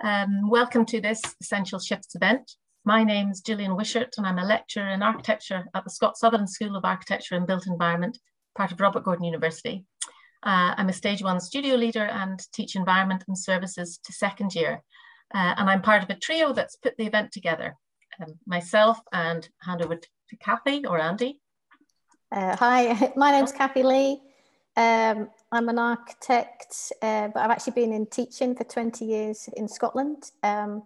Um, welcome to this Essential Shifts event. My name is Gillian Wishart and I'm a lecturer in architecture at the Scott Sutherland School of Architecture and Built Environment, part of Robert Gordon University. Uh, I'm a stage one studio leader and teach environment and services to second year. Uh, and I'm part of a trio that's put the event together. Um, myself and hand over to Kathy or Andy. Uh, hi, my name's Kathy Li. Um, I'm an architect, uh, but I've actually been in teaching for 20 years in Scotland. Um,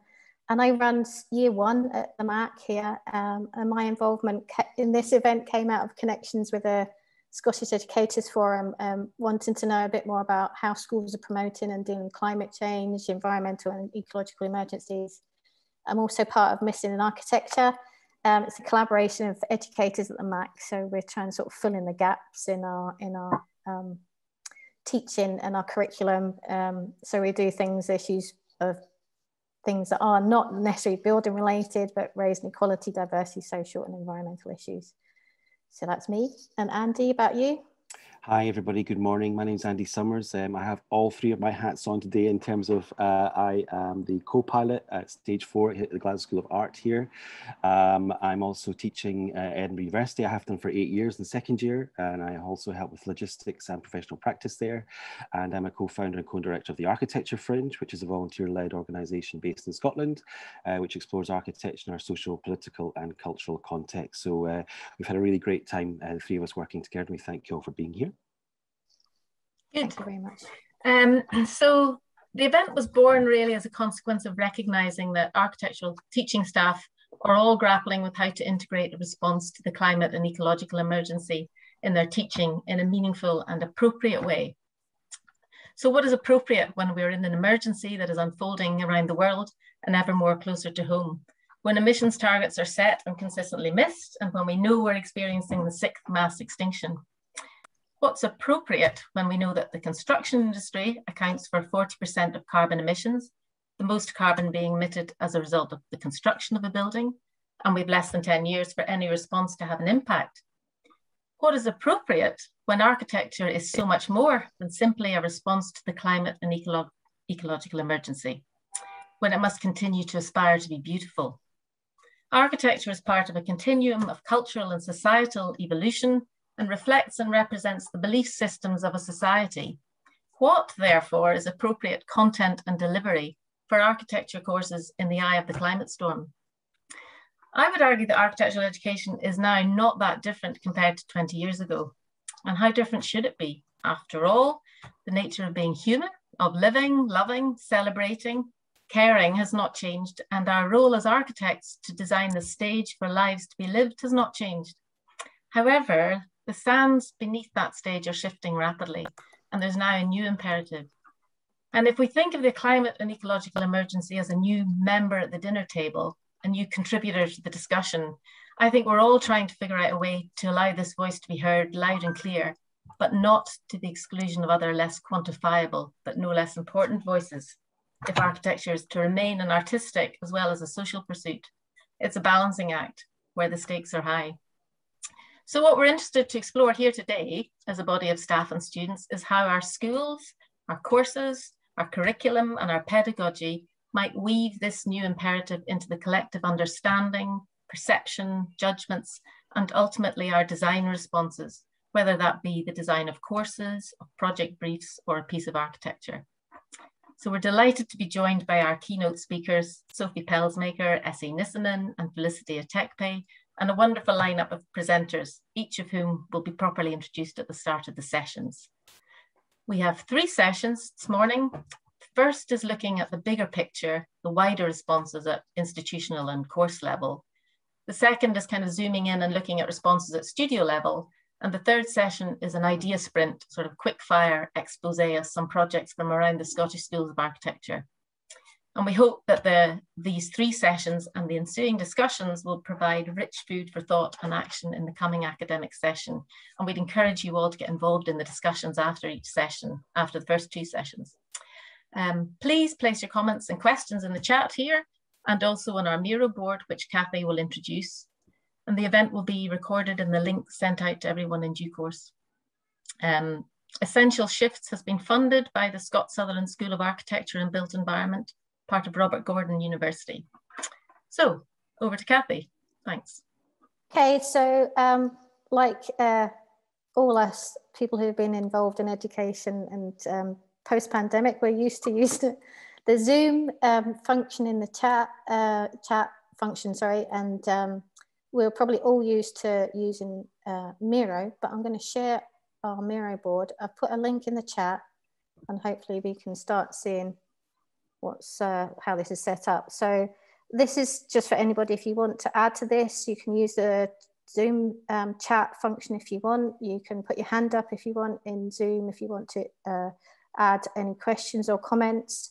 and I ran year one at the MAC here. Um, and my involvement in this event came out of connections with a Scottish Educators Forum, um, wanting to know a bit more about how schools are promoting and dealing with climate change, environmental and ecological emergencies. I'm also part of Missing in Architecture. Um, it's a collaboration of educators at the MAC, so we're trying to sort of fill in the gaps in our in our um, teaching and our curriculum. Um, so we do things, issues of things that are not necessarily building related, but raise inequality, diversity, social and environmental issues. So that's me. And Andy, about you? Hi, everybody. Good morning. My name is Andy Summers. Um, I have all three of my hats on today in terms of uh, I am the co-pilot at Stage 4 at the Glasgow School of Art here. Um, I'm also teaching uh, Edinburgh University. I have done for eight years in second year, and I also help with logistics and professional practice there. And I'm a co-founder and co-director of the Architecture Fringe, which is a volunteer-led organisation based in Scotland, uh, which explores architecture in our social, political and cultural context. So uh, we've had a really great time, uh, the three of us working together. We thank you all for being here. Good. Thank you very much. Um, so the event was born really as a consequence of recognizing that architectural teaching staff are all grappling with how to integrate a response to the climate and ecological emergency in their teaching in a meaningful and appropriate way. So what is appropriate when we're in an emergency that is unfolding around the world and ever more closer to home? When emissions targets are set and consistently missed, and when we know we're experiencing the sixth mass extinction what's appropriate when we know that the construction industry accounts for 40% of carbon emissions, the most carbon being emitted as a result of the construction of a building, and we've less than 10 years for any response to have an impact. What is appropriate when architecture is so much more than simply a response to the climate and ecolo ecological emergency, when it must continue to aspire to be beautiful. Architecture is part of a continuum of cultural and societal evolution and reflects and represents the belief systems of a society. What, therefore, is appropriate content and delivery for architecture courses in the eye of the climate storm? I would argue that architectural education is now not that different compared to 20 years ago. And how different should it be? After all, the nature of being human, of living, loving, celebrating, caring has not changed, and our role as architects to design the stage for lives to be lived has not changed. However, the sands beneath that stage are shifting rapidly, and there's now a new imperative. And if we think of the climate and ecological emergency as a new member at the dinner table, a new contributor to the discussion, I think we're all trying to figure out a way to allow this voice to be heard loud and clear, but not to the exclusion of other less quantifiable, but no less important voices. If architecture is to remain an artistic as well as a social pursuit, it's a balancing act where the stakes are high. So what we're interested to explore here today as a body of staff and students is how our schools, our courses, our curriculum and our pedagogy might weave this new imperative into the collective understanding, perception, judgments, and ultimately our design responses, whether that be the design of courses, of project briefs, or a piece of architecture. So we're delighted to be joined by our keynote speakers, Sofie Pelsmaker, Essi Nisonen, and Felicity Atekpe, and a wonderful lineup of presenters, each of whom will be properly introduced at the start of the sessions. We have three sessions this morning. First is looking at the bigger picture, the wider responses at institutional and course level. The second is kind of zooming in and looking at responses at studio level. And the third session is an idea sprint, sort of quick fire expose of some projects from around the Scottish Schools of Architecture. And we hope that the, these three sessions and the ensuing discussions will provide rich food for thought and action in the coming academic session. And we'd encourage you all to get involved in the discussions after each session, after the first two sessions. Um, please place your comments and questions in the chat here and also on our Miro board, which Kathy will introduce. And the event will be recorded and the link sent out to everyone in due course. Um, Essential Shifts has been funded by the Scott Sutherland School of Architecture and Built Environment part of Robert Gordon University. So over to Kathy. Thanks. Okay, so um, like uh, all us people who've been involved in education and um, post-pandemic, we're used to the, the Zoom um, function in the chat uh, chat function, sorry, and um, we're probably all used to using uh, Miro, but I'm going to share our Miro board. I've put a link in the chat and hopefully we can start seeing what's uh, how this is set up. So this is just for anybody. If you want to add to this, you can use the Zoom um, chat function if you want. You can put your hand up if you want in Zoom if you want to uh, add any questions or comments.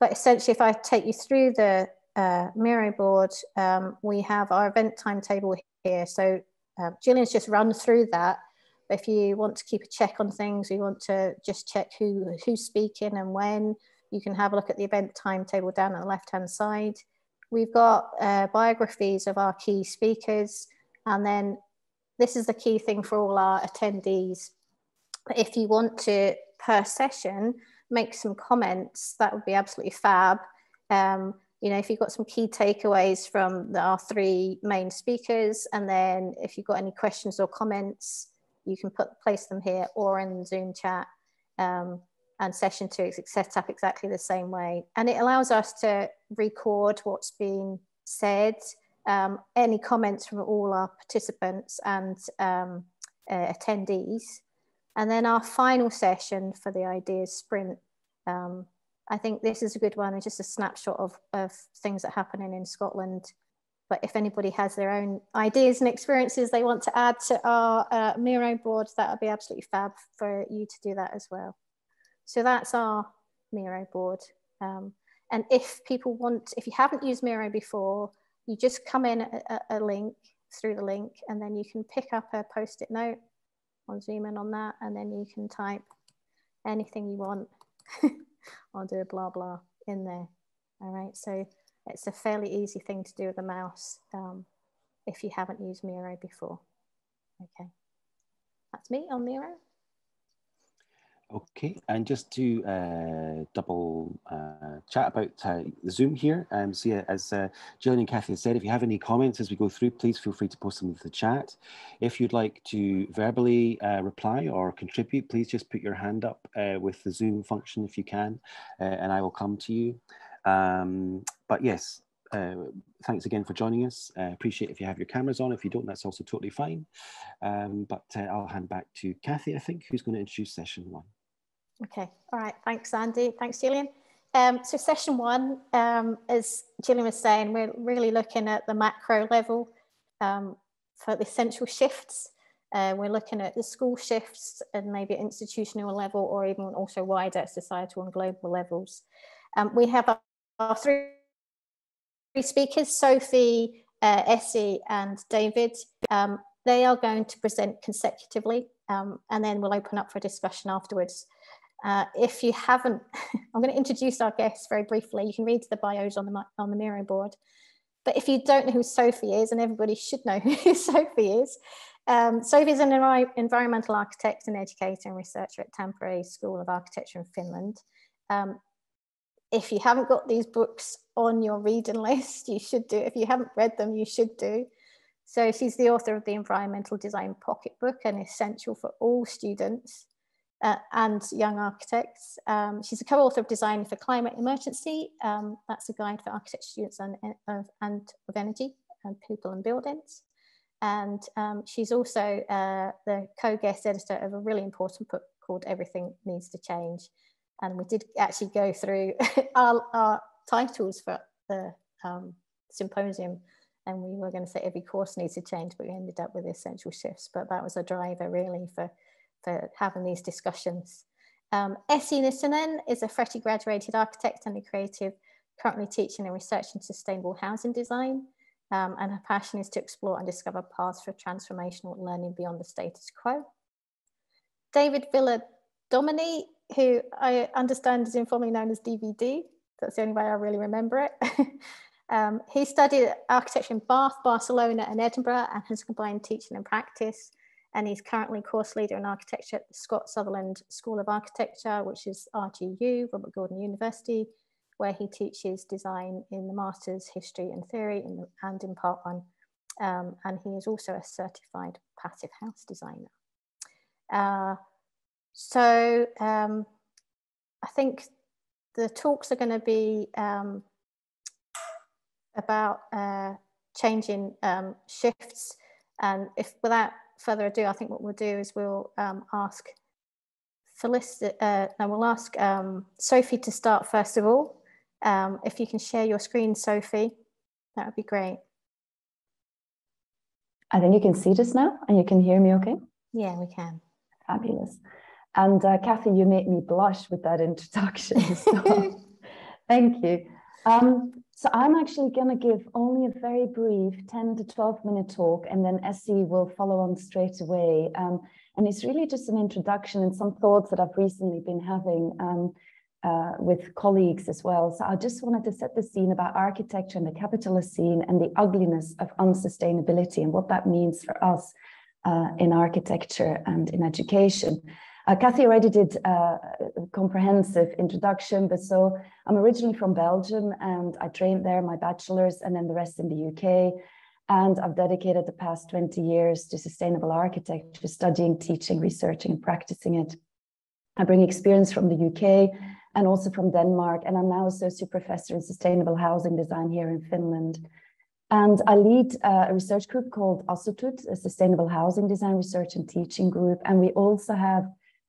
But essentially, if I take you through the uh, Miro board, um, we have our event timetable here. So uh, Gillian's just run through that. But if you want to keep a check on things, you want to just check who who's speaking and when, you can have a look at the event timetable down on the left-hand side. We've got uh, biographies of our key speakers. And then this is the key thing for all our attendees. If you want to, per session, make some comments, that would be absolutely fab. Um, you know, if you've got some key takeaways from the, our three main speakers, and then if you've got any questions or comments, you can put place them here or in the Zoom chat. Um, and session two is set up exactly the same way. And it allows us to record what's been said, um, any comments from all our participants and um, uh, attendees. And then our final session for the ideas sprint. Um, I think this is a good one, it's just a snapshot of, of things that are happening in Scotland. But if anybody has their own ideas and experiences they want to add to our uh, Miro board, that would be absolutely fab for you to do that as well. So that's our Miro board. Um, and if people want, if you haven't used Miro before, you just come in a, a, link through the link and then you can pick up a post-it note I'll zoom in on that and then you can type anything you want. I'll do a blah blah in there. All right, so it's a fairly easy thing to do with a mouse um, if you haven't used Miro before. Okay, that's me on Miro. Okay, and just to uh, double uh, chat about uh, the Zoom here. Um, so yeah, as uh, Gillian and Kathy said, if you have any comments as we go through, please feel free to post them into the chat. If you'd like to verbally uh, reply or contribute, please just put your hand up uh, with the Zoom function if you can, uh, and I will come to you. Um, but yes, uh, thanks again for joining us. Uh, appreciate if you have your cameras on. If you don't, that's also totally fine. Um, but uh, I'll hand back to Kathy, I think, who's going to introduce session one. Okay, all right, thanks Andy, thanks Gillian. Um, so session one, um, as Gillian was saying, we're really looking at the macro level um, for the essential shifts. Uh, we're looking at the school shifts and maybe institutional level or even also wider societal and global levels. Um, we have our, three speakers, Sofie, uh, Essi and David. Um, they are going to present consecutively um, and then we'll open up for discussion afterwards. Uh, if you haven't, I'm going to introduce our guests very briefly. You can read the bios on the, on the Miro board. But if you don't know who Sofie is, and everybody should know who Sofie is, um, Sofie is an environmental architect and educator and researcher at Tampere School of Architecture in Finland. Um, if you haven't got these books on your reading list, you should do. If you haven't read them, you should do. So she's the author of the Environmental Design Pocketbook and essential for all students uh, and young architects. Um, she's a co-author of Design for Climate Emergency. Um, that's a guide for architecture students and, of, and of energy and people and buildings. And um, she's also uh, the co-guest editor of a really important book called Everything Needs to Change. And we did actually go through our, our, titles for the um, symposium and we were going to say every course needs to change, but we ended up with essential shifts. But that was a driver really for for having these discussions. Um, Essi Nisonen is a freshly graduated architect and a creative, currently teaching and researching sustainable housing design. Um, and her passion is to explore and discover paths for transformational learning beyond the status quo. David Vila Domini, who I understand is informally known as DVD, that's the only way I really remember it. um, he studied architecture in Bath, Barcelona, and Edinburgh, and has combined teaching and practice and he's currently course leader in architecture at the Scott Sutherland School of Architecture, which is RGU, Robert Gordon University, where he teaches design in the Master's History and Theory in the, and in Part 1. Um, and he is also a certified passive house designer. Uh, so um, I think the talks are going to be um, about uh, changing um, shifts. And if without further ado, I think what we'll do is we'll um, ask Felicity, uh, no, we'll ask um, Sofie to start first of all. Um, if you can share your screen, Sofie, that would be great. I think you can see this now and you can hear me okay? Yeah, we can. Fabulous. And uh, Kathy, you made me blush with that introduction. So thank you. Um, so I'm actually going to give only a very brief 10 to 12 minute talk, and then Essi will follow on straight away. Um, and it's really just an introduction and some thoughts that I've recently been having um, uh, with colleagues as well. So I just wanted to set the scene about architecture and the Capitalocene and the ugliness of unsustainability and what that means for us uh, in architecture and in education. Uh, Kathy already did uh, a comprehensive introduction, but so I'm originally from Belgium and I trained there, my bachelor's, and then the rest in the UK. And I've dedicated the past 20 years to sustainable architecture, studying, teaching, researching, and practicing it. I bring experience from the UK and also from Denmark, and I'm now associate professor in sustainable housing design here in Finland. And I lead uh, a research group called Asutut, a sustainable housing design research and teaching group. And we also have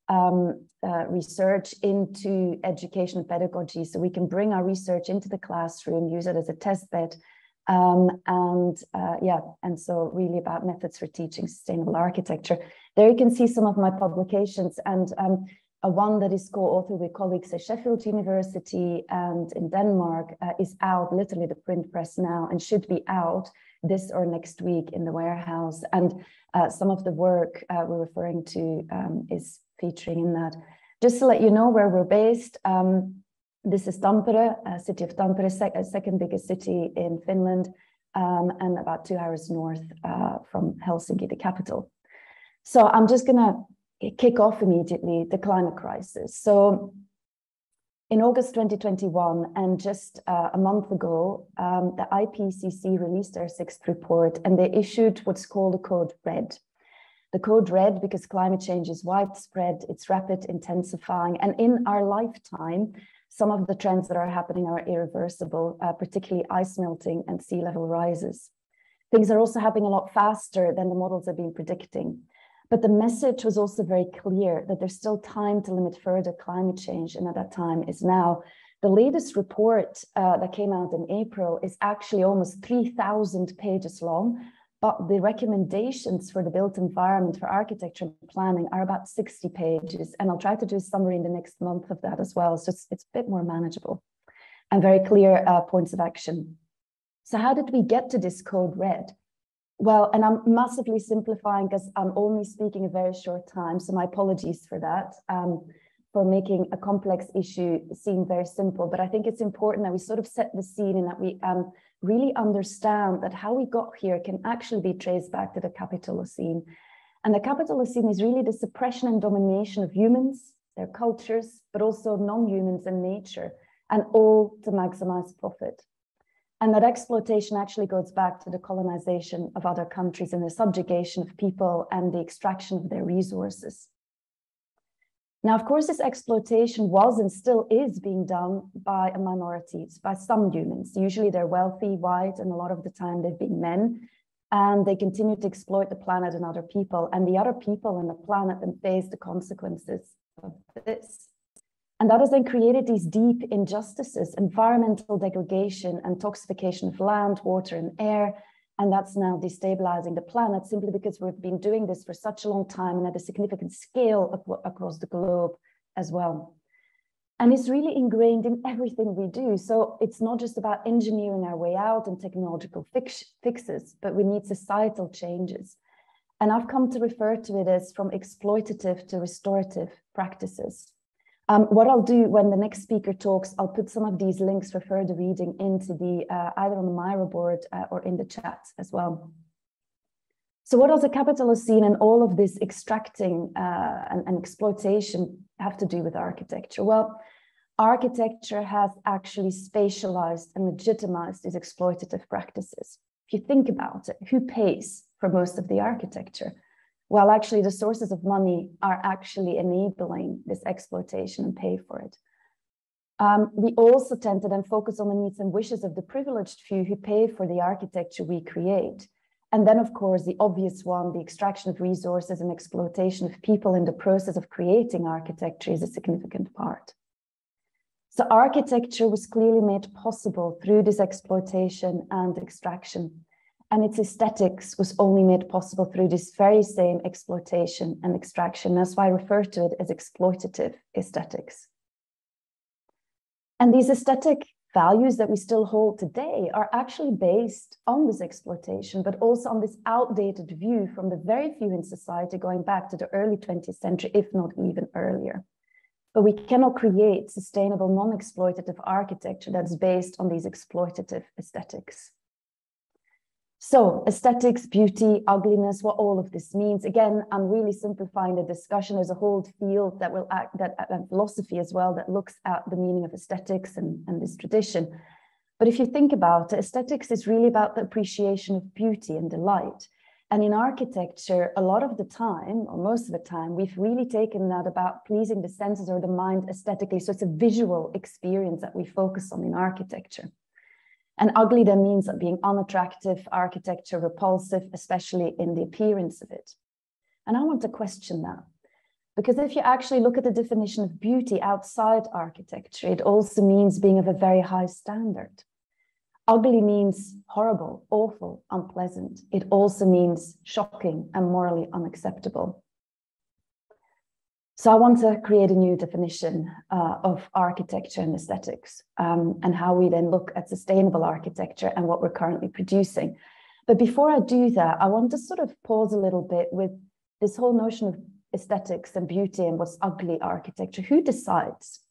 um, uh, research into education pedagogy. So we can bring our research into the classroom, use it as a test bed. Um, and uh, yeah, and so really about methods for teaching sustainable architecture. There you can see some of my publications and um, a one that is co-authored with colleagues at Sheffield University and in Denmark uh, is out, literally the print press now, and should be out this or next week in the warehouse. And uh, some of the work uh, we're referring to um, is featuring in that. Just to let you know where we're based, um, this is Tampere, uh, city of Tampere, sec second biggest city in Finland, um, and about two hours north uh, from Helsinki, the capital. So I'm just going to kick off immediately the climate crisis. So in August 2021, and just uh, a month ago, um, the IPCC released their sixth report, and they issued what's called a code red. The code red because climate change is widespread, it's rapid, intensifying, and in our lifetime, some of the trends that are happening are irreversible, uh, particularly ice melting and sea level rises. Things are also happening a lot faster than the models have been predicting. But the message was also very clear that there's still time to limit further climate change, and at that time is now. The latest report uh, that came out in April is actually almost 3,000 pages long, but the recommendations for the built environment for architecture planning are about 60 pages. And I'll try to do a summary in the next month of that as well. So it's, it's a bit more manageable and very clear uh, points of action. So how did we get to this code red? Well, and I'm massively simplifying because I'm only speaking a very short time. So my apologies for that, um, for making a complex issue seem very simple. But I think it's important that we sort of set the scene and that we um, really understand that how we got here can actually be traced back to the Capitalocene. And the Capitalocene is really the suppression and domination of humans, their cultures, but also non-humans and nature, and all to maximize profit. And that exploitation actually goes back to the colonization of other countries and the subjugation of people and the extraction of their resources. Now, of course, this exploitation was and still is being done by a minority, by some humans. Usually they're wealthy, white, and a lot of the time they've been men. And they continue to exploit the planet and other people. And the other people and the planet then face the consequences of this. And that has then created these deep injustices, environmental degradation and toxification of land, water, and air, and that's now destabilizing the planet simply because we've been doing this for such a long time and at a significant scale across the globe as well. And it's really ingrained in everything we do. So it's not just about engineering our way out and technological fix fixes, but we need societal changes. And I've come to refer to it as from exploitative to restorative practices. Um, what I'll do when the next speaker talks, I'll put some of these links for further reading into the uh, either on the Miro board uh, or in the chat as well. So what does the Capitalocene and all of this extracting uh, and, and, exploitation have to do with architecture? Well, architecture has actually spatialized and legitimized these exploitative practices. If you think about it, who pays for most of the architecture? Well, actually, the sources of money are actually enabling this exploitation and pay for it. Um, we also tend to then focus on the needs and wishes of the privileged few who pay for the architecture we create. And then, of course, the obvious one, the extraction of resources and exploitation of people in the process of creating architecture is a significant part. So architecture was clearly made possible through this exploitation and extraction. And its aesthetics was only made possible through this very same exploitation and extraction. That's why I refer to it as exploitative aesthetics. And these aesthetic values that we still hold today are actually based on this exploitation, but also on this outdated view from the very few in society going back to the early 20th century, if not even earlier. But we cannot create sustainable, non exploitative architecture that's based on these exploitative aesthetics. So, aesthetics, beauty, ugliness, what all of this means. Again, I'm really simplifying the discussion. There's a whole field that will act, that uh, and philosophy as well, that looks at the meaning of aesthetics and, and this tradition. But if you think about it, aesthetics is really about the appreciation of beauty and delight. And in architecture, a lot of the time, or most of the time, we've really taken that about pleasing the senses or the mind aesthetically. So it's a visual experience that we focus on in architecture. And ugly then means being unattractive, architecture repulsive, especially in the appearance of it. And I want to question that. Because if you actually look at the definition of beauty outside architecture, it also means being of a very high standard. Ugly means horrible, awful, unpleasant. It also means shocking and morally unacceptable. So I want to create a new definition uh, of architecture and aesthetics um, and how we then look at sustainable architecture and what we're currently producing. But before I do that, I want to sort of pause a little bit with this whole notion of aesthetics and beauty and what's ugly architecture. Who decides?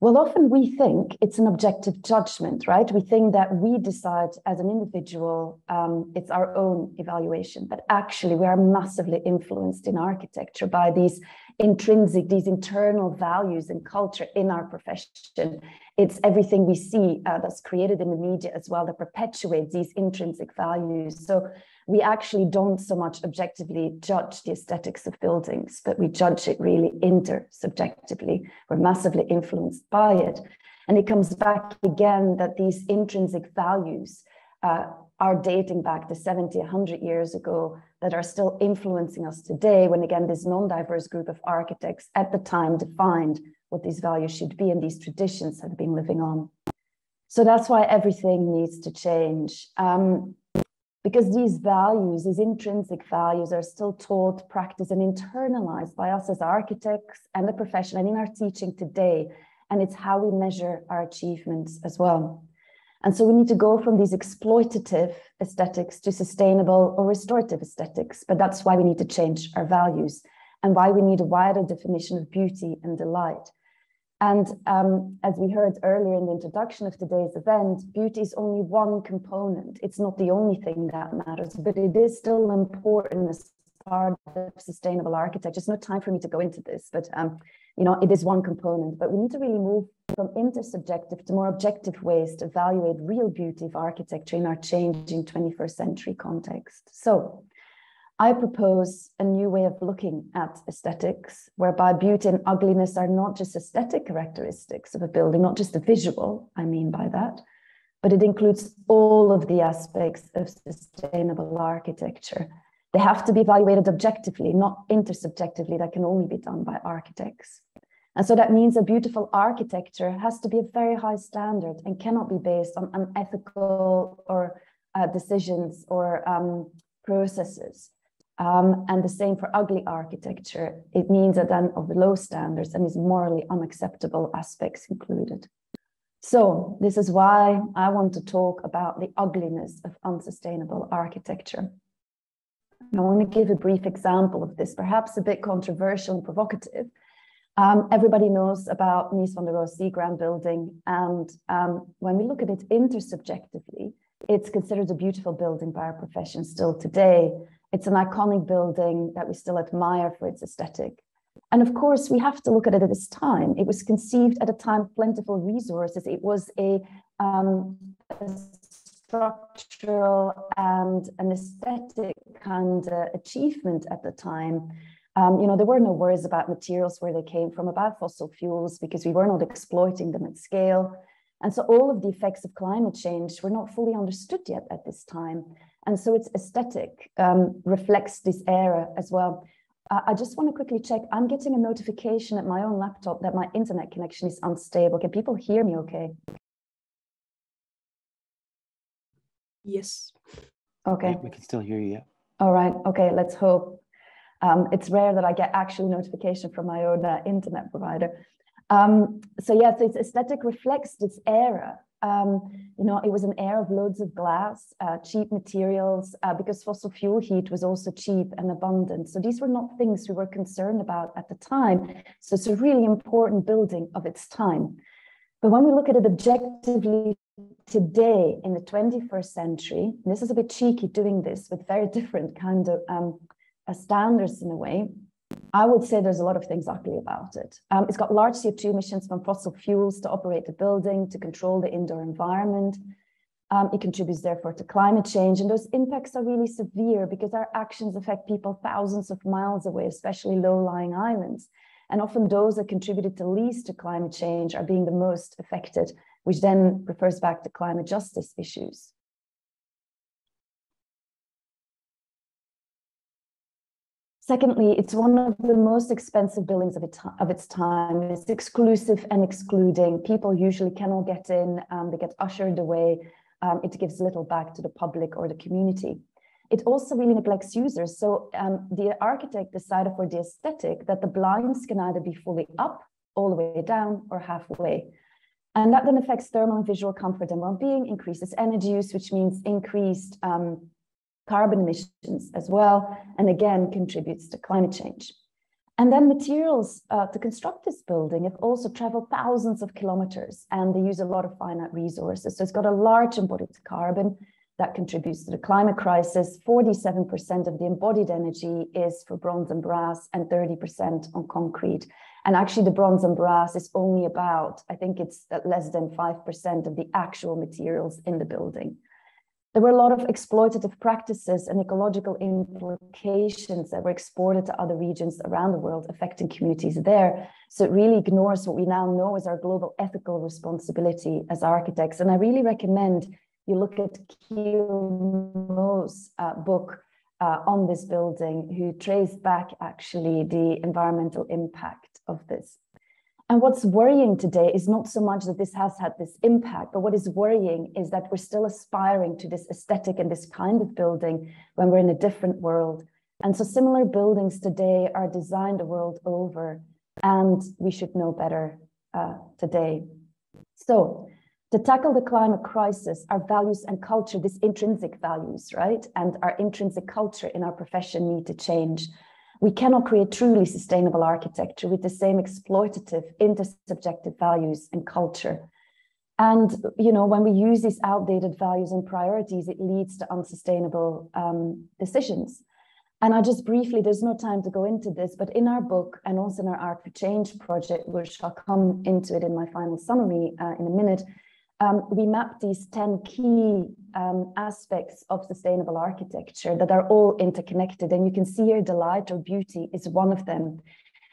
Well, often we think it's an objective judgment, right? We think that we decide as an individual, um, it's our own evaluation, but actually we are massively influenced in architecture by these intrinsic, these internal values and culture in our profession. It's everything we see uh, that's created in the media as well that perpetuates these intrinsic values. So we actually don't so much objectively judge the aesthetics of buildings, but we judge it really intersubjectively. We're massively influenced by it. And it comes back again that these intrinsic values uh, are dating back to 70, 100 years ago that are still influencing us today, when again, this non diverse group of architects at the time defined what these values should be, and these traditions have been living on. So that's why everything needs to change. Um, because these values, these intrinsic values, are still taught, practiced, and internalized by us as architects and the profession and in our teaching today. And it's how we measure our achievements as well. And so we need to go from these exploitative aesthetics to sustainable or restorative aesthetics. But that's why we need to change our values and why we need a wider definition of beauty and delight. And um, as we heard earlier in the introduction of today's event, beauty is only one component. It's not the only thing that matters, but it is still important as part of sustainable architecture. There's no time for me to go into this, but um, you know, it is one component. But we need to really move from intersubjective to more objective ways to evaluate real beauty of architecture in our changing 21st century context. So I propose a new way of looking at aesthetics, whereby beauty and ugliness are not just aesthetic characteristics of a building, not just the visual, I mean by that, but it includes all of the aspects of sustainable architecture. They have to be evaluated objectively, not intersubjectively, that can only be done by architects. And so that means a beautiful architecture has to be a very high standard and cannot be based on unethical or uh, decisions or um, processes. Um, and the same for ugly architecture. It means that then of the low standards and is morally unacceptable aspects included. So this is why I want to talk about the ugliness of unsustainable architecture. I want to give a brief example of this, perhaps a bit controversial and provocative. Um, everybody knows about Mies van der Rohe's Seagram building. And um, when we look at it intersubjectively, it's considered a beautiful building by our profession still today. It's an iconic building that we still admire for its aesthetic. And of course, we have to look at it at this time. It was conceived at a time plentiful resources. It was a, um, a structural and an aesthetic kind of achievement at the time. Um, you know, there were no worries about materials where they came from, about fossil fuels, because we were not exploiting them at scale. And so all of the effects of climate change were not fully understood yet at this time. And so its aesthetic um, reflects this era as well. Uh, I just want to quickly check. I'm getting a notification at my own laptop that my internet connection is unstable. Can people hear me okay? Yes. Okay. we can still hear you. Yeah. All right. Okay. Let's hope. Um, it's rare that I get actual notification from my own uh, internet provider. Um, so yes, its aesthetic reflects this era. Um, you know, it was an era of loads of glass, uh, cheap materials, uh, because fossil fuel heat was also cheap and abundant. So these were not things we were concerned about at the time. So it's a really important building of its time. But when we look at it objectively today in the 21st century, this is a bit cheeky doing this with very different kind of um, uh, standards in a way, I would say there's a lot of things ugly about it. Um, it's got large CO2 emissions from fossil fuels to operate the building, to control the indoor environment. Um, it contributes therefore to climate change. And those impacts are really severe because our actions affect people thousands of miles away, especially low-lying islands. And often those that contributed the least to climate change are being the most affected, which then refers back to climate justice issues. Secondly, it's one of the most expensive buildings of, it, of its time. It's exclusive and excluding. People usually cannot get in, um, they get ushered away. Um, it gives little back to the public or the community. It also really neglects users. So um, the architect decided for the aesthetic that the blinds can either be fully up, all the way down, or halfway. And that then affects thermal and visual comfort and well-being, increases energy use, which means increased um, carbon emissions as well, and again contributes to climate change. And then materials uh, to construct this building have also traveled thousands of kilometers and they use a lot of finite resources. So it's got a large embodied carbon that contributes to the climate crisis. 47% of the embodied energy is for bronze and brass and 30% on concrete. And actually the bronze and brass is only about, I think it's less than 5% of the actual materials in the building there were a lot of exploitative practices and ecological implications that were exported to other regions around the world, affecting communities there. So it really ignores what we now know as our global ethical responsibility as architects. And I really recommend you look at Kiel uh, book uh, on this building, who traced back actually the environmental impact of this. And what's worrying today is not so much that this has had this impact, but what is worrying is that we're still aspiring to this aesthetic and this kind of building when we're in a different world. And so similar buildings today are designed the world over, and we should know better uh, today. So to tackle the climate crisis, our values and culture, these intrinsic values, right? And our intrinsic culture in our profession need to change we cannot create truly sustainable architecture with the same exploitative intersubjective values and culture. And you know, when we use these outdated values and priorities, it leads to unsustainable um, decisions. And I just briefly, there's no time to go into this, but in our book and also in our Arc for Change project, which I'll come into it in my final summary uh, in a minute, um, we map these 10 key um, aspects of sustainable architecture that are all interconnected. And you can see here delight or beauty is one of them.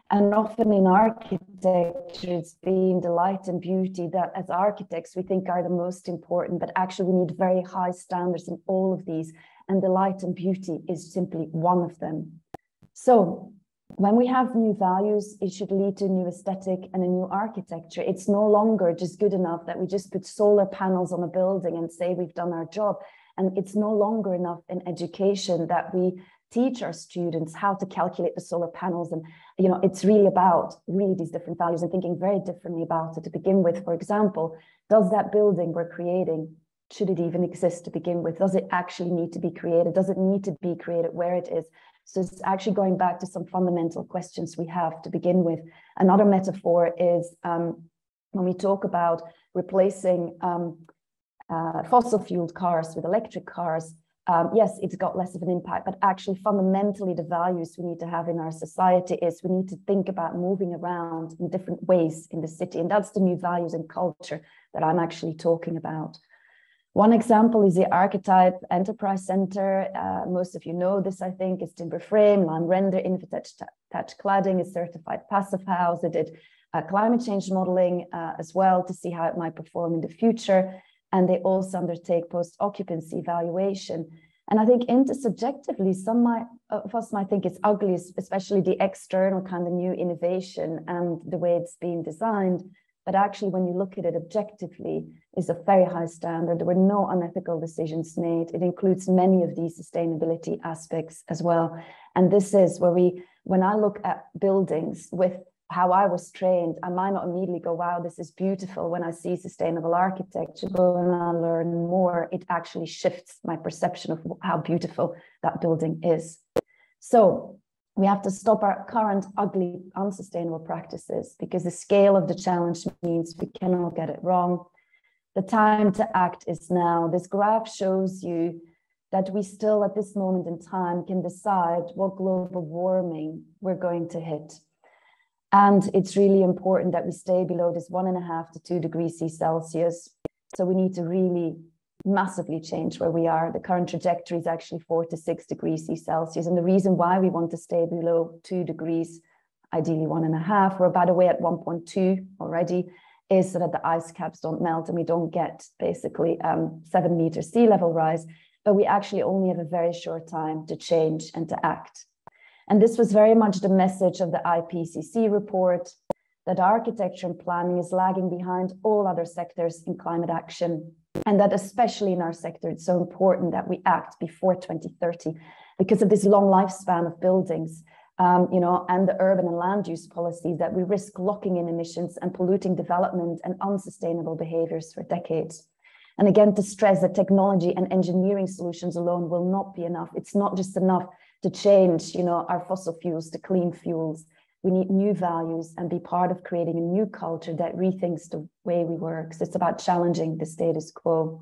And often in architecture, it's being delight and beauty that as architects we think are the most important, but actually we need very high standards in all of these. And delight and beauty is simply one of them. So when we have new values, it should lead to new aesthetic and a new architecture. It's no longer just good enough that we just put solar panels on a building and say we've done our job. And it's no longer enough in education that we teach our students how to calculate the solar panels. And, you know, it's really about really these different values and thinking very differently about it to begin with. For example, does that building we're creating, should it even exist to begin with? Does it actually need to be created? Does it need to be created where it is? So it's actually going back to some fundamental questions we have to begin with. Another metaphor is um, when we talk about replacing um, uh, fossil fueled cars with electric cars, um, yes, it's got less of an impact, but actually fundamentally the values we need to have in our society is we need to think about moving around in different ways in the city. And that's the new values and culture that I'm actually talking about. One example is the Architype Enterprise Center. Uh, most of you know this, I think. It's timber frame, lime render, Infotech cladding, a certified passive house. They did uh, climate change modeling uh, as well to see how it might perform in the future and they also undertake post-occupancy evaluation. And I think intersubjectively, some might, of us might think it's ugly, especially the external kind of new innovation and the way it's being designed. But actually, when you look at it objectively, is a very high standard. There were no unethical decisions made. It includes many of these sustainability aspects as well. And this is where we, when I look at buildings with how I was trained, I might not immediately go, wow, this is beautiful when I see sustainable architecture, but when I learn more, it actually shifts my perception of how beautiful that building is. So we have to stop our current ugly, unsustainable practices because the scale of the challenge means we cannot get it wrong. The time to act is now. This graph shows you that we still, at this moment in time, can decide what global warming we're going to hit and it's really important that we stay below this one and a half to two degrees C Celsius. So we need to really massively change where we are. The current trajectory is actually four to six degrees C Celsius. And the reason why we want to stay below two degrees, ideally one and a half, we're about away at 1.2 already, is so that the ice caps don't melt and we don't get basically um, seven meter sea level rise. But we actually only have a very short time to change and to act. And this was very much the message of the IPCC report that architecture and planning is lagging behind all other sectors in climate action. And that especially in our sector, it's so important that we act before 2030 because of this long lifespan of buildings. Um, you know, and the urban and land use policies that we risk locking in emissions and polluting development and unsustainable behaviors for decades. And again, to stress that technology and engineering solutions alone will not be enough. It's not just enough to change, you know, our fossil fuels to clean fuels. We need new values and be part of creating a new culture that rethinks the way we work. So it's about challenging the status quo.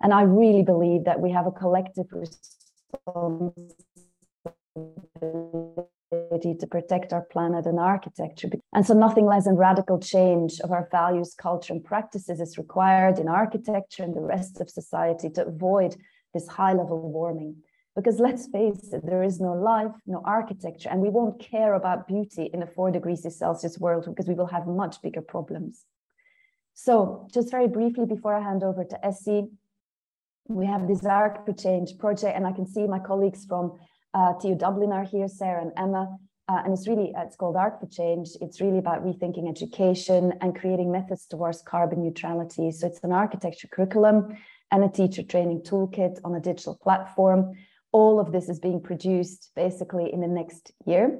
And I really believe that we have a collective responsibility to protect our planet and architecture. And so nothing less than radical change of our values, culture, and practices is required in architecture and the rest of society to avoid this high level warming. Because let's face it, there is no life, no architecture, and we won't care about beauty in a four degrees Celsius world because we will have much bigger problems. So just very briefly before I hand over to Essi, we have this Arc for Change project, and I can see my colleagues from uh, TU Dublin are here, Sarah and Emma, uh, and it's really, it's called Arc for Change. It's really about rethinking education and creating methods towards carbon neutrality. So it's an architecture curriculum and a teacher training toolkit on a digital platform all of this is being produced basically in the next year.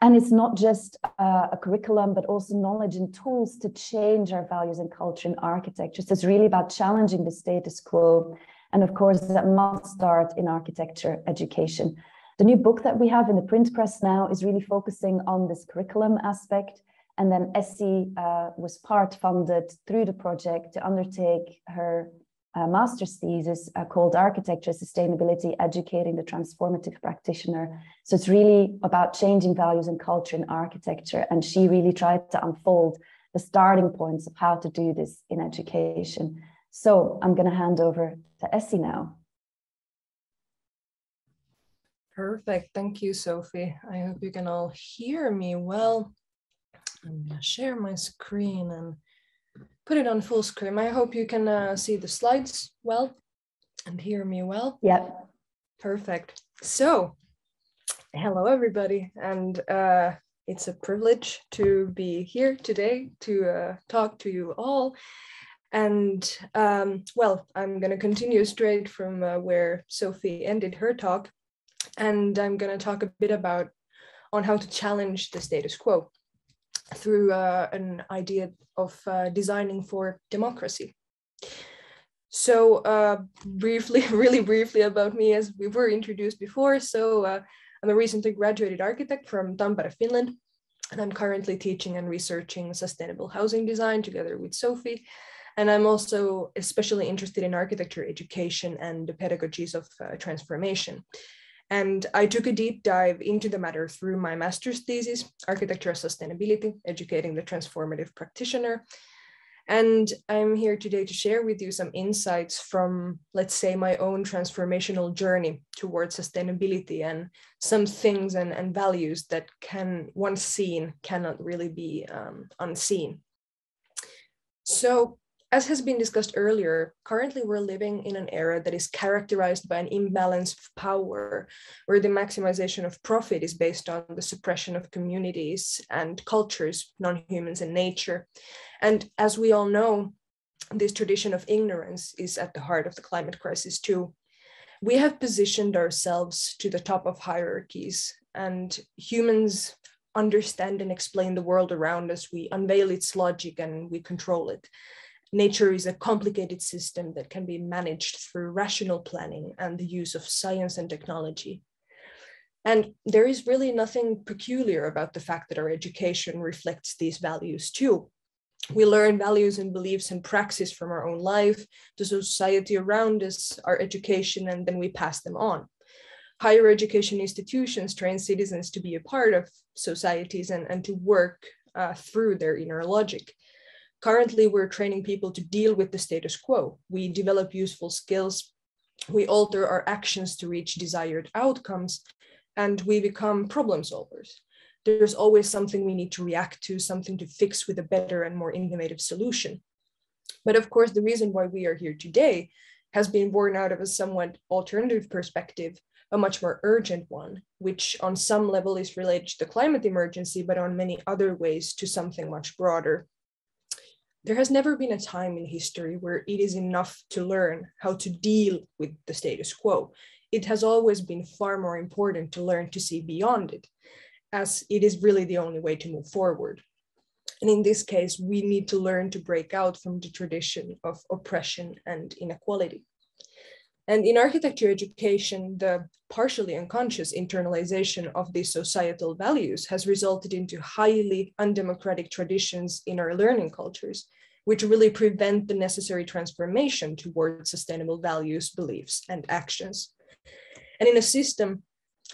And it's not just uh, a curriculum, but also knowledge and tools to change our values and culture in architecture. So it's really about challenging the status quo. And of course, that must start in architecture education. The new book that we have in the print press now is really focusing on this curriculum aspect. And then Essi uh, was part funded through the project to undertake her a master's thesis uh, called Architecture Sustainability Educating the Transformative Practitioner. So it's really about changing values and culture in architecture. And she really tried to unfold the starting points of how to do this in education. So I'm going to hand over to Essi now. Perfect. Thank you, Sofie. I hope you can all hear me well. I'm going to share my screen and put it on full screen. I hope you can uh, see the slides well and hear me well. Yep. Perfect. So, hello everybody, and uh, it's a privilege to be here today to uh, talk to you all. And um, well, I'm going to continue straight from uh, where Sofie ended her talk, and I'm going to talk a bit about on how to challenge the status quo through uh, an idea of uh, designing for democracy. So uh, briefly, really briefly about me, as we were introduced before. So uh, I'm a recently graduated architect from Tampere, Finland, and I'm currently teaching and researching sustainable housing design together with Sofie. And I'm also especially interested in architecture education and the pedagogies of uh, transformation. And I took a deep dive into the matter through my master's thesis, Architectural Sustainability, Educating the Transformative Practitioner. And I'm here today to share with you some insights from, let's say, my own transformational journey towards sustainability and some things and, and values that can, once seen, cannot really be um, unseen. So as has been discussed earlier, currently we're living in an era that is characterized by an imbalance of power, where the maximization of profit is based on the suppression of communities and cultures, non humans, and nature. And as we all know, this tradition of ignorance is at the heart of the climate crisis, too. We have positioned ourselves to the top of hierarchies, and humans understand and explain the world around us. We unveil its logic and we control it nature is a complicated system that can be managed through rational planning and the use of science and technology. And there is really nothing peculiar about the fact that our education reflects these values too. We learn values and beliefs and praxis from our own life, the society around us, our education, and then we pass them on. Higher education institutions train citizens to be a part of societies and, and to work uh, through their inner logic. Currently, we're training people to deal with the status quo. We develop useful skills, we alter our actions to reach desired outcomes, and we become problem solvers. There's always something we need to react to, something to fix with a better and more innovative solution. But of course, the reason why we are here today has been born out of a somewhat alternative perspective, a much more urgent one, which on some level is related to the climate emergency, but on many other ways to something much broader, there has never been a time in history where it is enough to learn how to deal with the status quo. It has always been far more important to learn to see beyond it, as it is really the only way to move forward. And in this case, we need to learn to break out from the tradition of oppression and inequality. And in architecture education, the partially unconscious internalization of these societal values has resulted into highly undemocratic traditions in our learning cultures, which really prevent the necessary transformation towards sustainable values, beliefs, and actions. And in a system,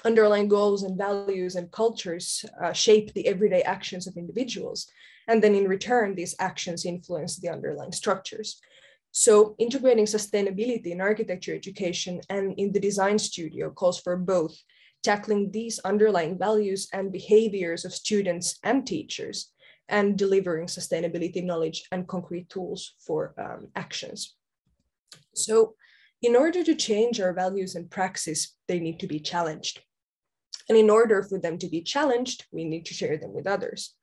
underlying goals and values and cultures uh, shape the everyday actions of individuals. And then in return, these actions influence the underlying structures. So integrating sustainability in architecture education and in the design studio calls for both tackling these underlying values and behaviors of students and teachers and delivering sustainability knowledge and concrete tools for um, actions. So in order to change our values and praxis, they need to be challenged. And in order for them to be challenged, we need to share them with others.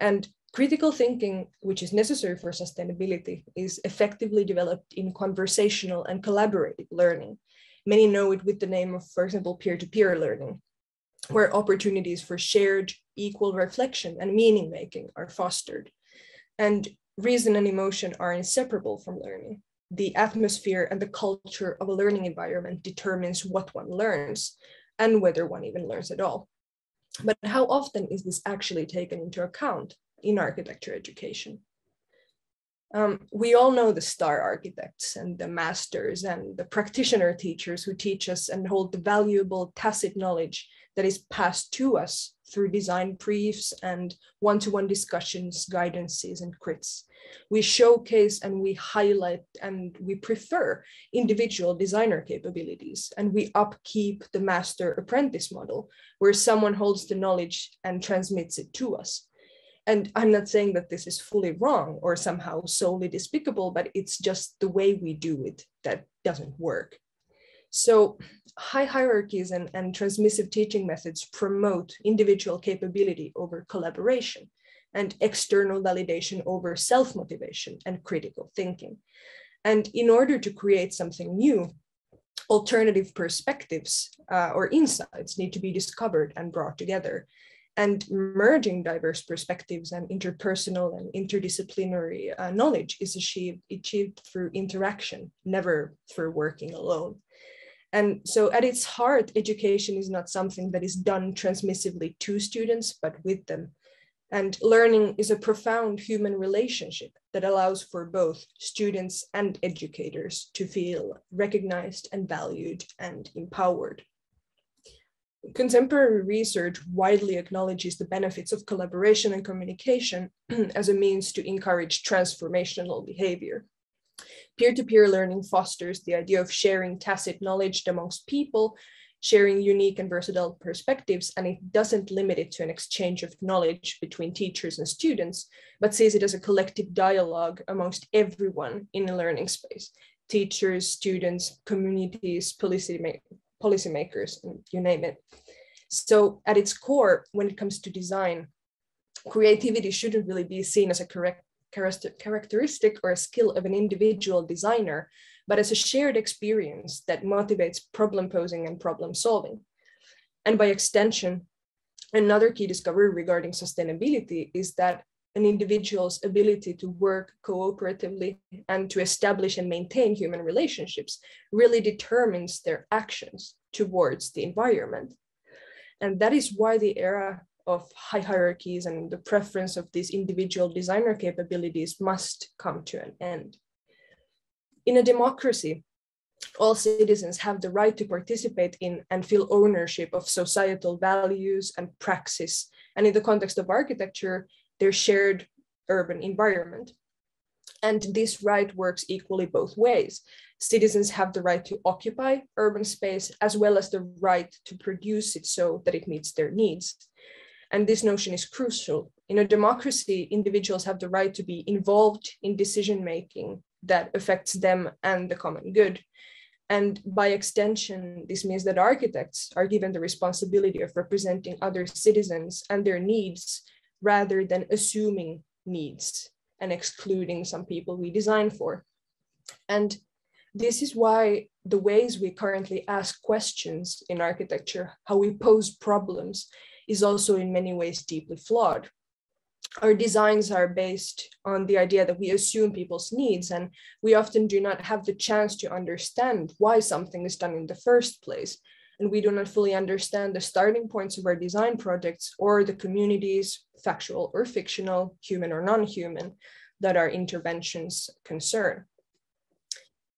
And Critical thinking, which is necessary for sustainability, is effectively developed in conversational and collaborative learning. Many know it with the name of, for example, peer to peer learning, where opportunities for shared, equal reflection and meaning making are fostered. And reason and emotion are inseparable from learning. The atmosphere and the culture of a learning environment determines what one learns and whether one even learns at all. But how often is this actually taken into account? In architecture education. Um, we all know the star architects and the masters and the practitioner teachers who teach us and hold the valuable tacit knowledge that is passed to us through design briefs and one-to-one discussions, guidances, and crits. We showcase and we highlight and we prefer individual designer capabilities and we upkeep the master apprentice model where someone holds the knowledge and transmits it to us and i'm not saying that this is fully wrong or somehow solely despicable but it's just the way we do it that doesn't work. So high hierarchies and, and transmissive teaching methods promote individual capability over collaboration and external validation over self-motivation and critical thinking. And in order to create something new alternative perspectives uh, or insights need to be discovered and brought together and merging diverse perspectives and interpersonal and interdisciplinary uh, knowledge is achieved, achieved through interaction, never through working alone. And so at its heart, education is not something that is done transmissively to students, but with them. And learning is a profound human relationship that allows for both students and educators to feel recognized and valued and empowered. Contemporary research widely acknowledges the benefits of collaboration and communication as a means to encourage transformational behavior. Peer-to-peer learning fosters the idea of sharing tacit knowledge amongst people, sharing unique and versatile perspectives, and it doesn't limit it to an exchange of knowledge between teachers and students, but sees it as a collective dialogue amongst everyone in a learning space, teachers, students, communities, policy, policymakers, you name it. So at its core, when it comes to design, creativity shouldn't really be seen as a correct characteristic or a skill of an individual designer, but as a shared experience that motivates problem posing and problem solving. And by extension, another key discovery regarding sustainability is that an individual's ability to work cooperatively and to establish and maintain human relationships really determines their actions towards the environment. And that is why the era of high hierarchies and the preference of these individual designer capabilities must come to an end. In a democracy, all citizens have the right to participate in and feel ownership of societal values and praxis, and in the context of architecture, their shared urban environment. And this right works equally both ways. Citizens have the right to occupy urban space as well as the right to produce it so that it meets their needs. And this notion is crucial. In a democracy, individuals have the right to be involved in decision making that affects them and the common good. And by extension, this means that architects are given the responsibility of representing other citizens and their needs rather than assuming needs and excluding some people we design for. And this is why the ways we currently ask questions in architecture, how we pose problems, is also in many ways deeply flawed. Our designs are based on the idea that we assume people's needs, and we often do not have the chance to understand why something is done in the first place and we do not fully understand the starting points of our design projects or the communities, factual or fictional, human or non-human, that our interventions concern.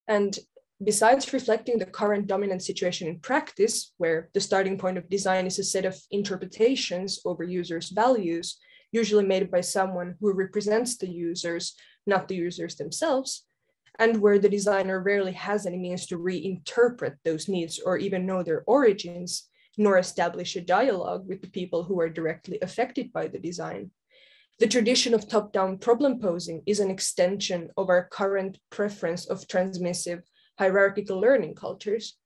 And besides reflecting the current dominant situation in practice, where the starting point of design is a set of interpretations over users' values, usually made by someone who represents the users, not the users themselves, and where the designer rarely has any means to reinterpret those needs or even know their origins, nor establish a dialogue with the people who are directly affected by the design. The tradition of top down problem posing is an extension of our current preference of transmissive hierarchical learning cultures.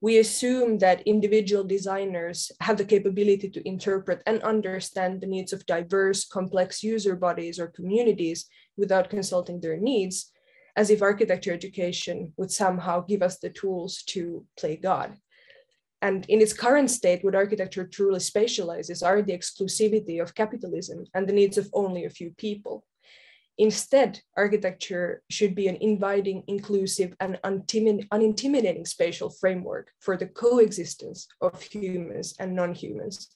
We assume that individual designers have the capability to interpret and understand the needs of diverse, complex user bodies or communities without consulting their needs, as if architecture education would somehow give us the tools to play God. And in its current state, what architecture truly spatializes are the exclusivity of capitalism and the needs of only a few people. Instead, architecture should be an inviting, inclusive, and unintimidating spatial framework for the coexistence of humans and non humans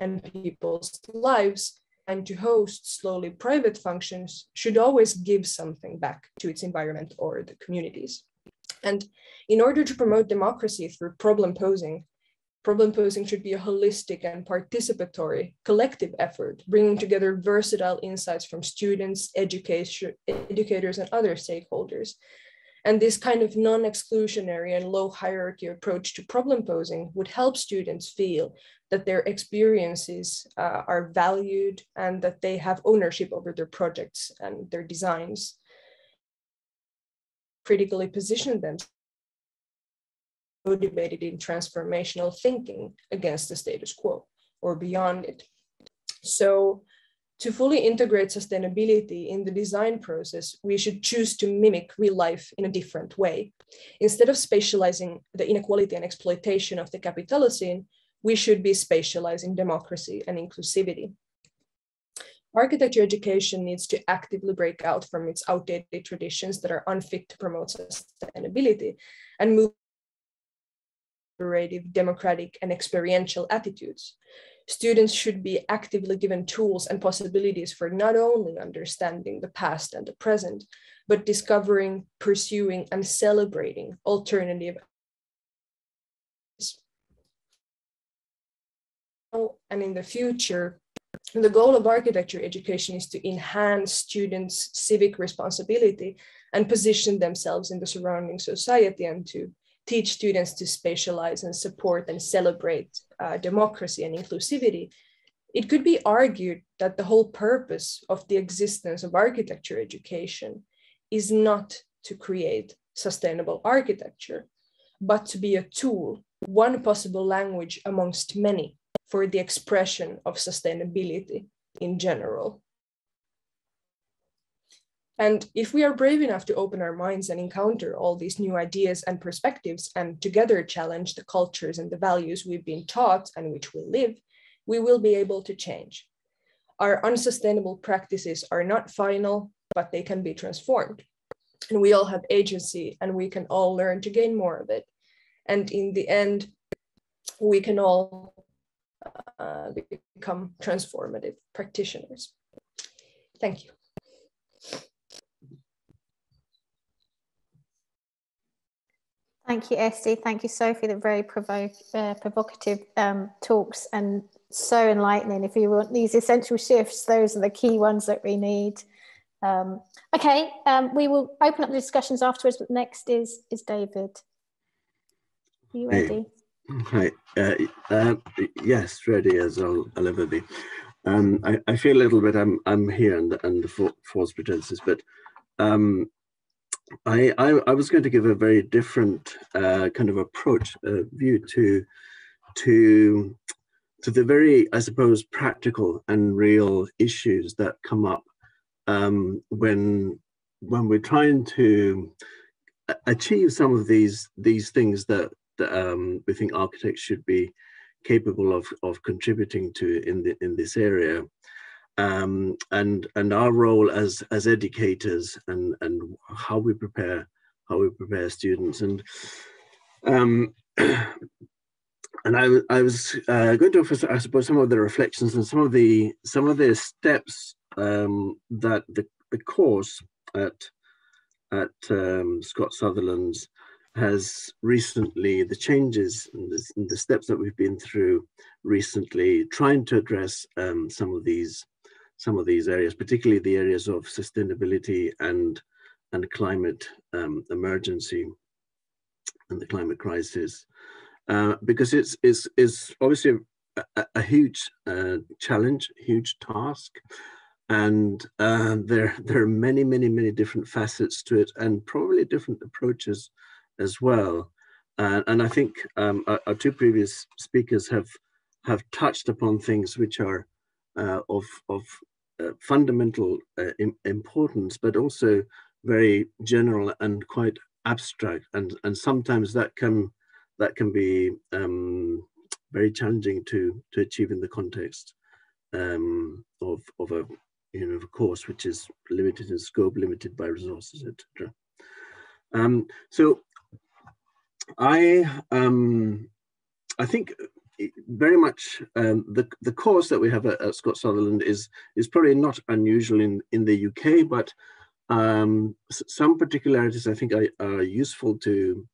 and people's lives and to host slowly private functions should always give something back to its environment or the communities. And in order to promote democracy through problem posing, problem posing should be a holistic and participatory collective effort, bringing together versatile insights from students, education, educators, and other stakeholders. And this kind of non-exclusionary and low hierarchy approach to problem posing would help students feel that their experiences uh, are valued and that they have ownership over their projects and their designs. Critically position them motivated in transformational thinking against the status quo or beyond it. So to fully integrate sustainability in the design process, we should choose to mimic real life in a different way. Instead of spatializing the inequality and exploitation of the Capitalocene, we should be spatializing democracy and inclusivity. Architecture education needs to actively break out from its outdated traditions that are unfit to promote sustainability and move democratic and experiential attitudes. Students should be actively given tools and possibilities for not only understanding the past and the present, but discovering, pursuing, and celebrating alternative and in the future, the goal of architecture education is to enhance students' civic responsibility and position themselves in the surrounding society and to teach students to spatialize and support and celebrate uh, democracy and inclusivity, it could be argued that the whole purpose of the existence of architecture education is not to create sustainable architecture, but to be a tool, one possible language amongst many for the expression of sustainability in general. And if we are brave enough to open our minds and encounter all these new ideas and perspectives and together challenge the cultures and the values we've been taught and which we live, we will be able to change. Our unsustainable practices are not final, but they can be transformed. And we all have agency and we can all learn to gain more of it. And in the end, we can all uh, become transformative practitioners. Thank you. Thank you, Essi. Thank you, Sofie. The very provo uh, provocative um, talks and so enlightening. If you want these essential shifts, those are the key ones that we need. Um, okay, um, we will open up the discussions afterwards, but next is, is David. Are you ready? Hey. Hi. Uh, uh, yes, ready as I'll, I'll ever be. Um, I, I, feel a little bit I'm I'm here and and the false pretenses, but um, I, I, I was going to give a very different uh, kind of approach, uh, view to to to the very I suppose practical and real issues that come up um, when when we're trying to achieve some of these these things that um, we think architects should be capable of, of contributing to in, the, in this area. Um, and and our role as as educators and and how we prepare how we prepare students and um, and I, I was uh, going to offer I suppose some of the reflections and some of the some of the steps um, that the, the course at at um, Scott Sutherland's has recently, the changes and the, and the, steps that we've been through recently, trying to address um, some of these some of these areas, particularly the areas of sustainability and and climate um, emergency and the climate crisis, uh, because it's it's it's obviously a, a huge uh, challenge, huge task, and uh, there there are many many many different facets to it, and probably different approaches as well. Uh, and I think um, our, our, two previous speakers have have touched upon things which are uh, of of uh, fundamental uh, importance, but also very general and quite abstract, and and sometimes that can that can be um, very challenging to to achieve in the context um, of of a you know of a course which is limited in scope, limited by resources, etc. Um, so I um, I think very much um, the the course that we have at, at, Scott Sutherland is is probably not unusual in in the UK, but um, some particularities I think are, are, useful to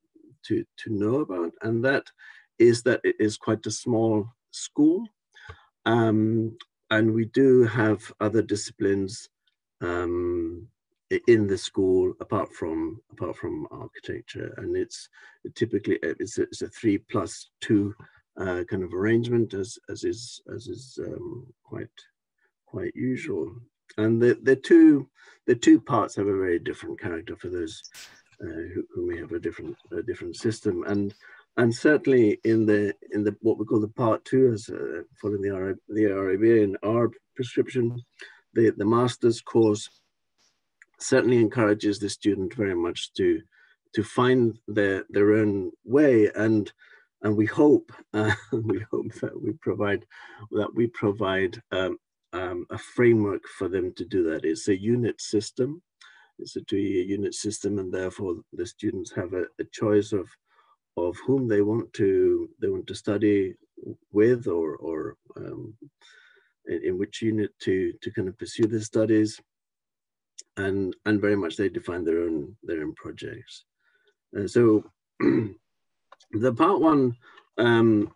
to to know about, and that is that it is quite a small school, um, and we do have other disciplines um, in the school apart from apart from architecture. And it's typically uh, it's a, it's a three plus two uh, kind of arrangement as as is as is um, quite quite usual. And the the two the two parts have a very different character for those uh, who, who, may have a different a different system. And and certainly in the in the what we call the part two as uh, following the RIBA, the RIBA in our prescription the the master's course certainly encourages the student very much to to find their their own way and and we hope uh, we hope that we provide that we provide um, um, a framework for them to do that. It's a unit system. It's a two-year unit system, and therefore the students have a, a choice of of whom they want to they want to study with or or um, in, in, which unit to to kind of pursue their studies and and very much they define their own their own projects. And so the part one um,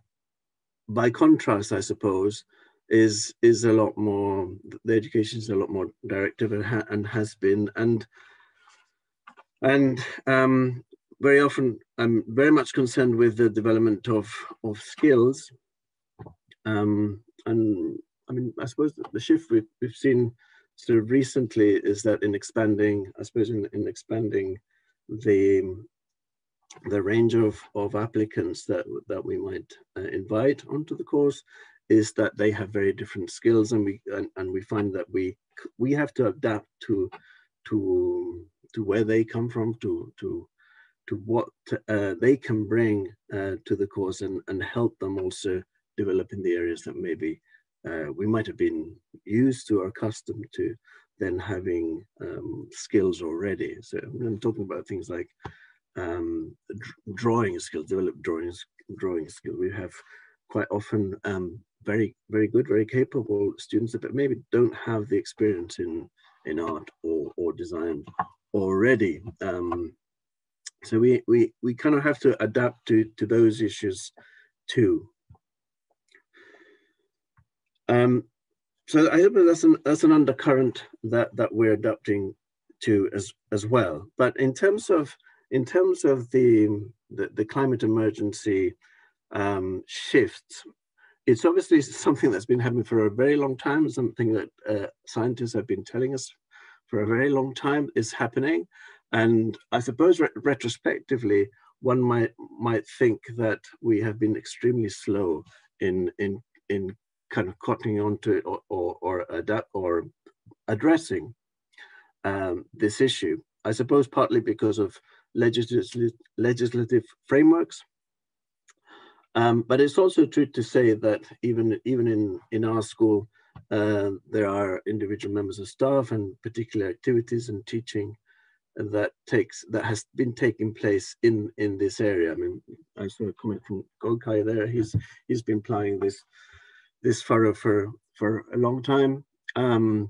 by contrast i suppose is is a lot more the education is a lot more directive and, ha and has been and and um, very often I'm very much concerned with the development of of skills. Um, and I mean I suppose the shift we've, we've seen sort of recently is that in expanding I suppose in, in expanding the the range of, of applicants that, that we might uh, invite onto the course is that they have very different skills and we and, and we find that we we have to adapt to to to where they come from to to to what uh, they can bring uh, to the course and, and help them also develop in the areas that maybe uh, we might have been used to or accustomed to then having um, skills already. So I'm talking about things like um, drawing skills, developed drawing, drawing skill. We have quite often um, very, very good, very capable students that maybe don't have the experience in, in art or, or design already. Um, so we, we, we kind of have to adapt to, to those issues too. Um, so I hope that's an, that's an undercurrent that, that we're adapting to as, as well. But in terms of, in terms of the, the, the climate emergency um, shifts, it's obviously something that's been happening for a very long time, something that uh, scientists have been telling us for a very long time is happening. And I suppose re retrospectively, one might might think that we have been extremely slow in in in kind of cutting onto or or or, adapt, or addressing um, this issue. I suppose partly because of legislative legislative frameworks, um, but it's also true to say that even even in in our school, uh, there are individual members of staff and particular activities and teaching that takes that has been taking place in in this area. I mean, I saw a comment from Gokay there. He's he's been plying this this furrow for for a long time. Um,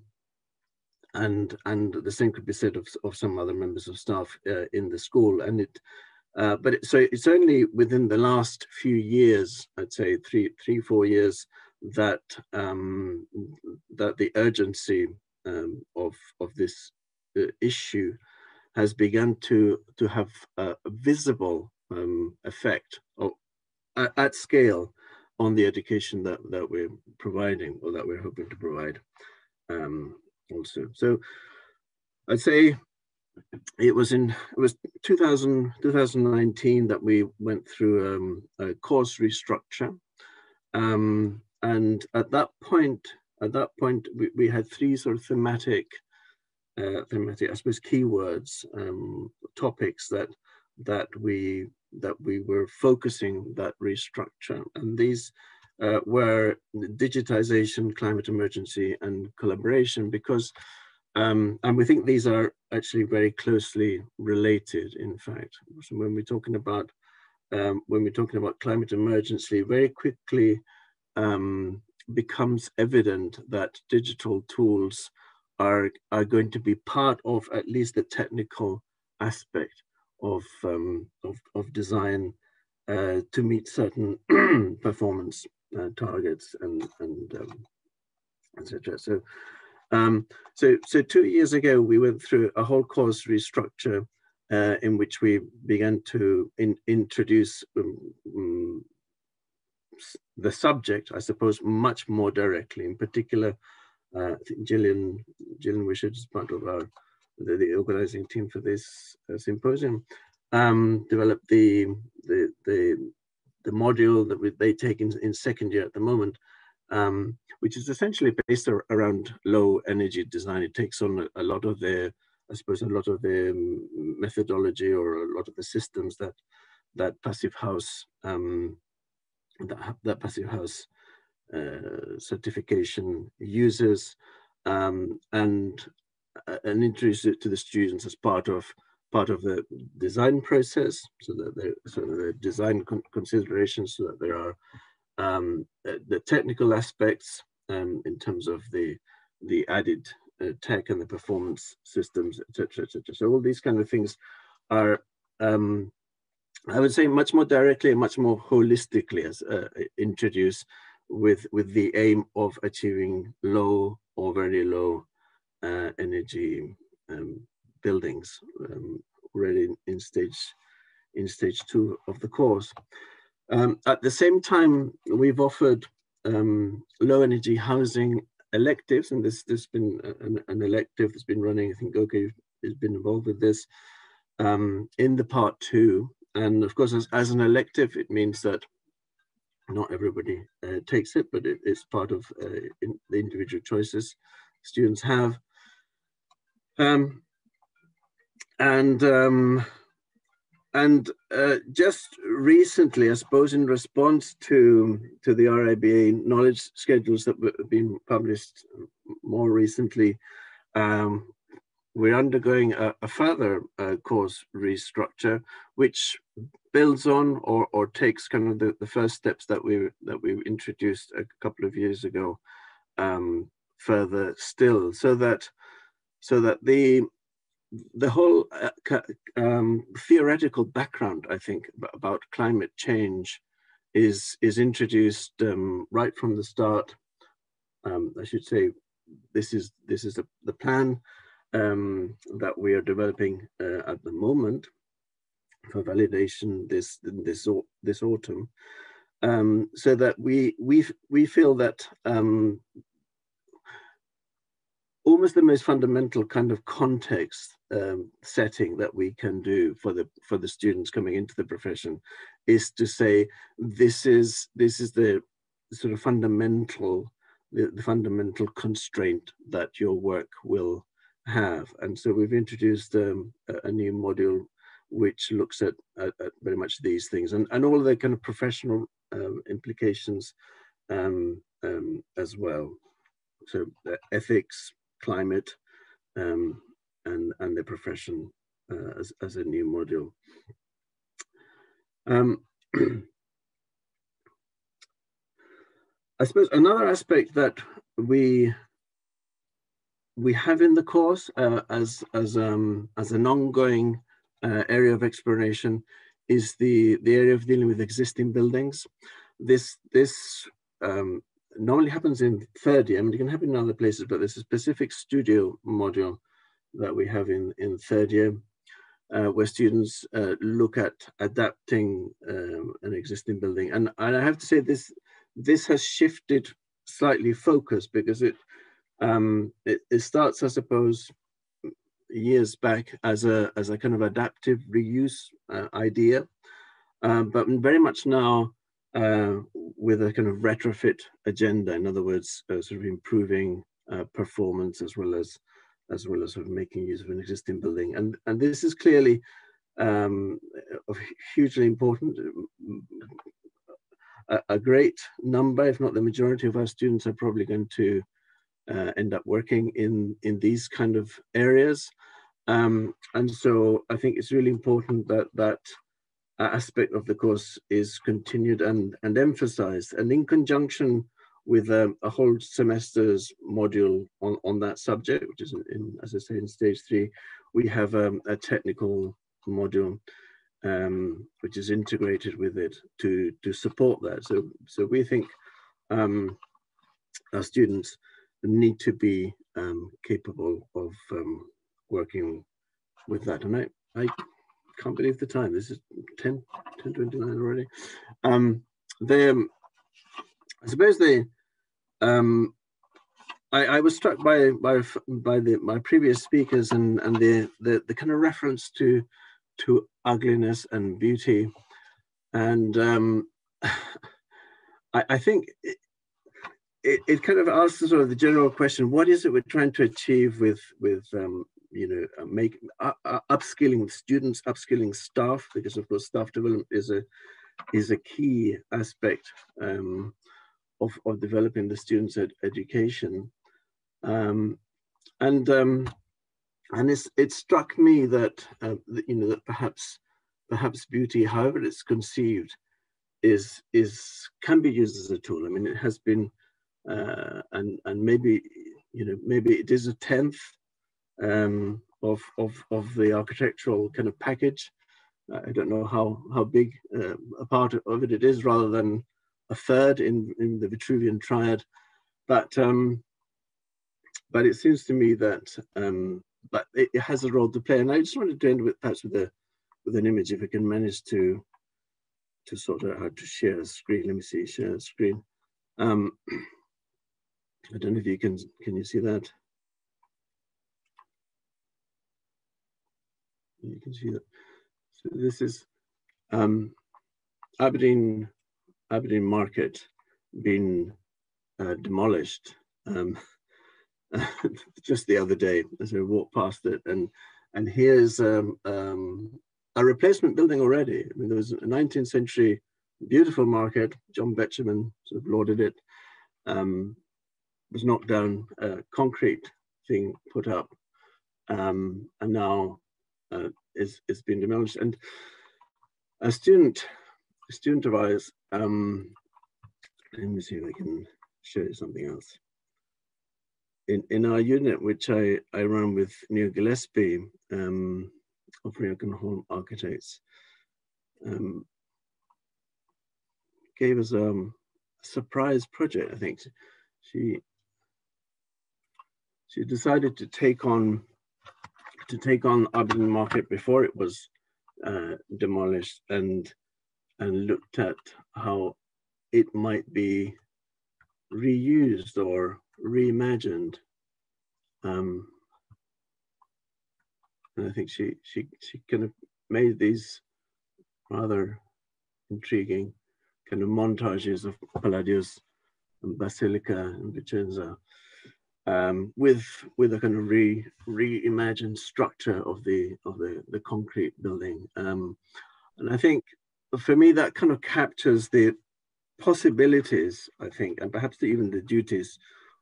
and and the same could be said of, of some other members of staff uh, in the school. And it, uh, but it, so it's only within the last few years, I'd say three three four years, that um, that the urgency um, of of this uh, issue has begun to to have a visible um, effect of, at, at, scale on the education that that we're providing or that we're hoping to provide um, also. So I'd say it was in it was 2000 2019 that we went through um, a course restructure um, and at that point at that point we, we had three sort of thematic uh, thematic, I suppose, keywords, um, topics that that we that we were focusing that restructure, and these uh, were digitization, climate emergency, and collaboration, because um, and we think these are actually very closely related. In fact, so when we're talking about um, when we're talking about climate emergency, very quickly um, becomes evident that digital tools are, are going to be part of at least the technical aspect of, um, of, of, design uh, to meet certain performance uh, targets and, and um, etc. So, um, so, so two years ago, we went through a whole course restructure uh, in which we began to in, introduce um, um, the subject, I suppose, much more directly, in particular, uh, I think Gillian, Gillian Wishart is part of our, the, the organizing team for this uh, symposium, um, developed the, the, the, the module that we, they take in, in second year at the moment, um, which is essentially based around low energy design. It takes on a, a lot of the, I suppose, a lot of the methodology or a lot of the systems that that passive house um, that, that passive house uh, certification uses um, and and introduce it to the students as part of part of the design process, so that there, so the design con considerations, so that there are um, the technical aspects um, in terms of the the added uh, tech and the performance systems, etc., etc. So all these kind of things are, um, I would say, much more directly and much more holistically as uh, introduced with with the aim of achieving low or very low uh, energy um, buildings um, already in stage in stage two of the course. Um, at the same time, we've offered um, low energy housing electives, and this there's been an, an, elective that's been running. I think Gokay has been involved with this um, in the part two. And of course, as, as, an elective, it means that not everybody uh, takes it, but it, it's part of uh, in the individual choices students have. Um, and um, and uh, just recently, I suppose, in response to to the RIBA knowledge schedules that have been published more recently, um, we're undergoing a, a further uh, course restructure, which builds on or, or takes kind of the, the first steps that we that we introduced a couple of years ago um, further still, so that so that the the whole uh, um, theoretical background, I think, about climate change is is introduced um, right from the start. Um, I should say, this is this is the, the plan um, that we are developing uh, at the moment for validation this this this autumn, um, so that we we we feel that um, almost the most fundamental kind of context um, setting that we can do for the for the students coming into the profession is to say this is this is the sort of fundamental the, the fundamental constraint that your work will have. And so we've introduced um, a, a, new module which looks at, at, at, very much these things and, and all the kind of professional um, implications um, um, as well. So uh, ethics climate um, and, and the profession uh, as, as a new module. Um, I suppose another aspect that we we have in the course uh, as as um, as an ongoing uh, area of exploration is the the area of dealing with existing buildings. This this um, normally happens in third year. I mean, it can happen in other places, but there's a specific studio module that we have in, in third year, uh, where students uh, look at adapting um, an existing building. And, and I have to say this, this has shifted slightly focus because it, um, it, it starts, I suppose, years back as a, as a kind of adaptive reuse uh, idea. Um, but very much now uh, with a kind of retrofit agenda. In other words, uh, sort of improving uh, performance as well as as well as sort of making use of an existing building. And and this is clearly um, hugely important. A, great number, if not the majority of our students are probably going to uh, end up working in in these kind of areas. Um, and so I think it's really important that that aspect of the course is continued and, and emphasized. And in conjunction with um, a whole semester's module on, on that subject, which is in, as I say, in stage three, we have um, a technical module um, which is integrated with it to, to support that. So, so we think um, our students need to be um, capable of um, working with that. And I, I can't believe the time. This is 10, 10 29 already. Um, they, um, I suppose they, um, I, I was struck by by by the my previous speakers and and the the, the kind of reference to to ugliness and beauty, and um, I, I think it, it, it, kind of asks sort of the general question: What is it we're trying to achieve with with um, you know, uh, make uh, uh, upskilling students, upskilling staff, because of course staff development is a is a key aspect um, of, of developing the students' ed education. Um, and um, and it's, it struck me that, uh, that, you know, that perhaps, perhaps beauty, however it's conceived, is, is, can be used as a tool. I mean, it has been, uh, and, and maybe, you know, maybe it is a tenth um, of, of, of the architectural kind of package. I don't know how, how big uh, a part of it it is rather than a third in, in the Vitruvian triad. But, um, but it seems to me that um, but it, it, has a role to play. And I just wanted to end with perhaps with a with an image, if I can manage to to sort out how to share a screen. Let me see, share a screen. Um, I don't know if you can can you see that? You can see that. So this is um, Aberdeen Aberdeen Market being uh, demolished. Um, just the other day as we walked past it, and and here's um, um, a replacement building already. I mean, there was a 19th century beautiful market. John Betjeman sort of lauded it. Um, was knocked down, a concrete thing put up, um, and now uh, is is being demolished. And a student, a student of ours. Um, let me see if I can show you something else in, in our unit, which I, I run with Neil Gillespie um, of Home Architects, um, gave us um, a surprise project, I think. She, she decided to take on to take on Aberdeen Market before it was uh, demolished and and looked at how it might be reused or reimagined. Um, and I think she she she kind of made these rather intriguing kind of montages of Palladio's and Basilica and Vicenza um, with with a kind of re reimagined structure of the of the the concrete building. Um, and I think for me that kind of captures the possibilities, I think, and perhaps the, even the duties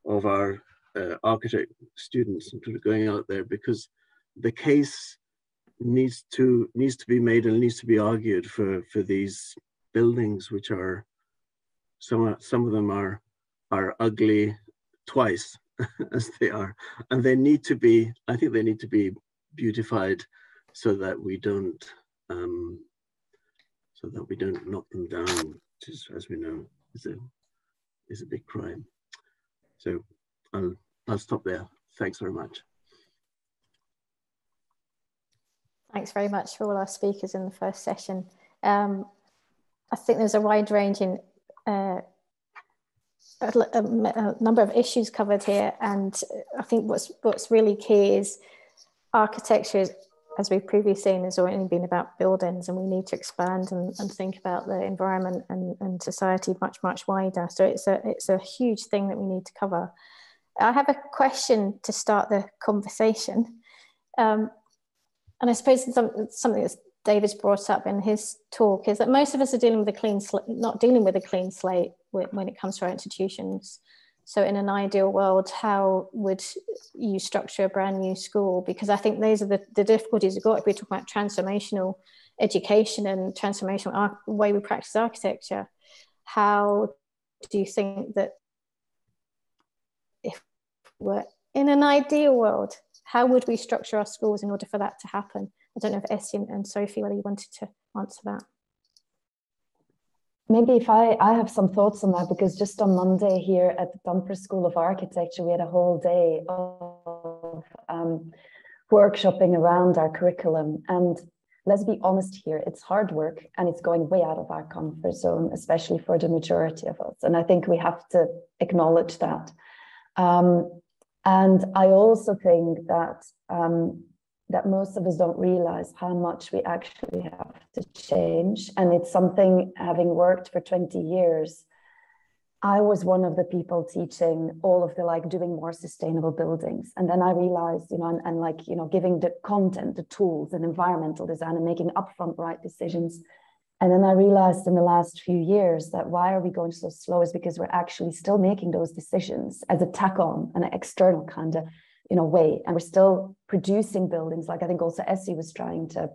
of our uh, architect students going out there because the case needs to needs to be made and needs to be argued for for these buildings which are some some of them are are ugly twice as they are and they need to be i think they need to be beautified so that we don't um so that we don't knock them down which is as we know is a is a big crime so I'll, I'll stop there. Thanks very much. Thanks very much for all our speakers in the first session. Um, I think there's a wide ranging uh, a, a, number of issues covered here, and I think what's what's really key is architecture, as we've previously seen, has only been about buildings, and we need to expand and, and think about the environment and, and society much much wider. So it's a it's a huge thing that we need to cover. I have a question to start the conversation. Um, and I suppose something that David's brought up in his talk is that most of us are dealing with a clean slate, not dealing with a clean slate when it comes to our institutions. So in an ideal world, how would you structure a brand new school? Because I think those are the, the difficulties we've got if we're talking about transformational education and transformational way we practice architecture. How do you think that if we're in an ideal world, how would we structure our schools in order for that to happen? I don't know if Essi and Sofie, whether you wanted to answer that. Maybe if I, I have some thoughts on that, because just on Monday here at the Tampere School of Architecture, we had a whole day of um, workshopping around our curriculum. And let's be honest here, it's hard work and it's going way out of our comfort zone, especially for the majority of us. And I think we have to acknowledge that. Um, and I also think that um, that most of us don't realize how much we actually have to change. And it's something having worked for 20 years. I was one of the people teaching all of the like doing more sustainable buildings. And then I realized, you know, and, and like, you know, giving the content, the tools and environmental design and making upfront right decisions and then I realized in the last few years that why are we going so slow is because we're actually still making those decisions as a tack on, an external kind of you know, way. And we're still producing buildings. Like I think also Essi was trying to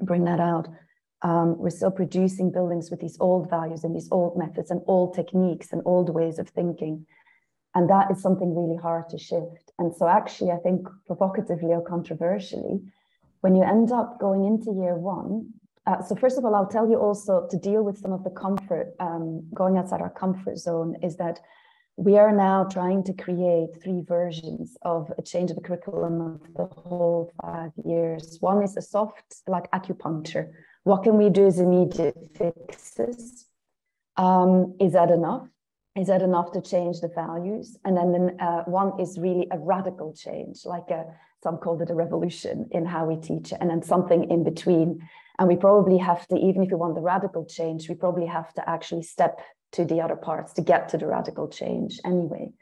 bring that out. Um, we're still producing buildings with these old values and these old methods and old techniques and old ways of thinking. And that is something really hard to shift. And so actually, I think provocatively or controversially, when you end up going into year one, uh, so first of all, I'll tell you also to deal with some of the comfort, um, going outside our comfort zone, is that we are now trying to create three versions of a change of the curriculum of the whole five years. One is a soft, like acupuncture. What can we do as immediate fixes? Um, is that enough? Is that enough to change the values? And then uh, one is really a radical change, like a, some called it a revolution in how we teach, and then something in between and we probably have to, even if we want the radical change, we probably have to actually step to the other parts to get to the radical change anyway.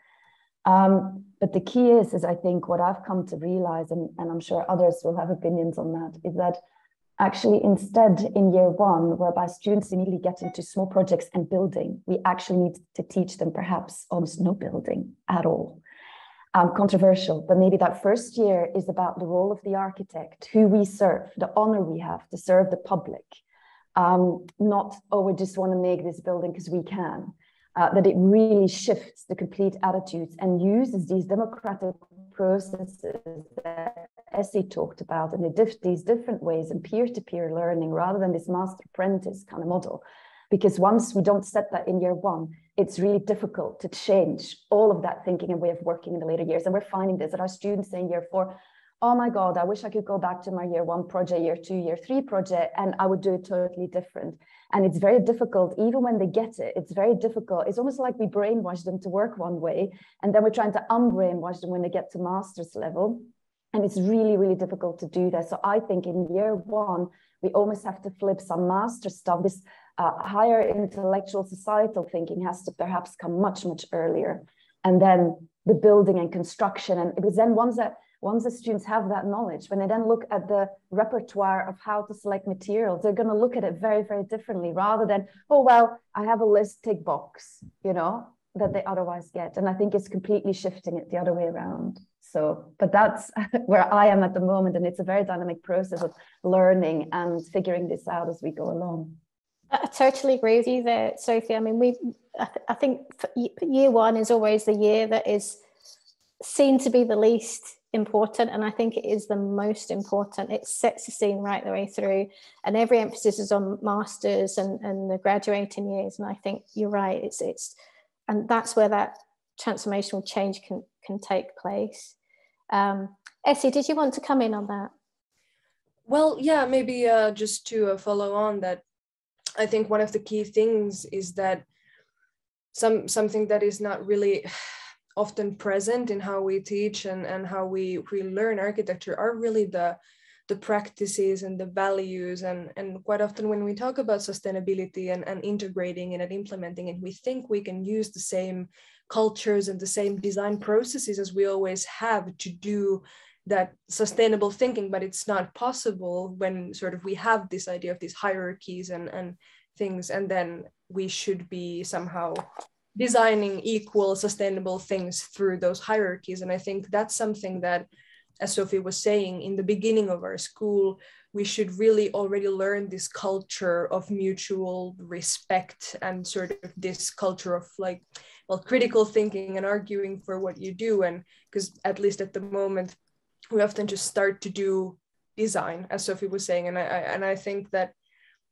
Um, but the key is, is I think what I've come to realize, and, and I'm sure others will have opinions on that, is that actually instead in year one, whereby students immediately get into small projects and building, we actually need to teach them perhaps almost no building at all um, controversial, but maybe that first year is about the role of the architect, who we serve, the honor we have to serve the public. Um, not, oh, we just want to make this building because we can. Uh, that it really shifts the complete attitudes and uses these democratic processes that Essi talked about and diff these different ways and peer-to-peer -peer learning rather than this master apprentice kind of model. Because once we don't set that in year one, it's really difficult to change all of that thinking and way of working in the later years. And we're finding this that our students in year four, oh my God, I wish I could go back to my year one project, year two, year three project, and I would do it totally different. And it's very difficult, even when they get it, it's very difficult. It's almost like we brainwash them to work one way, and then we're trying to unbrainwash them when they get to master's level. And it's really, really difficult to do that. So I think in year one, we almost have to flip some master stuff, this uh, higher intellectual societal thinking has to perhaps come much, much earlier. And then the building and construction. And because then once that once the students have that knowledge, when they then look at the repertoire of how to select materials, they're going to look at it very, very differently rather than, oh, well, I have a list, tick box, you know, that they otherwise get. And I think it's completely shifting it the other way around. So, but that's where I am at the moment. And it's a very dynamic process of learning and figuring this out as we go along. I totally agree with you there, Sofie. I mean, we, I, th- I think year one is always the year that is seen to be the least important, and I think it is the most important. It sets the scene right the way through, and every emphasis is on masters and, and the graduating years. And I think you're right. It's it's, and that's where that transformational change can can take place. Um, Essi, did you want to come in on that? Well, yeah, maybe uh, just to uh, follow on that I think one of the key things is that some something that is not really often present in how we teach and, and how we, we learn architecture are really the the practices and the values. And, and quite often when we talk about sustainability and, and integrating it and implementing it we think we can use the same cultures and the same design processes as we always have to do that sustainable thinking. But it's not possible when sort of we have this idea of these hierarchies and and things and then we should be somehow designing equal sustainable things through those hierarchies. And i think that's something that as Sofie was saying in the beginning of our school we should really already learn this culture of mutual respect and sort of this culture of like well critical thinking and arguing for what you do. And because at least at the moment we often just start to do design as Sofie was saying. And I, and i think that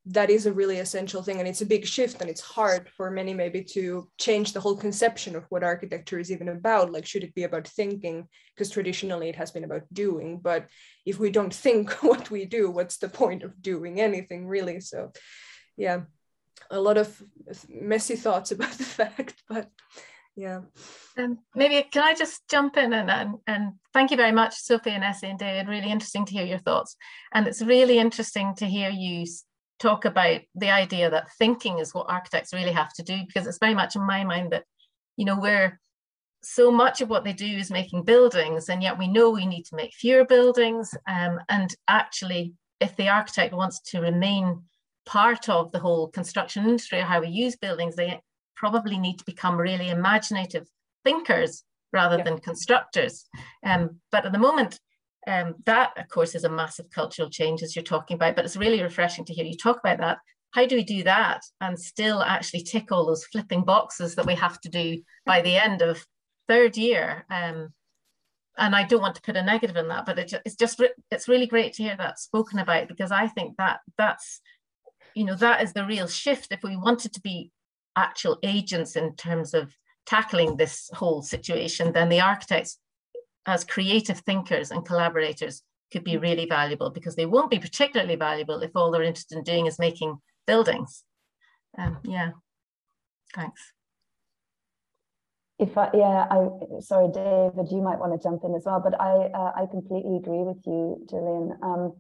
that is a really essential thing and it's a big shift and it's hard for many maybe to change the whole conception of what architecture is even about like should it be about thinking because traditionally it has been about doing but if we don't think what we do what's the point of doing anything really so yeah a lot of messy thoughts about the fact but yeah. Um, maybe can I just jump in and, and and thank you very much, Sofie and Essi and David. Really interesting to hear your thoughts, and it's really interesting to hear you talk about the idea that thinking is what architects really have to do because it's very much in my mind that you know we're so much of what they do is making buildings and yet we know we need to make fewer buildings um, and actually if the architect wants to remain part of the whole construction industry or how we use buildings they probably need to become really imaginative thinkers rather yeah. than constructors. Um, but at the moment, um, that, of course, is a massive cultural change as you're talking about, but it's really refreshing to hear you talk about that. How do we do that and still actually tick all those flipping boxes that we have to do by the end of third year? Um, and I don't want to put a negative in that, but it, it's just it's really great to hear that spoken about because I think that that's you know that is the real shift if we wanted to be actual agents in terms of tackling this whole situation, then the architects as creative thinkers and collaborators could be really valuable because they won't be particularly valuable if all they're interested in doing is making buildings. Um, yeah, thanks. If I, yeah, I sorry, David, you might want to jump in as well, but I uh, I completely agree with you, Gillian. Um,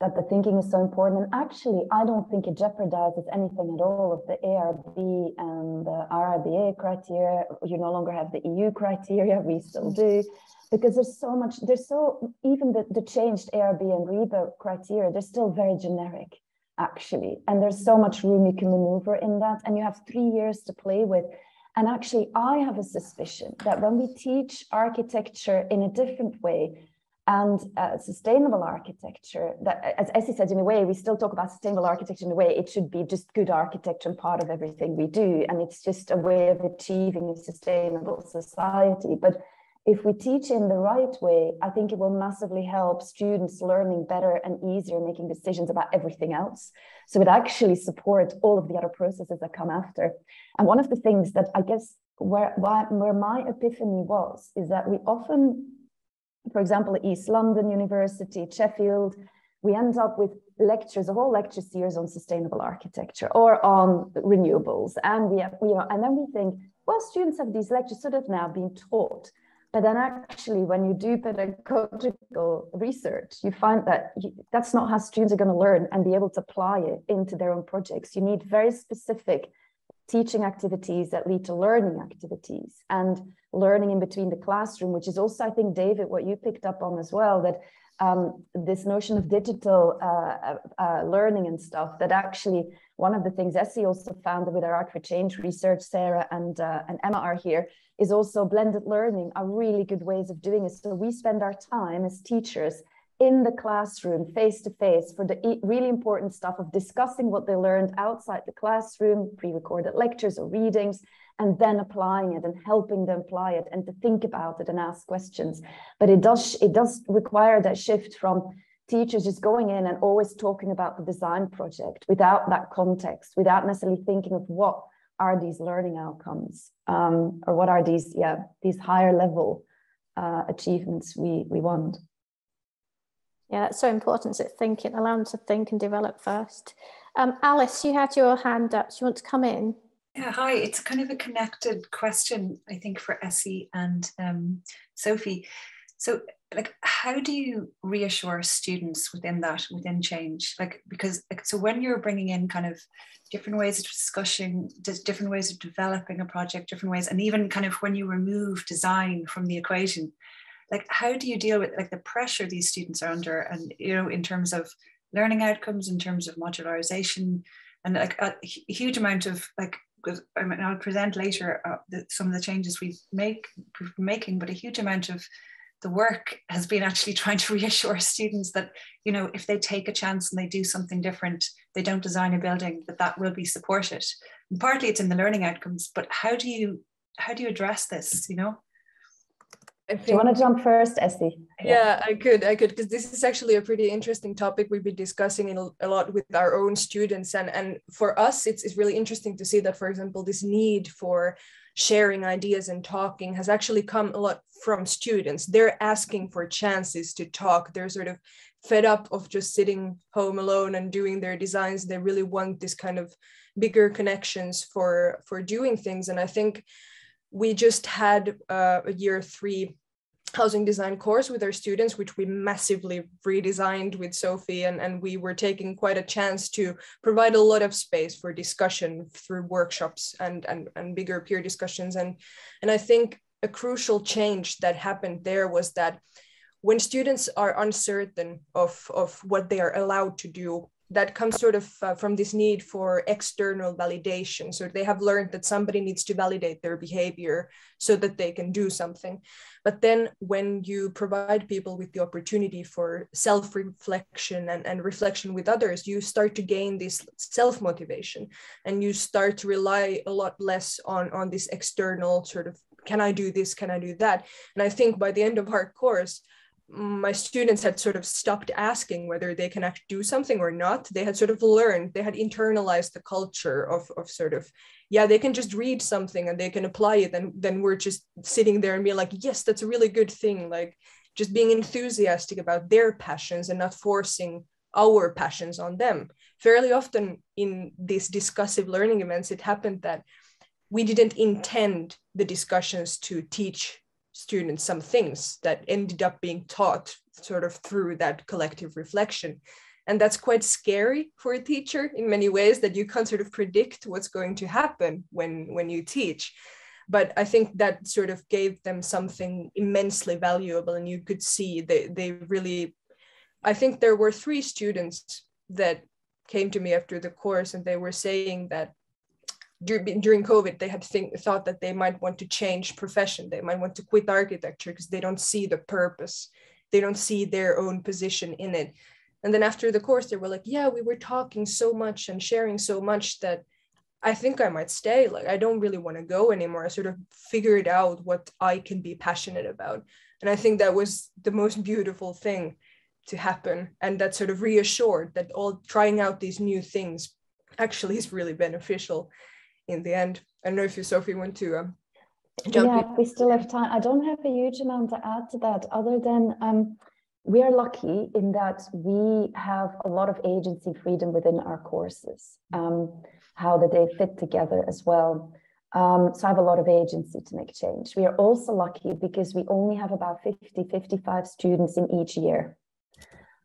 that the thinking is so important. And actually, I don't think it jeopardizes anything at all of the ARB and the RIBA criteria. You no longer have the EU criteria, we still do, because there's so much, there's so, even the, the changed ARB and RIBA criteria, they're still very generic, actually. And there's so much room you can maneuver in that. And you have three years to play with. And actually, I have a suspicion that when we teach architecture in a different way, and uh, sustainable architecture that as Essi said in a way we still talk about sustainable architecture in a way it should be just good architecture and part of everything we do and it's just a way of achieving a sustainable society. But if we teach in the right way i think it will massively help students learning better and easier making decisions about everything else. So it actually supports all of the other processes that come after. And one of the things that i guess where, where my epiphany was is that we often for example, East London University, Sheffield, we end up with lectures, a whole lecture series on sustainable architecture or on renewables. And we have, you know, and then we think, well, students have these lectures sort of now being taught. But then actually, when you do pedagogical research, you find that you, that's not how students are going to learn and be able to apply it into their own projects. You need very specific teaching activities that lead to learning activities and learning in between the classroom, which is also, I think, David, what you picked up on as well, that um, this notion of digital uh, uh, learning and stuff, that actually one of the things Essi also found with Arc for Change research, Sarah and, uh, and Emma are here, is also blended learning are really good ways of doing it. So we spend our time as teachers in the classroom, face to face, for the really important stuff of discussing what they learned outside the classroom, pre recorded lectures or readings, and then applying it and helping them apply it and to think about it and ask questions. But it does, it does require that shift from teachers just going in and always talking about the design project without that context, without necessarily thinking of what are these learning outcomes um, or what are these, yeah, these higher level uh, achievements we, we want. Yeah, that's so important. So thinking, allow them to think and develop first. Um, Alice, you had your hand up. Do you want to come in? Yeah, hi. It's kind of a connected question, I think, for Essi and um, Sofie. So, like, how do you reassure students within that, within change? Like, because, like, so when you're bringing in kind of different ways of discussing, different ways of developing a project, different ways, and even kind of when you remove design from the equation, like how do you deal with like the pressure these students are under and you know in terms of learning outcomes in terms of modularization and like a, huge amount of like I mean, I'll present later uh, the, some of the changes we've make making, but a huge amount of the work has been actually trying to reassure students that you know if they take a chance and they do something different, they don't design a building, that that will be supported. And partly it's in the learning outcomes, but how do you how do you address this? You know. Think, Do you want to jump first, Essi? Yeah, I could, I could, because this is actually a pretty interesting topic we've been discussing in a lot with our own students, and and for us, it's it's really interesting to see that, for example, this need for sharing ideas and talking has actually come a lot from students. They're asking for chances to talk. They're sort of fed up of just sitting home alone and doing their designs. They really want this kind of bigger connections for for doing things, and I think we just had uh, a year three housing design course with our students, which we massively redesigned with Sofie, and, and we were taking quite a chance to provide a lot of space for discussion through workshops and, and, and bigger peer discussions. And, and I think a crucial change that happened there was that when students are uncertain of, of what they are allowed to do that comes sort of uh, from this need for external validation. So they have learned that somebody needs to validate their behavior so that they can do something. But then when you provide people with the opportunity for self reflection and, and reflection with others, you start to gain this self motivation and you start to rely a lot less on, on this external sort of can I do this? Can I do that? And I think by the end of our course, my students had sort of stopped asking whether they can actually do something or not. They had sort of learned, they had internalized the culture of, of sort of, yeah, they can just read something and they can apply it. And then we're just sitting there and being like, yes, that's a really good thing. Like just being enthusiastic about their passions and not forcing our passions on them. Fairly often in these discussive learning events, it happened that we didn't intend the discussions to teach students some things that ended up being taught sort of through that collective reflection. And that's quite scary for a teacher in many ways that you can't sort of predict what's going to happen when, when you teach. But I think that sort of gave them something immensely valuable. And you could see they, they really, I think there were three students that came to me after the course and they were saying that during, COVID, they had think, thought that they might want to change profession. They might want to quit architecture because they don't see the purpose. They don't see their own position in it. And then after the course, they were like, yeah, we were talking so much and sharing so much that I think I might stay. Like, I don't really want to go anymore. I sort of figured out what I can be passionate about. And I think that was the most beautiful thing to happen. And that sort of reassured that all trying out these new things actually is really beneficial in the end. I don't know if you, Sofie, want to um, jump Yeah, in. we still have time. I don't have a huge amount to add to that other than um, we are lucky in that we have a lot of agency freedom within our courses, um, how that they fit together as well. Um, so I have a lot of agency to make change. We are also lucky because we only have about 50, 55 students in each year.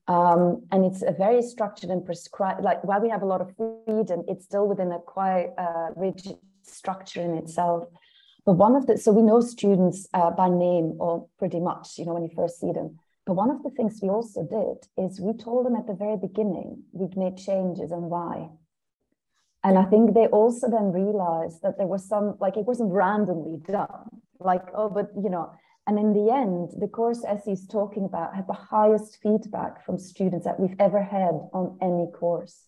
Um, and it's a very structured and prescribed, like while we have a lot of freedom, it's still within a quite uh, rigid structure in itself. But one of the, so we know students uh, by name or pretty much, you know, when you first see them. But one of the things we also did is we told them at the very beginning we'd made changes and why. And I think they also then realized that there was some, like it wasn't randomly done. Like, oh, but you know, and in the end, the course Essi is talking about had the highest feedback from students that we've ever had on any course.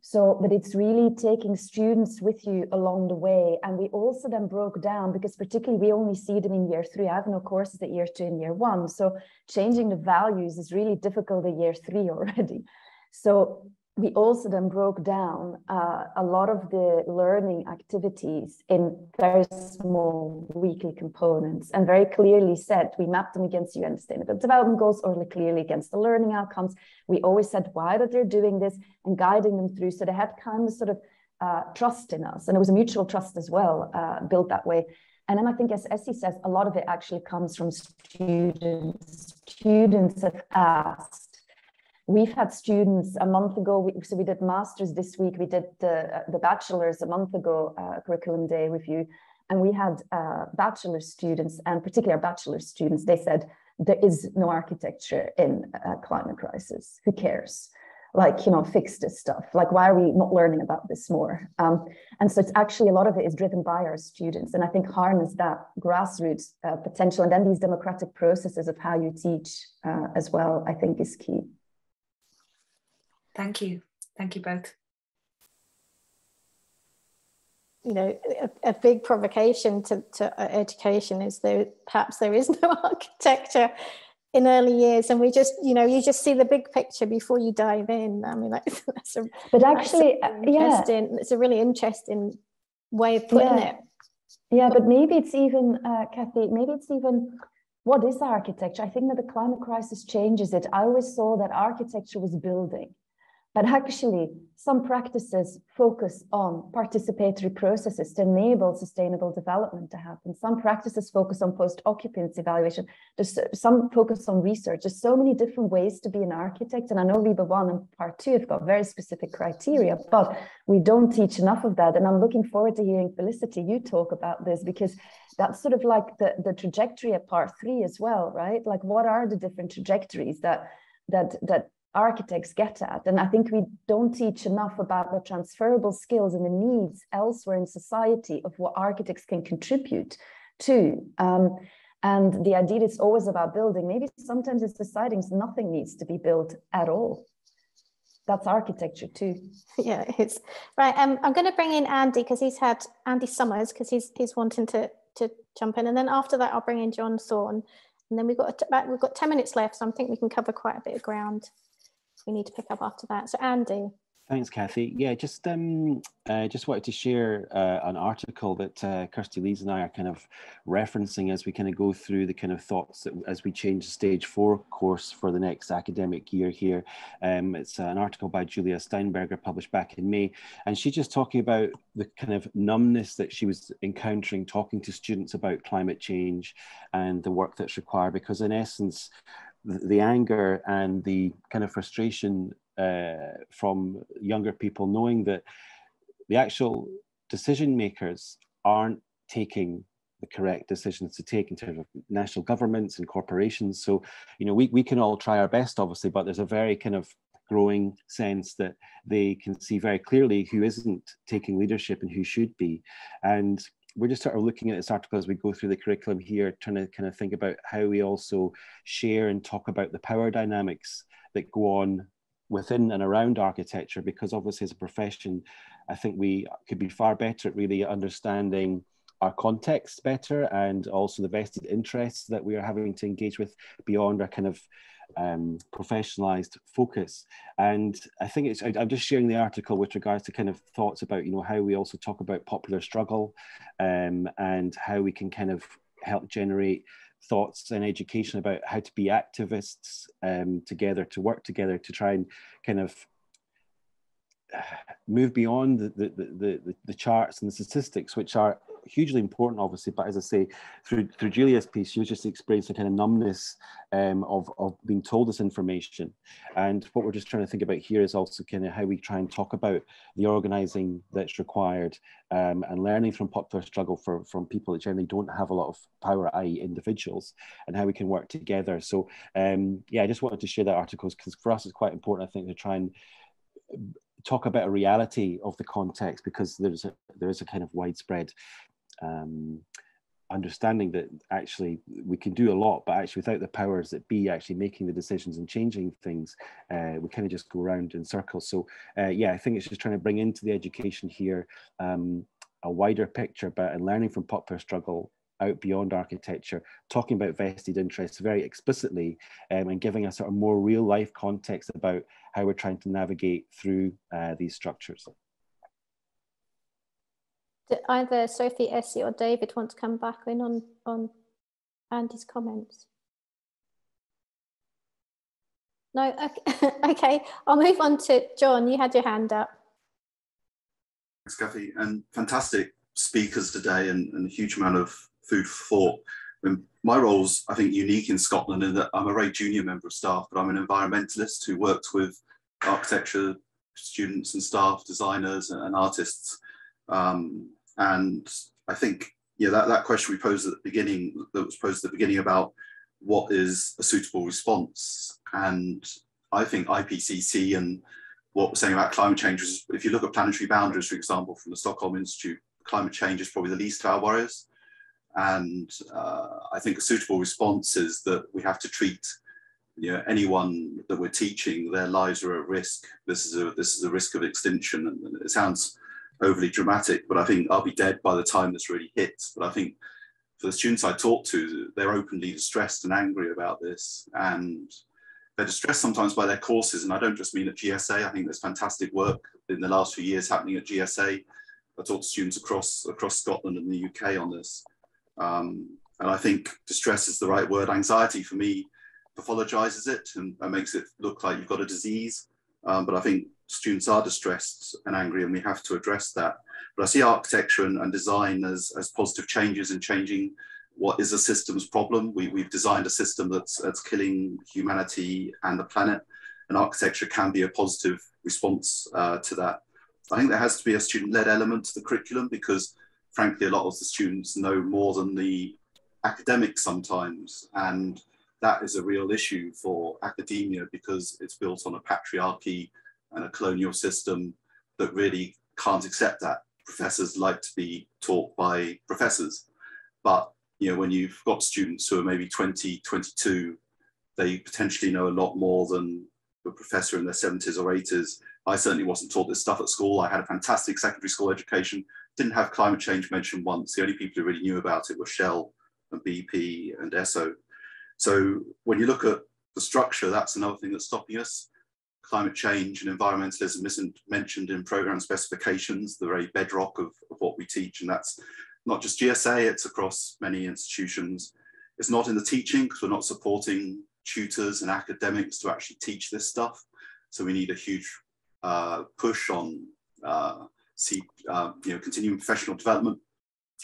So, but it's really taking students with you along the way. And we also then broke down because particularly we only see them in year three. I have no courses at year two and year one. So changing the values is really difficult at year three already. So we also then broke down uh, a lot of the learning activities in very small weekly components and very clearly said we mapped them against UN Sustainable Development Goals or clearly against the learning outcomes. We always said why that they're doing this and guiding them through. So they had kind of sort of uh, trust in us, and it was a mutual trust as well, uh, built that way. And then I think, as Essi says, a lot of it actually comes from students. Students have asked We've had students a month ago, we, so we did masters this week, we did the, uh, the bachelor's a month ago, uh, curriculum day review, and we had uh, bachelor students, and particularly our bachelor students, they said, there is no architecture in a climate crisis, who cares? Like, you know, fix this stuff. Like, why are we not learning about this more? Um, and so it's actually a lot of it is driven by our students. And I think harness that grassroots uh, potential and then these democratic processes of how you teach uh, as well, I think is key. Thank you. Thank you both. You know, a, a big provocation to, to uh, education is that perhaps there is no architecture in early years and we just you know you just see the big picture before you dive in i mean that's, that's a but actually uh, yeah it's a really interesting way of putting yeah. it yeah but maybe it's even uh, kathy maybe it's even what is architecture i think that the climate crisis changes it i always saw that architecture was building but actually, some practices focus on participatory processes to enable sustainable development to happen. Some practices focus on post-occupancy evaluation. There's some focus on research. There's so many different ways to be an architect. And I know RIBA 1 and part 2 have got very specific criteria, but we don't teach enough of that. And I'm looking forward to hearing Felicity, you talk about this, because that's sort of like the, the trajectory at part 3 as well, right? Like what are the different trajectories that that that architects get at. And I think we don't teach enough about the transferable skills and the needs elsewhere in society of what architects can contribute to. Um, and the idea is always about building. Maybe sometimes it's deciding nothing needs to be built at all. That's architecture too. Yeah, it's right. Um, I'm going to bring in Andy because he's had Andy Summers because he's he's wanting to to jump in, and then after that I'll bring in John Thorne, and then we've got about we've got ten minutes left, so I think we can cover quite a bit of ground. We need to pick up after that. So Andy. Thanks, Kathy. Yeah, just um, uh, just wanted to share uh, an article that uh, Kirsty Lees and I are kind of referencing as we kind of go through the kind of thoughts that as we change the stage four course for the next academic year here. Um, it's an article by Julia Steinberger published back in May, and she's just talking about the kind of numbness that she was encountering talking to students about climate change and the work that's required. Because in essence, the, the anger and the kind of frustration uh, from younger people knowing that the actual decision makers aren't taking the correct decisions to take in terms of national governments and corporations. So, you know, we, we can all try our best, obviously, but there's a very kind of growing sense that they can see very clearly who isn't taking leadership and who should be. And we're just sort of looking at this article as we go through the curriculum here, trying to kind of think about how we also share and talk about the power dynamics that go on within and around architecture because obviously as a profession i think we could be far better at really understanding our context better and also the vested interests that we are having to engage with beyond our kind of um, professionalized focus. And i think it's I, i'm just sharing the article with regards to kind of thoughts about you know how we also talk about popular struggle um, and how we can kind of help generate thoughts and education about how to be activists um, together, to work together, to try and kind of move beyond the, the, the, the charts and the statistics, which are hugely important, obviously. But as I say, through through Julia's piece, she was just experiencing a kind of numbness um, of of being told this information. And what we're just trying to think about here is also kind of how we try and talk about the organising that's required um, and learning from popular struggle for from people that generally don't have a lot of power, i.e., individuals, and how we can work together. So um, yeah, I just wanted to share that article because for us it's quite important, I think, to try and talk about a reality of the context because there's a there is a kind of widespread um, understanding that actually we can do a lot, but actually without the powers that be actually making the decisions and changing things, uh, we kind of just go around in circles. So uh, yeah, I think it's just trying to bring into the education here um, a wider picture about and learning from popular struggle out beyond architecture, talking about vested interests very explicitly um, and giving a sort of more real life context about how we're trying to navigate through uh, these structures either Sofie, Essi, or David want to come back in on, on Andy's comments? No, okay. okay, I'll move on to John. You had your hand up. Thanks, Kathy, and fantastic speakers today, and, and a huge amount of food for thought. I mean, my role's, I think, unique in Scotland in that I'm a very junior member of staff, but I'm an environmentalist who works with architecture students and staff, designers and artists. Um, and I think, yeah, that, that question we posed at the beginning, that was posed at the beginning about what is a suitable response. And I think IPCC and what we're saying about climate change is, if you look at planetary boundaries, for example, from the Stockholm Institute, climate change is probably the least of our worries. And uh, I think a suitable response is that we have to treat you know, anyone that we're teaching, their lives are at risk. This is a this is a risk of extinction, and it sounds overly dramatic, but I think I'll be dead by the time this really hits. But I think for the students I talk to, they're openly distressed and angry about this. And they're distressed sometimes by their courses. And I don't just mean at GSA. I think there's fantastic work in the last few years happening at GSA. I talk to students across, across Scotland and the UK on this. Um, and I think distress is the right word. Anxiety for me pathologizes it and, and makes it look like you've got a disease. Um, but I think students are distressed and angry and we have to address that. But I see architecture and, and design as, as positive changes in changing what is a systems problem. We, we've designed a system that's, that's killing humanity and the planet and architecture can be a positive response uh, to that. I think there has to be a student-led element to the curriculum because frankly, a lot of the students know more than the academics sometimes. And that is a real issue for academia because it's built on a patriarchy and a colonial system that really can't accept that. Professors like to be taught by professors, but you know when you've got students who are maybe 20, 22, they potentially know a lot more than a professor in their 70s or 80s. I certainly wasn't taught this stuff at school. I had a fantastic secondary school education, didn't have climate change mentioned once. The only people who really knew about it were Shell and BP and Esso. So when you look at the structure, that's another thing that's stopping us. Climate change and environmentalism isn't mentioned in program specifications, the very bedrock of, of what we teach. And that's not just GSA, it's across many institutions. It's not in the teaching because we're not supporting tutors and academics to actually teach this stuff. So we need a huge uh, push on uh, see, uh, you know, continuing professional development.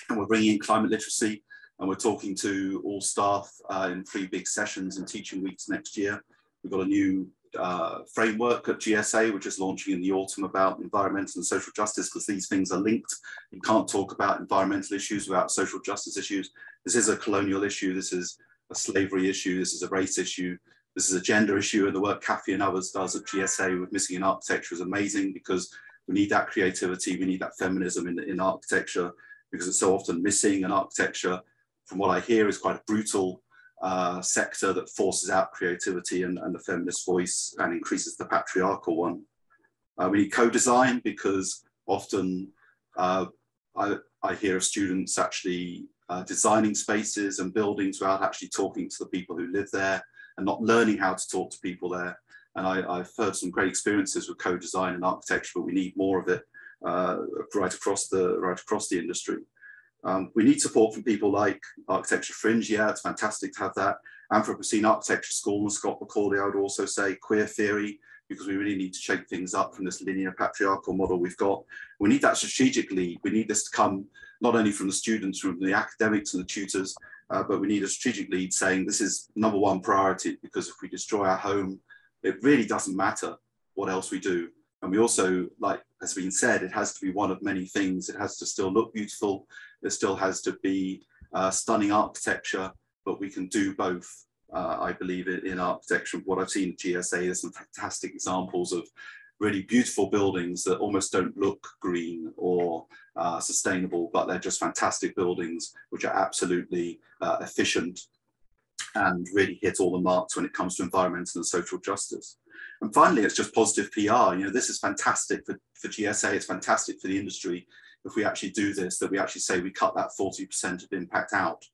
And we're bringing in climate literacy and we're talking to all staff uh, in three big sessions and teaching weeks next year. We've got a new uh, framework at GSA, which is launching in the autumn about environmental and social justice, because these things are linked. You can't talk about environmental issues without social justice issues. This is a colonial issue. This is a slavery issue. This is a race issue. This is a gender issue. And the work Kathy and others does at GSA with Missing in Architecture is amazing because we need that creativity. We need that feminism in, in architecture because it's so often missing in architecture from what I hear, is quite a brutal uh, sector that forces out creativity and, and, the feminist voice and increases the patriarchal one. Uh, we need co-design because often uh, I, I, hear of students actually uh, designing spaces and buildings without actually talking to the people who live there and not learning how to talk to people there. And I, have heard some great experiences with co-design and architecture, but we need more of it uh, right across the right across the industry. Um, we need support from people like Architecture Fringe. Yeah, it's fantastic to have that. Anthropocene Architecture School and Scott McAulay, I would also say queer theory, because we really need to shake things up from this linear patriarchal model we've got. We need that strategically. We need this to come not only from the students, from the academics and the tutors, uh, but we need a strategic lead saying this is number one priority because if we destroy our home, it really doesn't matter what else we do. And we also, like has been said, it has to be one of many things. It has to still look beautiful. It still has to be uh, stunning architecture, but we can do both. Uh, I believe in, in architecture. What I've seen at GSA, there's some fantastic examples of really beautiful buildings that almost don't look green or uh, sustainable, but they're just fantastic buildings which are absolutely uh, efficient and really hit all the marks when it comes to environmental and social justice. And finally, it's just positive PR. You know, this is fantastic for, for GSA, it's fantastic for the industry if we actually do this, that we actually say we cut that 40% of impact out.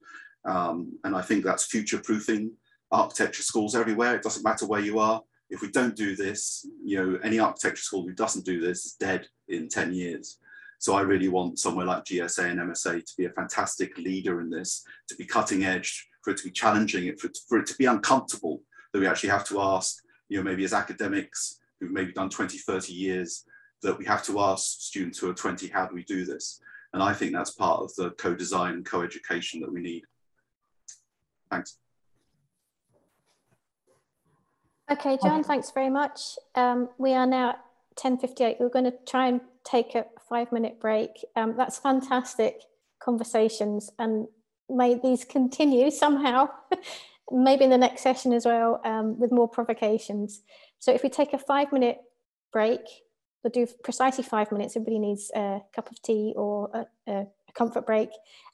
Um, and I think that's future proofing architecture schools everywhere. It doesn't matter where you are. If we don't do this, you know, any architecture school who doesn't do this is dead in 10 years. So I really want somewhere like GSA and MSA to be a fantastic leader in this, to be cutting edge, for it to be challenging, it for, for it to be uncomfortable, that we actually have to ask, you know, maybe as academics who've maybe done 20, 30 years, that we have to ask students who are 20, how do we do this? And I think that's part of the co-design and co-education that we need. Thanks. Okay, John, thanks very much. Um, we are now at 10.58. We're going to try and take a five minute break. Um, that's fantastic conversations and may these continue somehow, maybe in the next session as well um, with more provocations. So if we take a five minute break, we'll do precisely five minutes. Everybody needs a cup of tea or a, a comfort break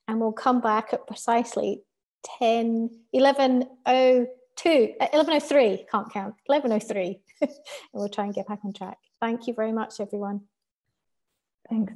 and we'll come back at precisely 10, 11, 02, uh, 1103, can't count, 1103. and we'll try and get back on track. Thank you very much, everyone. Thanks.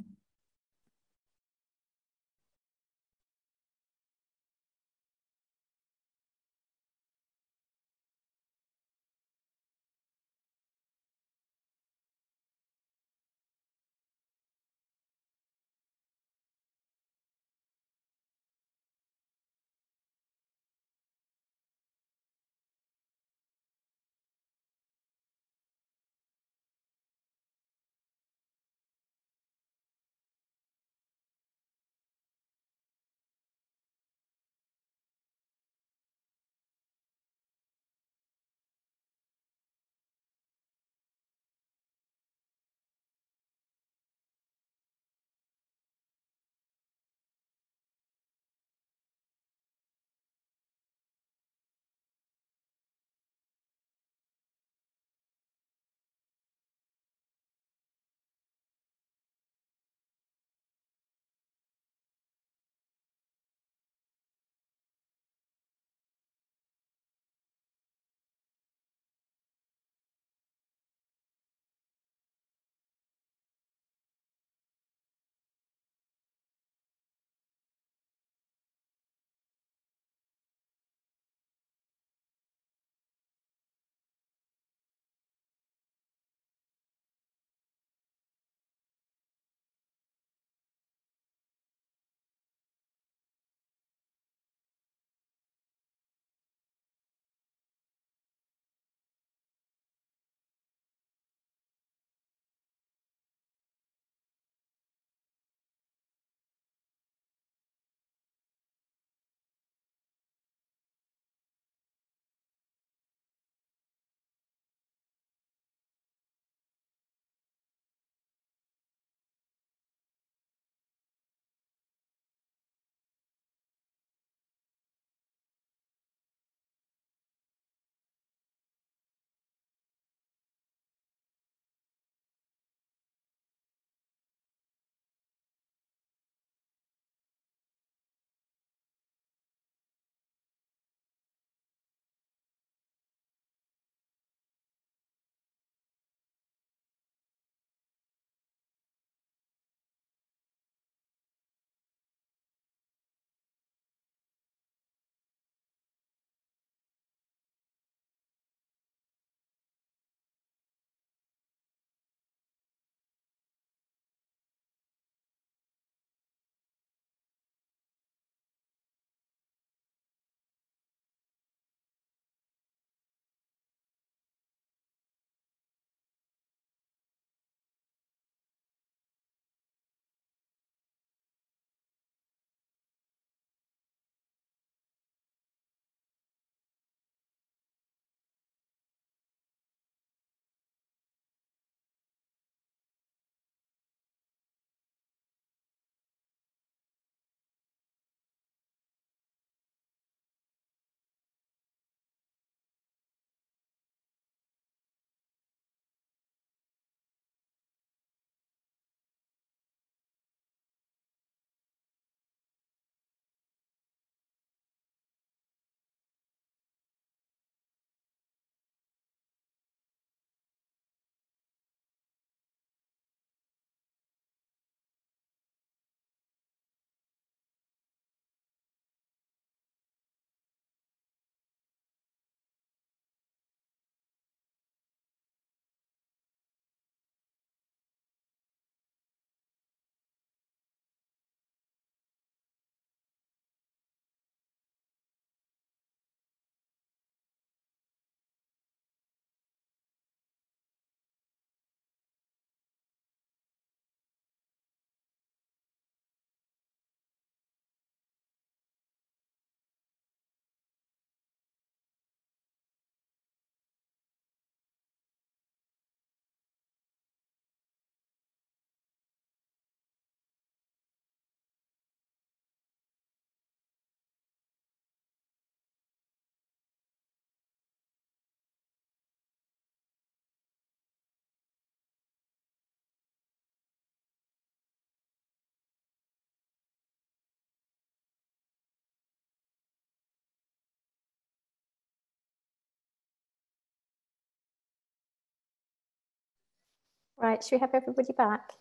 Right, should we have everybody back?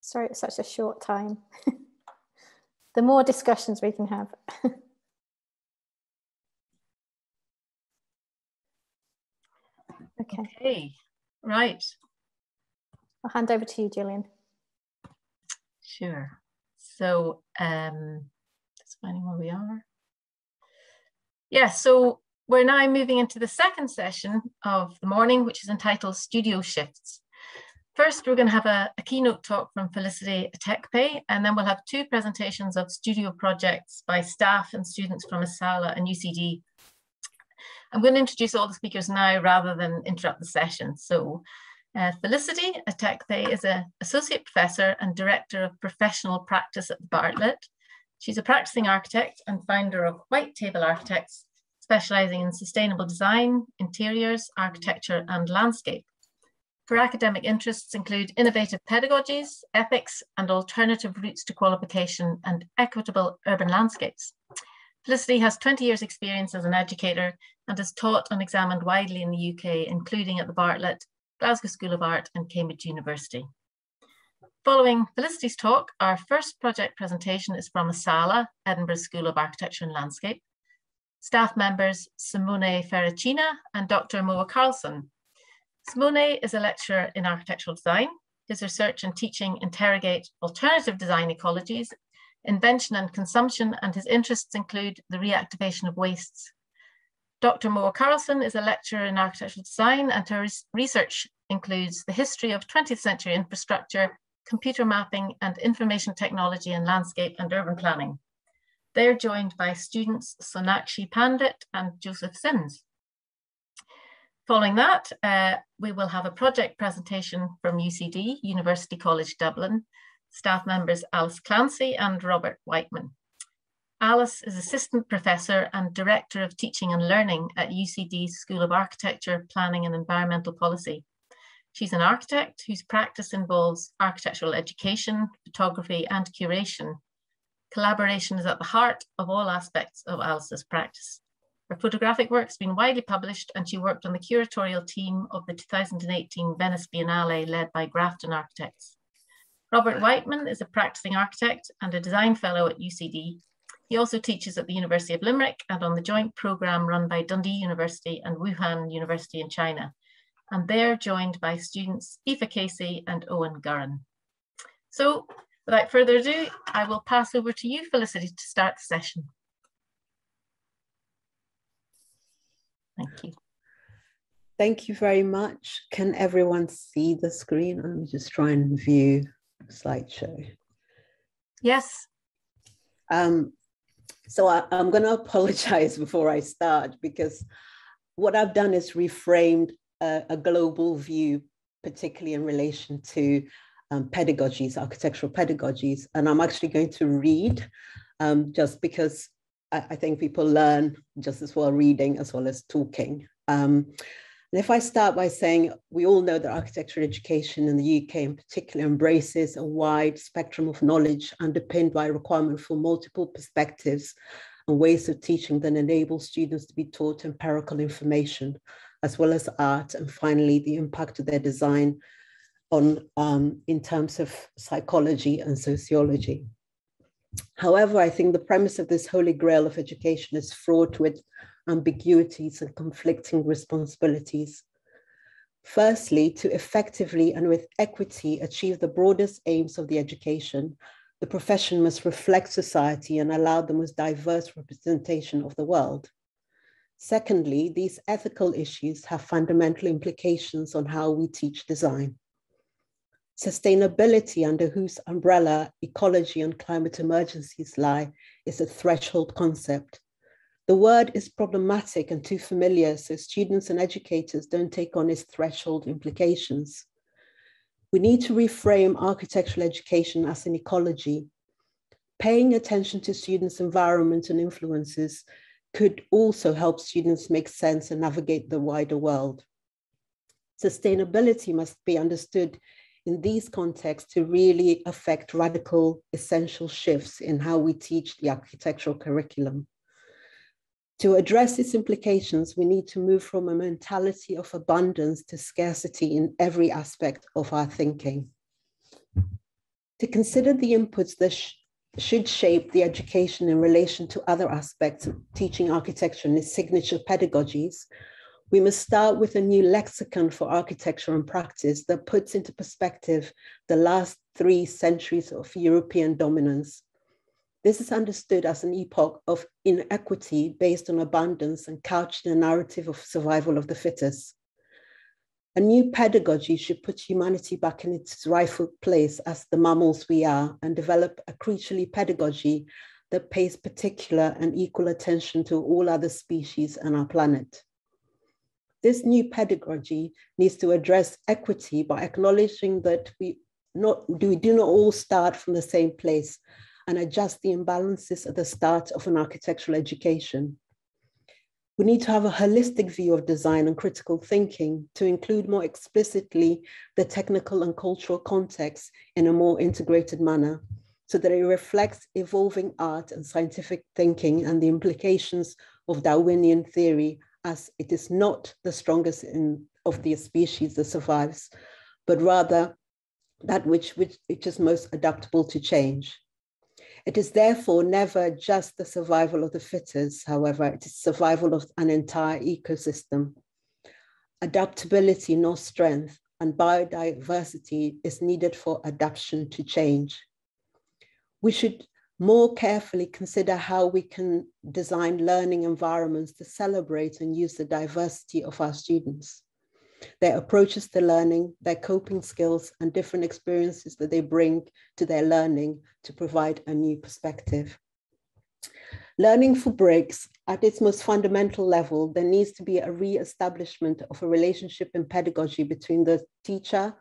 Sorry, it's such a short time. the more discussions we can have. okay. Okay, right. I'll hand over to you, Gillian. Sure. So, um, just finding where we are. Yeah, so we're now moving into the second session of the morning, which is entitled Studio Shifts. First, we're going to have a, a keynote talk from Felicity Atekpe, and then we'll have two presentations of studio projects by staff and students from ESALA and UCD. I'm going to introduce all the speakers now rather than interrupt the session. So uh, Felicity Atekpe is an associate professor and director of professional practice at Bartlett. She's a practicing architect and founder of White Table Architects, specializing in sustainable design, interiors, architecture, and landscape. Her academic interests include innovative pedagogies, ethics, and alternative routes to qualification and equitable urban landscapes. Felicity has 20 years experience as an educator and has taught and examined widely in the UK, including at the Bartlett, Glasgow School of Art and Cambridge University. Following Felicity's talk, our first project presentation is from ESALA, Edinburgh School of Architecture and Landscape. Staff members Simone Ferracina and Dr. Moa Carlsson Simone is a lecturer in architectural design. His research and teaching interrogate alternative design ecologies, invention and consumption, and his interests include the reactivation of wastes. Dr. Moa Carlsson is a lecturer in architectural design and her research includes the history of 20th century infrastructure, computer mapping, and information technology in landscape and urban planning. They're joined by students Sonakshi Pandit and Joseph Sims. Following that, uh, we will have a project presentation from UCD, University College Dublin, staff members Alice Clancy and Robert Wightman. Alice is Assistant Professor and Director of Teaching and Learning at UCD School of Architecture, Planning and Environmental Policy. She's an architect whose practice involves architectural education, photography and curation. Collaboration is at the heart of all aspects of Alice's practice. Her photographic work has been widely published and she worked on the curatorial team of the 2018 Venice Biennale led by Grafton Architects. Robert Wightman is a practicing architect and a design fellow at UCD. He also teaches at the University of Limerick and on the joint programme run by Dundee University and Wuhan University in China. And they're joined by students Aoife Casey and Owen Gurran. So without further ado, I will pass over to you, Felicity, to start the session. Thank you. Thank you very much. Can everyone see the screen? Let me just try and view slideshow. Yes. Um, so I, am going to apologize before I start because what I've done is reframed a, a global view, particularly in relation to um, pedagogies, architectural pedagogies. And I'm actually going to read um, just because I, I, think people learn just as well reading as well as talking. Um, and if I start by saying we all know that architectural education in the UK in particular embraces a wide spectrum of knowledge underpinned by a requirement for multiple perspectives and ways of teaching that enable students to be taught empirical information as well as art and finally the impact of their design on um, in terms of psychology and sociology. However, I think the premise of this holy grail of education is fraught with ambiguities and conflicting responsibilities. Firstly, to effectively and with equity achieve the broadest aims of the education, the profession must reflect society and allow the most diverse representation of the world. Secondly, these ethical issues have fundamental implications on how we teach design. Sustainability, under whose umbrella ecology and climate emergencies lie, is a threshold concept. The word is problematic and too familiar, so students and educators don't take on its threshold implications. We need to reframe architectural education as an ecology. Paying attention to students' environment and influences could also help students make sense and navigate the wider world. Sustainability must be understood in these contexts to really affect radical essential shifts in how we teach the architectural curriculum. To address its implications, we need to move from a mentality of abundance to scarcity in every aspect of our thinking. To consider the inputs that sh should shape the education in relation to other aspects of teaching architecture and its signature pedagogies, we must start with a new lexicon for architecture and practice that puts into perspective the last three centuries of European dominance. This is understood as an epoch of inequity based on abundance and couched in a narrative of survival of the fittest. A new pedagogy should put humanity back in its rightful place as the mammals we are and develop a creaturely pedagogy that pays particular and equal attention to all other species on our planet. This new pedagogy needs to address equity by acknowledging that we, not, we do not all start from the same place and adjust the imbalances at the start of an architectural education. We need to have a holistic view of design and critical thinking to include more explicitly the technical and cultural context in a more integrated manner so that it reflects evolving art and scientific thinking and the implications of Darwinian theory as it is not the strongest in, of the species that survives, but rather that which, which, which is most adaptable to change. It is therefore never just the survival of the fittest, however, it is survival of an entire ecosystem. Adaptability, not strength, and biodiversity is needed for adaptation to change. We should more carefully consider how we can design learning environments to celebrate and use the diversity of our students, their approaches to learning, their coping skills, and different experiences that they bring to their learning to provide a new perspective. Learning for breaks, at its most fundamental level, there needs to be a re-establishment of a relationship in pedagogy between the teacher,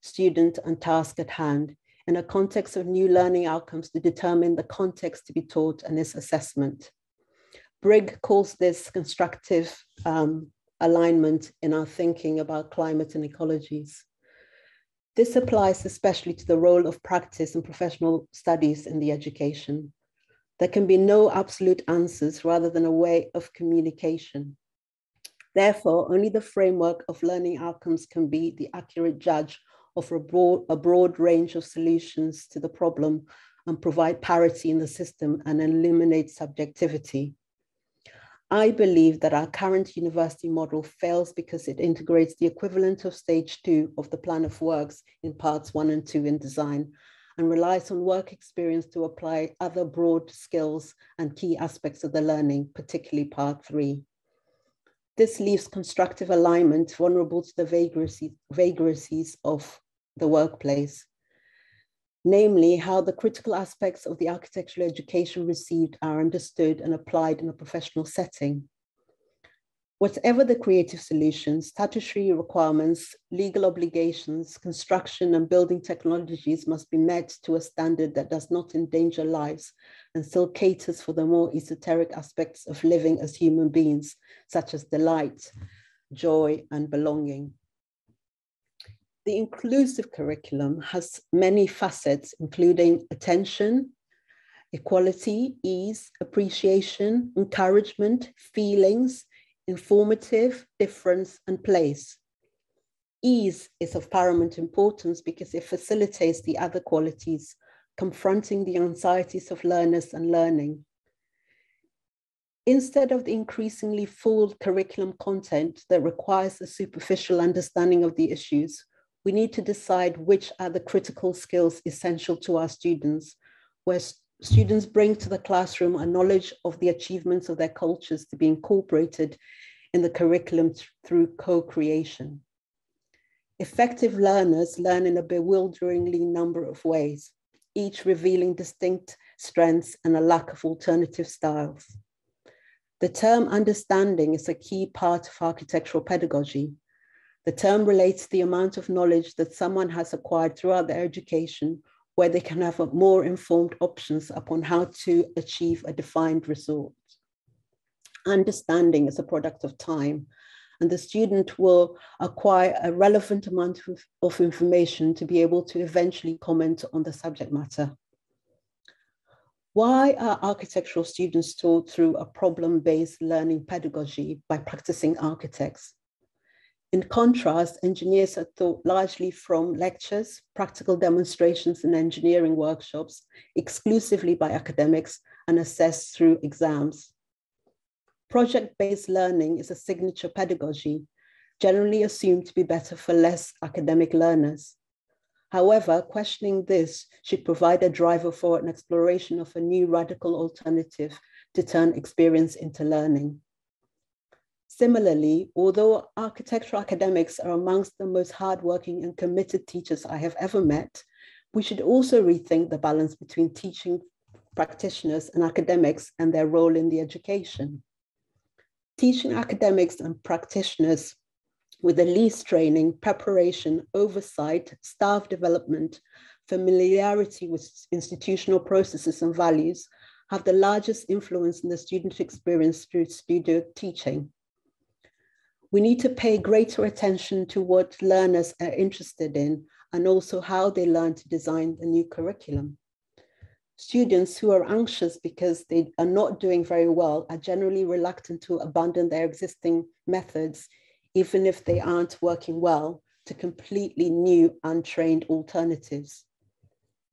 student, and task at hand in a context of new learning outcomes to determine the context to be taught and its assessment. Biggs calls this constructive um, alignment in our thinking about climate and ecologies. This applies especially to the role of practice and professional studies in the education. There can be no absolute answers rather than a way of communication. Therefore, only the framework of learning outcomes can be the accurate judge offer a broad, a broad range of solutions to the problem and provide parity in the system and eliminate subjectivity. I believe that our current university model fails because it integrates the equivalent of stage two of the plan of works in parts one and two in design and relies on work experience to apply other broad skills and key aspects of the learning, particularly part three. This leaves constructive alignment vulnerable to the vagaries, vagaries of the workplace, namely how the critical aspects of the architectural education received are understood and applied in a professional setting. Whatever the creative solutions, statutory requirements, legal obligations, construction and building technologies must be met to a standard that does not endanger lives and still caters for the more esoteric aspects of living as human beings, such as delight, joy, and belonging. The inclusive curriculum has many facets, including attention, equality, ease, appreciation, encouragement, feelings, informative, difference, and place. Ease is of paramount importance because it facilitates the other qualities, confronting the anxieties of learners and learning. Instead of the increasingly full curriculum content that requires a superficial understanding of the issues, we need to decide which are the critical skills essential to our students, where students bring to the classroom a knowledge of the achievements of their cultures to be incorporated in the curriculum through co-creation. Effective learners learn in a bewilderingly number of ways, each revealing distinct strengths and a lack of alternative styles. The term understanding is a key part of architectural pedagogy. The term relates to the amount of knowledge that someone has acquired throughout their education where they can have more informed options upon how to achieve a defined result. Understanding is a product of time, and the student will acquire a relevant amount of, of information to be able to eventually comment on the subject matter. Why are architectural students taught through a problem-based learning pedagogy by practicing architects? In contrast, engineers are taught largely from lectures, practical demonstrations and engineering workshops, exclusively by academics and assessed through exams. Project-based learning is a signature pedagogy, generally assumed to be better for less academic learners. However, questioning this should provide a driver for an exploration of a new radical alternative to turn experience into learning. Similarly, although architectural academics are amongst the most hardworking and committed teachers I have ever met, we should also rethink the balance between teaching practitioners and academics and their role in the education. Teaching academics and practitioners with the least training, preparation, oversight, staff development, familiarity with institutional processes and values have the largest influence in the student experience through studio teaching we need to pay greater attention to what learners are interested in and also how they learn to design the new curriculum. Students who are anxious because they are not doing very well are generally reluctant to abandon their existing methods, even if they aren't working well, to completely new untrained alternatives.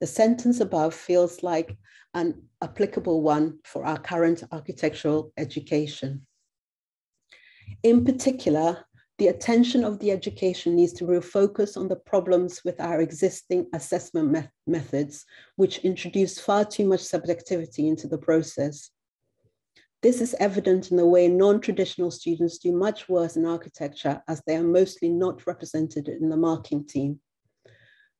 The sentence above feels like an applicable one for our current architectural education. In particular, the attention of the education needs to refocus on the problems with our existing assessment me methods, which introduce far too much subjectivity into the process. This is evident in the way non-traditional students do much worse in architecture as they are mostly not represented in the marking team.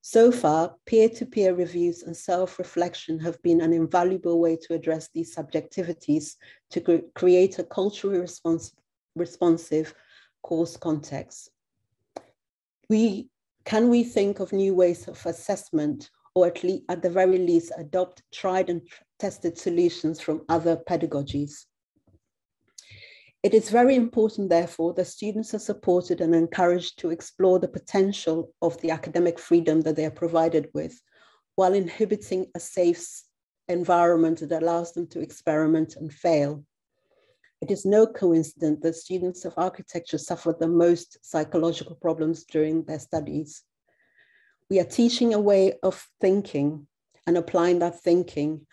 So far, peer-to-peer -peer reviews and self-reflection have been an invaluable way to address these subjectivities to create a culturally responsive responsive course context. We, can we think of new ways of assessment or at, least, at the very least adopt tried and tested solutions from other pedagogies? It is very important, therefore, that students are supported and encouraged to explore the potential of the academic freedom that they are provided with, while inhibiting a safe environment that allows them to experiment and fail. It is no coincidence that students of architecture suffer the most psychological problems during their studies. We are teaching a way of thinking and applying that thinking,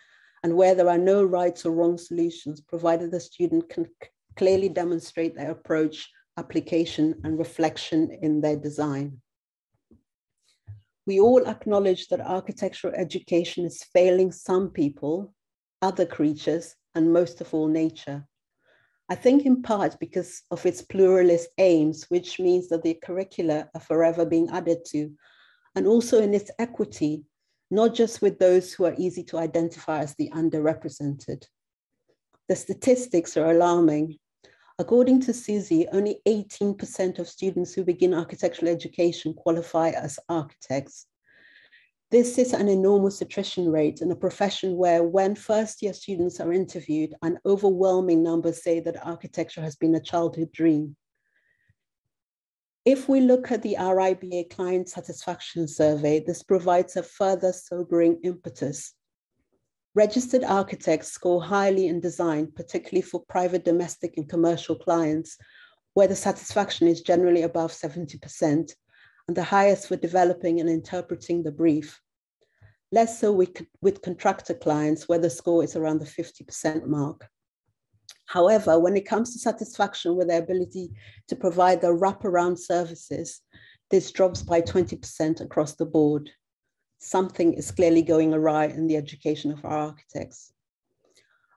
and where there are no right or wrong solutions, provided the student can clearly demonstrate their approach, application, and reflection in their design. We all acknowledge that architectural education is failing some people, other creatures, and most of all nature. I think in part because of its pluralist aims, which means that the curricula are forever being added to, and also in its equity, not just with those who are easy to identify as the underrepresented. The statistics are alarming. According to Susie, only 18% of students who begin architectural education qualify as architects, this is an enormous attrition rate in a profession where when first year students are interviewed, an overwhelming number say that architecture has been a childhood dream. If we look at the RIBA client satisfaction survey, this provides a further sobering impetus. Registered architects score highly in design, particularly for private, domestic, and commercial clients, where the satisfaction is generally above 70%, and the highest for developing and interpreting the brief. Less so with, with contractor clients where the score is around the 50% mark. However, when it comes to satisfaction with their ability to provide the wraparound services, this drops by 20% across the board. Something is clearly going awry in the education of our architects.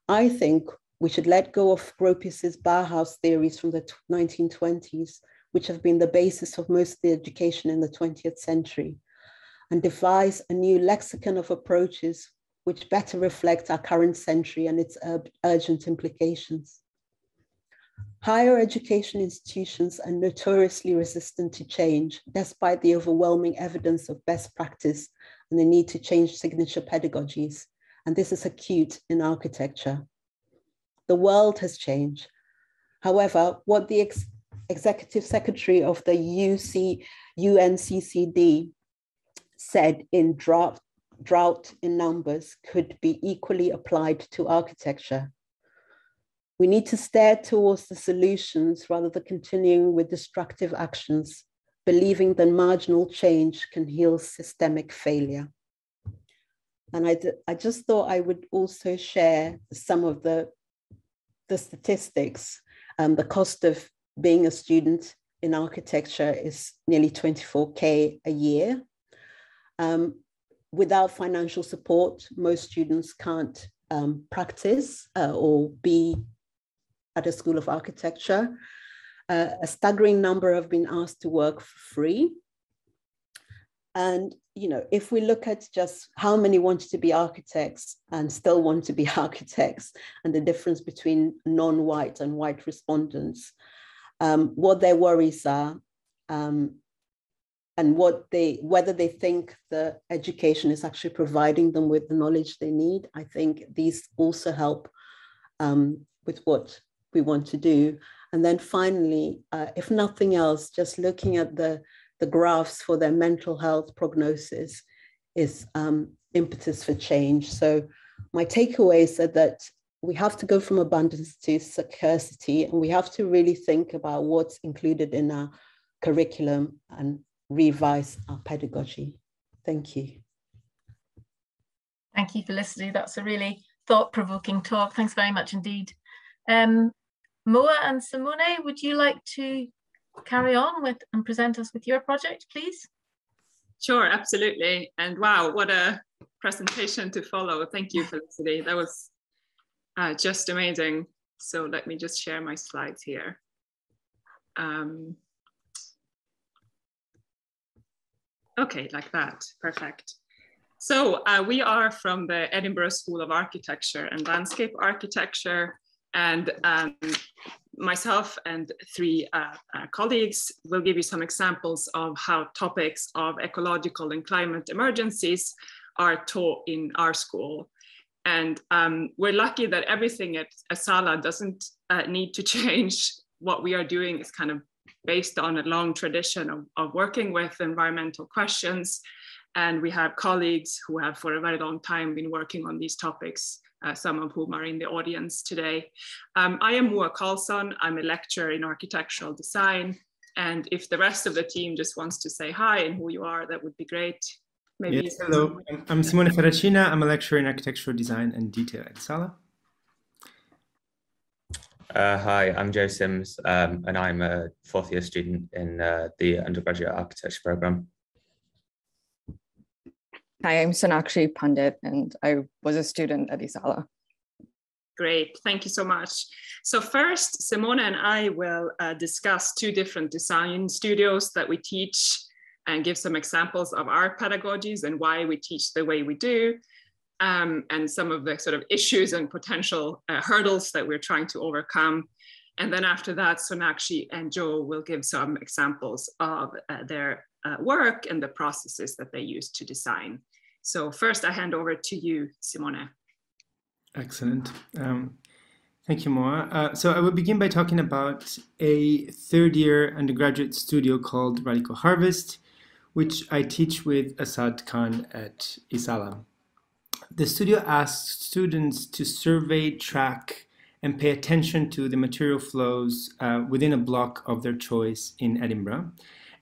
I think we should let go of Gropius's Bauhaus theories from the 1920s which have been the basis of most of the education in the 20th century, and devise a new lexicon of approaches which better reflect our current century and its urgent implications. Higher education institutions are notoriously resistant to change, despite the overwhelming evidence of best practice and the need to change signature pedagogies. And this is acute in architecture. The world has changed. However, what the ex executive secretary of the UC, UNCCD said in draft drought in numbers could be equally applied to architecture. We need to stare towards the solutions rather than continuing with destructive actions, believing that marginal change can heal systemic failure. And I, I just thought I would also share some of the, the statistics. Um, the cost of being a student in architecture is nearly 24K a year. Um, without financial support, most students can't um, practice uh, or be at a school of architecture. Uh, a staggering number have been asked to work for free. And you know, if we look at just how many wanted to be architects and still want to be architects, and the difference between non-white and white respondents, um, what their worries are, um, and what they whether they think the education is actually providing them with the knowledge they need. I think these also help um, with what we want to do. And then finally, uh, if nothing else, just looking at the the graphs for their mental health prognosis is um, impetus for change. So my takeaways are that we have to go from abundance to scarcity, and we have to really think about what's included in our curriculum and revise our pedagogy. Thank you. Thank you, Felicity. That's a really thought-provoking talk. Thanks very much indeed. Um, Moa and Simone, would you like to carry on with and present us with your project, please? Sure, absolutely. And wow, what a presentation to follow. Thank you, Felicity. That was uh, just amazing. So let me just share my slides here. Um, okay, like that, perfect. So uh, we are from the Edinburgh School of Architecture and Landscape Architecture. And um, myself and three uh, uh, colleagues will give you some examples of how topics of ecological and climate emergencies are taught in our school. And um, we're lucky that everything at ESALA doesn't uh, need to change. What we are doing is kind of based on a long tradition of, of working with environmental questions. And we have colleagues who have for a very long time been working on these topics uh, some of whom are in the audience today. Um, I am Moa Carlsson. I'm a lecturer in architectural design. And if the rest of the team just wants to say hi and who you are, that would be great. Maybe yes, hello, I'm Simone Ferracina. I'm a lecturer in architectural design and detail at ESALA. Uh, hi, I'm Joe Sims, um, and I'm a fourth year student in uh, the undergraduate architecture program. Hi, I'm Sonakshi Pandit, and I was a student at ESALA. Great, thank you so much. So first, Simona and I will uh, discuss two different design studios that we teach and give some examples of our pedagogies and why we teach the way we do, um, and some of the sort of issues and potential uh, hurdles that we're trying to overcome. And then after that, Sonakshi and Joe will give some examples of uh, their uh, work and the processes that they use to design. So first I hand over to you, Simone. Excellent. Um, thank you, Moa. Uh, so I will begin by talking about a third year undergraduate studio called Radical Harvest, which I teach with Asad Khan at ESALA. The studio asks students to survey, track, and pay attention to the material flows uh, within a block of their choice in Edinburgh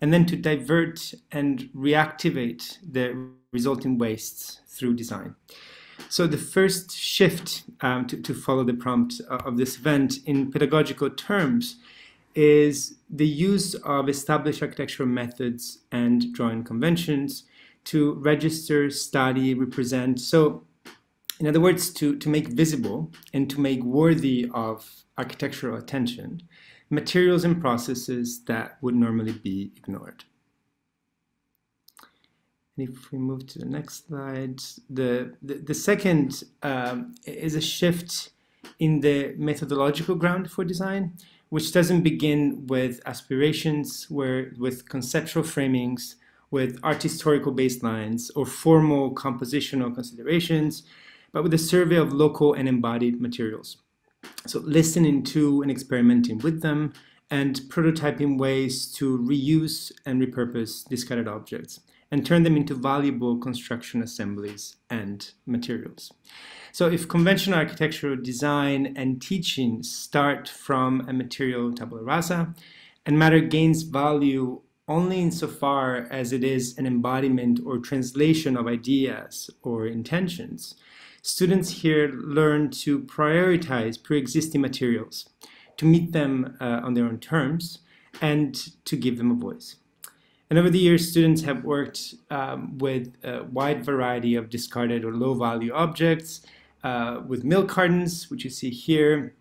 and then to divert and reactivate the resulting wastes through design. So the first shift um, to, to follow the prompt of this event in pedagogical terms is the use of established architectural methods and drawing conventions to register, study, represent. So in other words, to, to make visible and to make worthy of architectural attention materials and processes that would normally be ignored. And if we move to the next slide, the, the, the second um, is a shift in the methodological ground for design, which doesn't begin with aspirations, where with conceptual framings, with art historical baselines, or formal compositional considerations, but with a survey of local and embodied materials. So listening to and experimenting with them and prototyping ways to reuse and repurpose discarded objects. and turn them into valuable construction assemblies and materials. So if conventional architectural design and teaching start from a material tabula rasa, and matter gains value only insofar as it is an embodiment or translation of ideas or intentions, students here learn to prioritize pre-existing materials, to meet them uh, on their own terms, and to give them a voice. And over the years, students have worked um, with a wide variety of discarded or low-value objects, uh, with milk cartons, which you see here,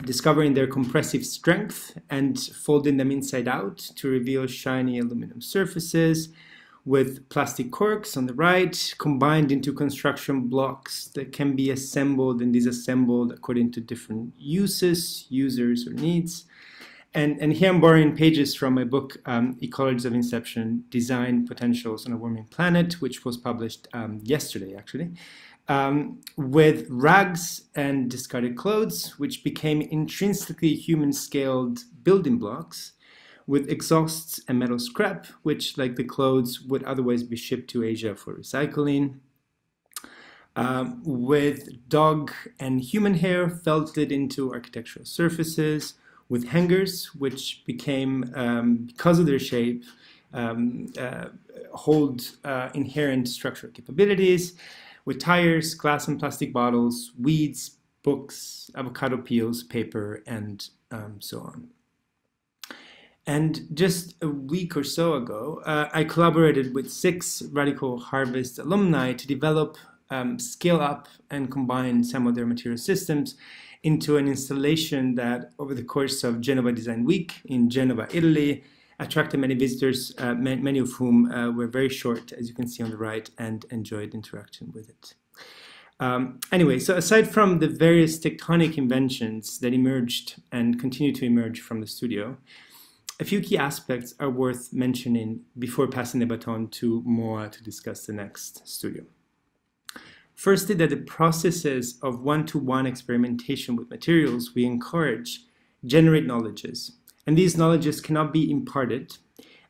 discovering their compressive strength and folding them inside out to reveal shiny aluminum surfaces with plastic corks on the right combined into construction blocks that can be assembled and disassembled according to different uses, users, or needs. And, and here I'm borrowing pages from my book, um, Ecologies of Inception, Design Potentials on a Warming Planet, which was published um, yesterday, actually um, with rags and discarded clothes, which became intrinsically human scaled building blocks, with exhausts and metal scrap, which, like the clothes, would otherwise be shipped to Asia for recycling. Um, with dog and human hair felted into architectural surfaces, with hangers, which became, um, because of their shape, um, uh, hold uh, inherent structural capabilities, with tires, glass and plastic bottles, weeds, books, avocado peels, paper, and um, so on. And just a week or so ago, uh, I collaborated with six Radical Harvest alumni to develop, um, scale up, and combine some of their material systems into an installation that, over the course of Genova Design Week in Genova, Italy, attracted many visitors, uh, many of whom uh, were very short, as you can see on the right, and enjoyed interaction with it. Um, anyway, so aside from the various tectonic inventions that emerged and continue to emerge from the studio, a few key aspects are worth mentioning before passing the baton to Moa to discuss the next studio. Firstly, that the processes of one-to-one -one experimentation with materials we encourage generate knowledges and these knowledges cannot be imparted.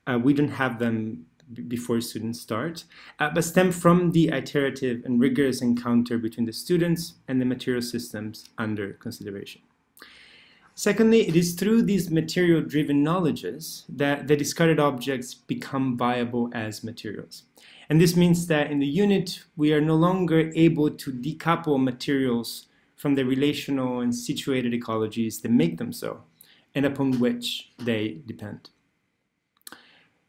Uh, we don't have them before students start, uh, but stem from the iterative and rigorous encounter between the students and the material systems under consideration. Secondly, it is through these material-driven knowledges that the discarded objects become viable as materials. And this means that in the unit, we are no longer able to decouple materials from the relational and situated ecologies that make them so and upon which they depend.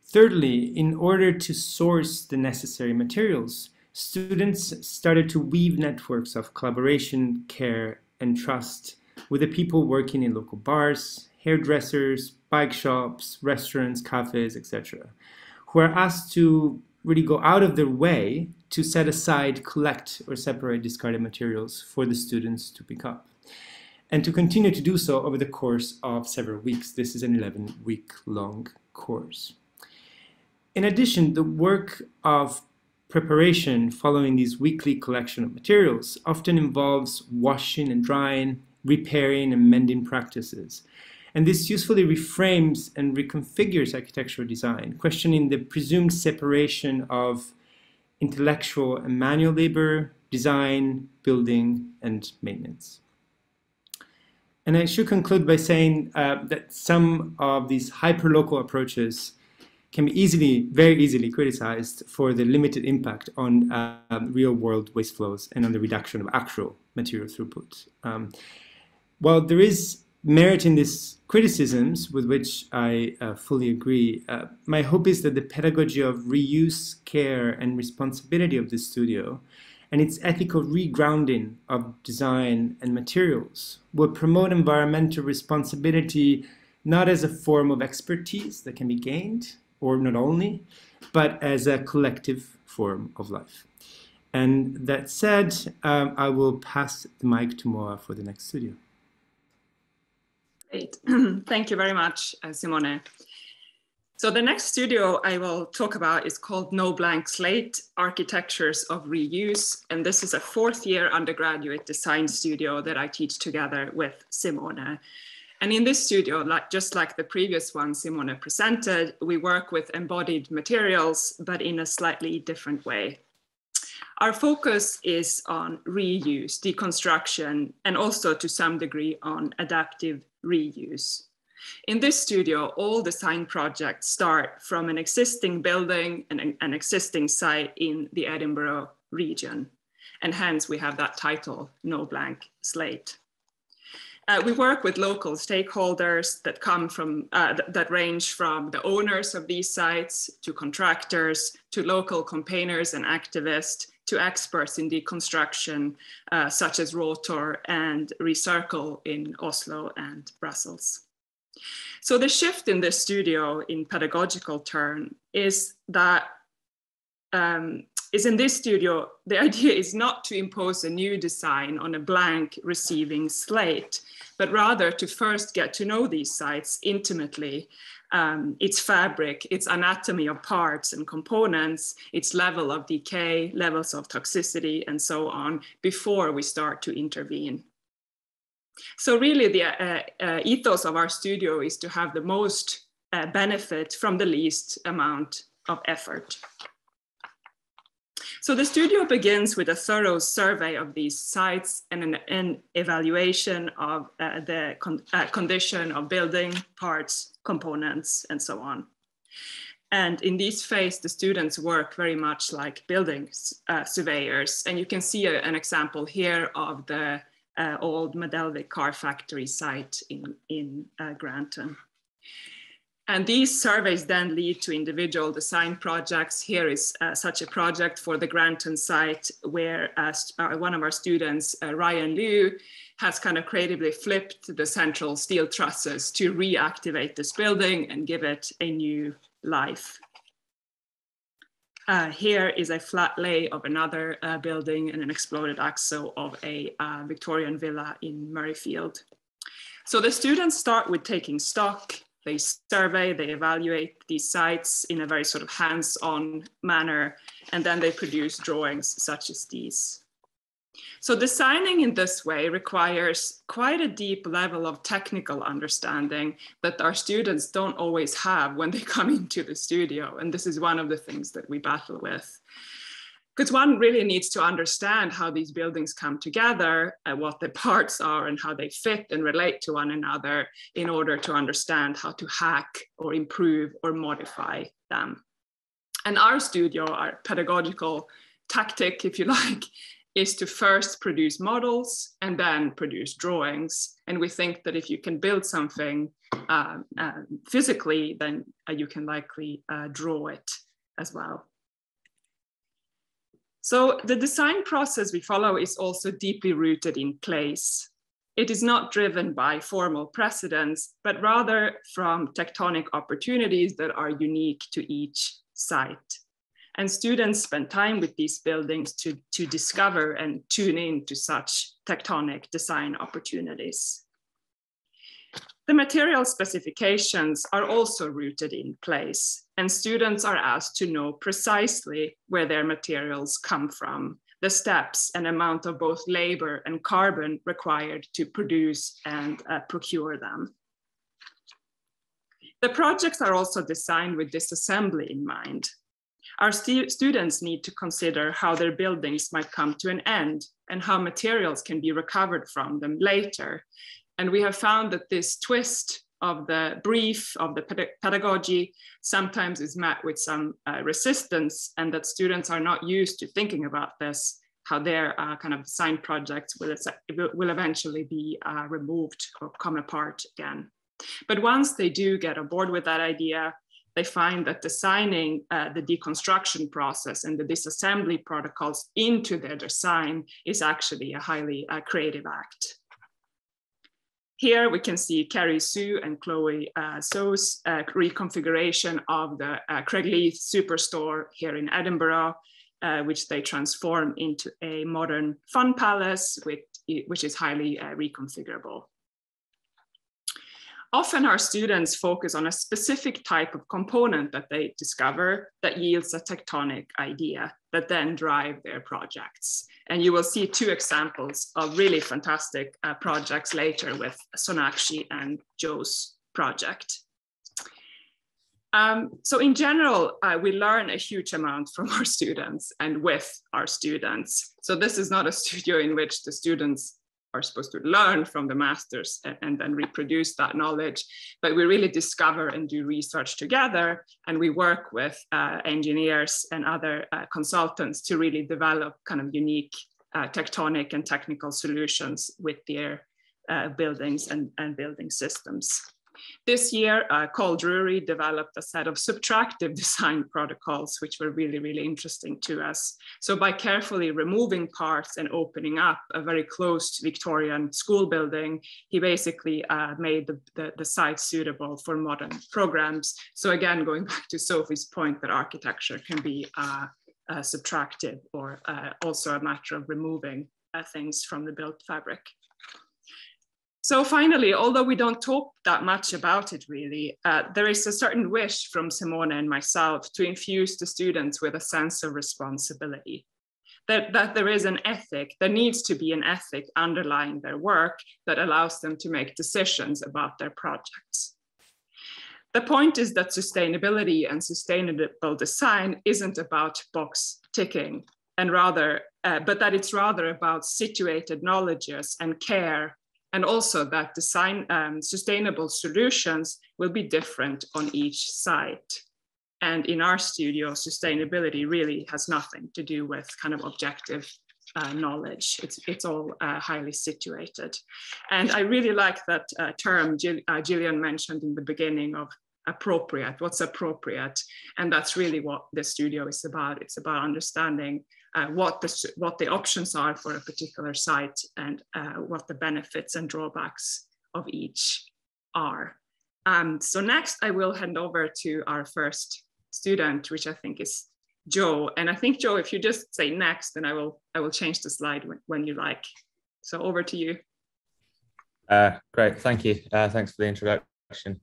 Thirdly, in order to source the necessary materials, students started to weave networks of collaboration, care, and trust with the people working in local bars, hairdressers, bike shops, restaurants, cafes, etc., who are asked to really go out of their way to set aside, collect, or separate discarded materials for the students to pick up and to continue to do so over the course of several weeks. This is an 11 week long course. In addition, the work of preparation following these weekly collection of materials often involves washing and drying, repairing and mending practices. And this usefully reframes and reconfigures architectural design, questioning the presumed separation of intellectual and manual labor, design, building, and maintenance. And I should conclude by saying uh, that some of these hyperlocal approaches can be easily, very easily criticized for the limited impact on uh, real world waste flows and on the reduction of actual material throughput. Um, while there is merit in these criticisms, with which I uh, fully agree, uh, my hope is that the pedagogy of reuse, care, and responsibility of the studio and its ethical regrounding of design and materials will promote environmental responsibility not as a form of expertise that can be gained, or not only, but as a collective form of life. And that said, um, I will pass the mic to Moa for the next studio. Great. Thank you very much, uh, Simone. So the next studio I will talk about is called No Blank Slate, Architectures of Reuse. And this is a fourth year undergraduate design studio that I teach together with Simone. And in this studio, like, just like the previous one Simone presented, we work with embodied materials, but in a slightly different way. Our focus is on reuse, deconstruction, and also to some degree on adaptive reuse. In this studio, all design projects start from an existing building and an existing site in the Edinburgh region. And hence we have that title, No Blank Slate. Uh, we work with local stakeholders that come from, uh, th that range from the owners of these sites to contractors to local campaigners and activists to experts in deconstruction, uh, such as Rotor and Recircle in Oslo and Brussels. So the shift in this studio in pedagogical turn is that um, is in this studio, the idea is not to impose a new design on a blank receiving slate, but rather to first get to know these sites intimately, um, its fabric, its anatomy of parts and components, its level of decay, levels of toxicity, and so on, before we start to intervene. So really the uh, uh, ethos of our studio is to have the most uh, benefit from the least amount of effort. So the studio begins with a thorough survey of these sites and an, an evaluation of uh, the con uh, condition of building parts, components, and so on. And in this phase, the students work very much like building uh, surveyors. And you can see a, an example here of the uh, old Madelvic car factory site in, in uh, Granton. And these surveys then lead to individual design projects. Here is uh, such a project for the Granton site where uh, uh, one of our students, uh, Ryan Liu, has kind of creatively flipped the central steel trusses to reactivate this building and give it a new life. Uh, here is a flat lay of another uh, building and an exploded axo of a Victorian villa in Murrayfield. So the students start with taking stock they survey, they evaluate these sites in a very sort of hands-on manner, and then they produce drawings such as these. So designing in this way requires quite a deep level of technical understanding that our students don't always have when they come into the studio. And this is one of the things that we battle with because one really needs to understand how these buildings come together and what the parts are and how they fit and relate to one another in order to understand how to hack or improve or modify them. And our studio, our pedagogical tactic, if you like, is to first produce models and then produce drawings. And we think that if you can build something uh, physically, then uh, you can likely uh, draw it as well. So the design process we follow is also deeply rooted in place. It is not driven by formal precedents, but rather from tectonic opportunities that are unique to each site. And students spend time with these buildings to, to discover and tune in to such tectonic design opportunities. The material specifications are also rooted in place, and students are asked to know precisely where their materials come from, the steps and amount of both labor and carbon required to produce and uh, procure them. The projects are also designed with disassembly in mind. Our stu students need to consider how their buildings might come to an end and how materials can be recovered from them later, and we have found that this twist of the brief, of the pedagogy, sometimes is met with some uh, resistance and that students are not used to thinking about this, how their uh, kind of design projects will, will eventually be uh, removed or come apart again. But once they do get on board with that idea, they find that designing uh, the deconstruction process and the disassembly protocols into their design is actually a highly uh, creative act. Here we can see Carrie Sue and Chloe uh, So's uh, reconfiguration of the uh, Craigleith Superstore here in Edinburgh, uh, which they transform into a modern fun palace, with, which is highly uh, reconfigurable. Often our students focus on a specific type of component that they discover that yields a tectonic idea that then drive their projects. And you will see two examples of really fantastic uh, projects later with Sonakshi and Joe's project. Um, so in general, uh, we learn a huge amount from our students and with our students. So this is not a studio in which the students are supposed to learn from the masters and, and, then reproduce that knowledge. But we really discover and do research together, and we work with uh, engineers and other uh, consultants to really develop kind of unique uh, tectonic and technical solutions with their uh, buildings and, and building systems. This year, uh, Cole Drury developed a set of subtractive design protocols, which were really, really interesting to us. So by carefully removing parts and opening up a very closed Victorian school building, he basically uh, made the, the, the site suitable for modern programs. So again, going back to Sofie's point that architecture can be uh, uh, subtractive or uh, also a matter of removing uh, things from the built fabric. So finally, although we don't talk that much about it really, uh, there is a certain wish from Simona and myself to infuse the students with a sense of responsibility. That, that there is an ethic, there needs to be an ethic underlying their work that allows them to make decisions about their projects. The point is that sustainability and sustainable design isn't about box ticking, and rather, uh, but that it's rather about situated knowledges and care and also that design um, sustainable solutions will be different on each site. And in our studio, sustainability really has nothing to do with kind of objective uh, knowledge. It's, it's all uh, highly situated. And I really like that uh, term Jill, uh, Gillian mentioned in the beginning of appropriate, what's appropriate. And that's really what the studio is about. It's about understanding uh, what, the, what the options are for a particular site and uh, what the benefits and drawbacks of each are. Um, so next I will hand over to our first student, which I think is Joe. And I think Joe, if you just say next, then I will, I will change the slide when, when you like. So over to you. Uh, great, thank you. Uh, thanks for the introduction.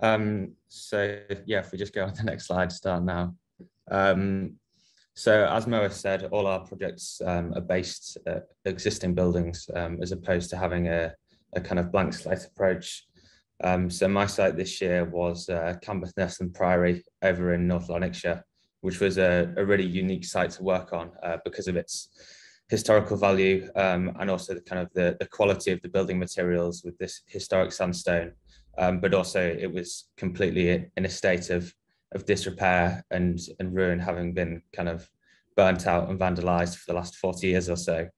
Um, so yeah, if we just go on to the next slide, start now. Um, so as Moa said, all our projects um, are based at existing buildings um, as opposed to having a, a, kind of blank slate approach. Um, so my site this year was uh, Cambusnethan Priory over in North Lanarkshire, which was a, a really unique site to work on uh, because of its historical value um, and also the kind of the, the quality of the building materials with this historic sandstone. Um, but also it was completely in a state of of disrepair and, and ruin having been kind of burnt out and vandalized for the last 40 years or so.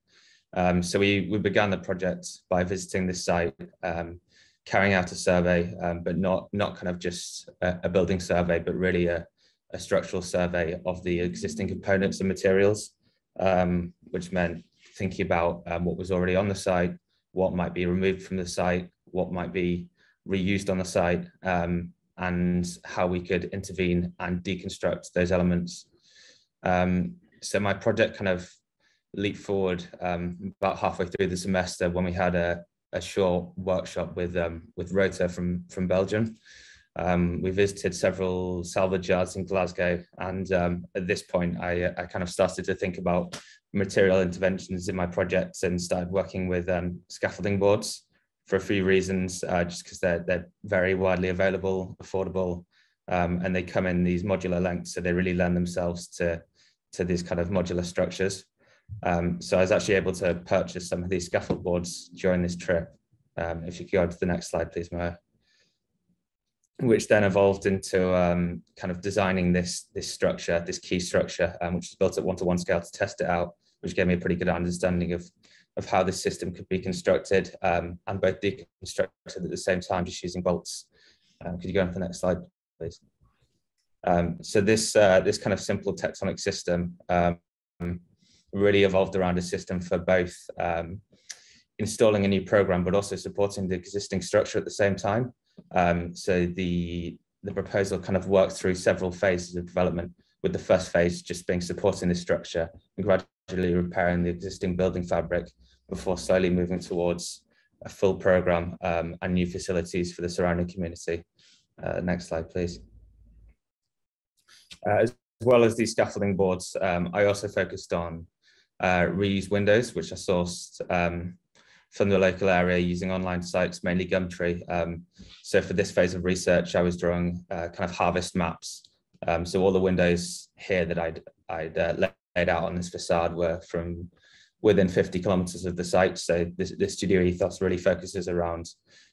Um, so we, we began the project by visiting this site, um, carrying out a survey, um, but not, not kind of just a, a building survey, but really a, a, structural survey of the existing components and materials, um, which meant thinking about um, what was already on the site, what might be removed from the site, what might be reused on the site, um, and how we could intervene and deconstruct those elements. Um, so my project kind of leaped forward um, about halfway through the semester when we had a, a short workshop with um, with Rotor from from Belgium. Um, we visited several salvage yards in Glasgow, and um, at this point, I, I kind of started to think about material interventions in my projects and started working with um, scaffolding boards for a few reasons, uh, just because they're, they're very widely available, affordable, um, and they come in these modular lengths, so they really lend themselves to, to these kind of modular structures. Um, so I was actually able to purchase some of these scaffold boards during this trip. Um, if you could go to the next slide, please, Moa. Which then evolved into um, kind of designing this, this structure, this key structure, um, which is built at one-to-one -one scale to test it out, which gave me a pretty good understanding of of how this system could be constructed um, and both deconstructed at the same time, just using bolts. Um, could you go on to the next slide, please? Um, so this uh, this kind of simple tectonic system um, really evolved around a system for both um, installing a new program, but also supporting the existing structure at the same time. Um, so the the proposal kind of worked through several phases of development, with the first phase just being supporting the structure and gradually repairing the existing building fabric before slowly moving towards a full program um, and new facilities for the surrounding community. Uh, next slide, please. Uh, as well as these scaffolding boards, um, I also focused on uh, reused windows, which I sourced um, from the local area using online sites, mainly Gumtree. Um, so for this phase of research, I was drawing uh, kind of harvest maps. Um, so all the windows here that I'd, I'd uh, laid out on this facade were from within 50 kilometers of the site. So this, this studio ethos really focuses around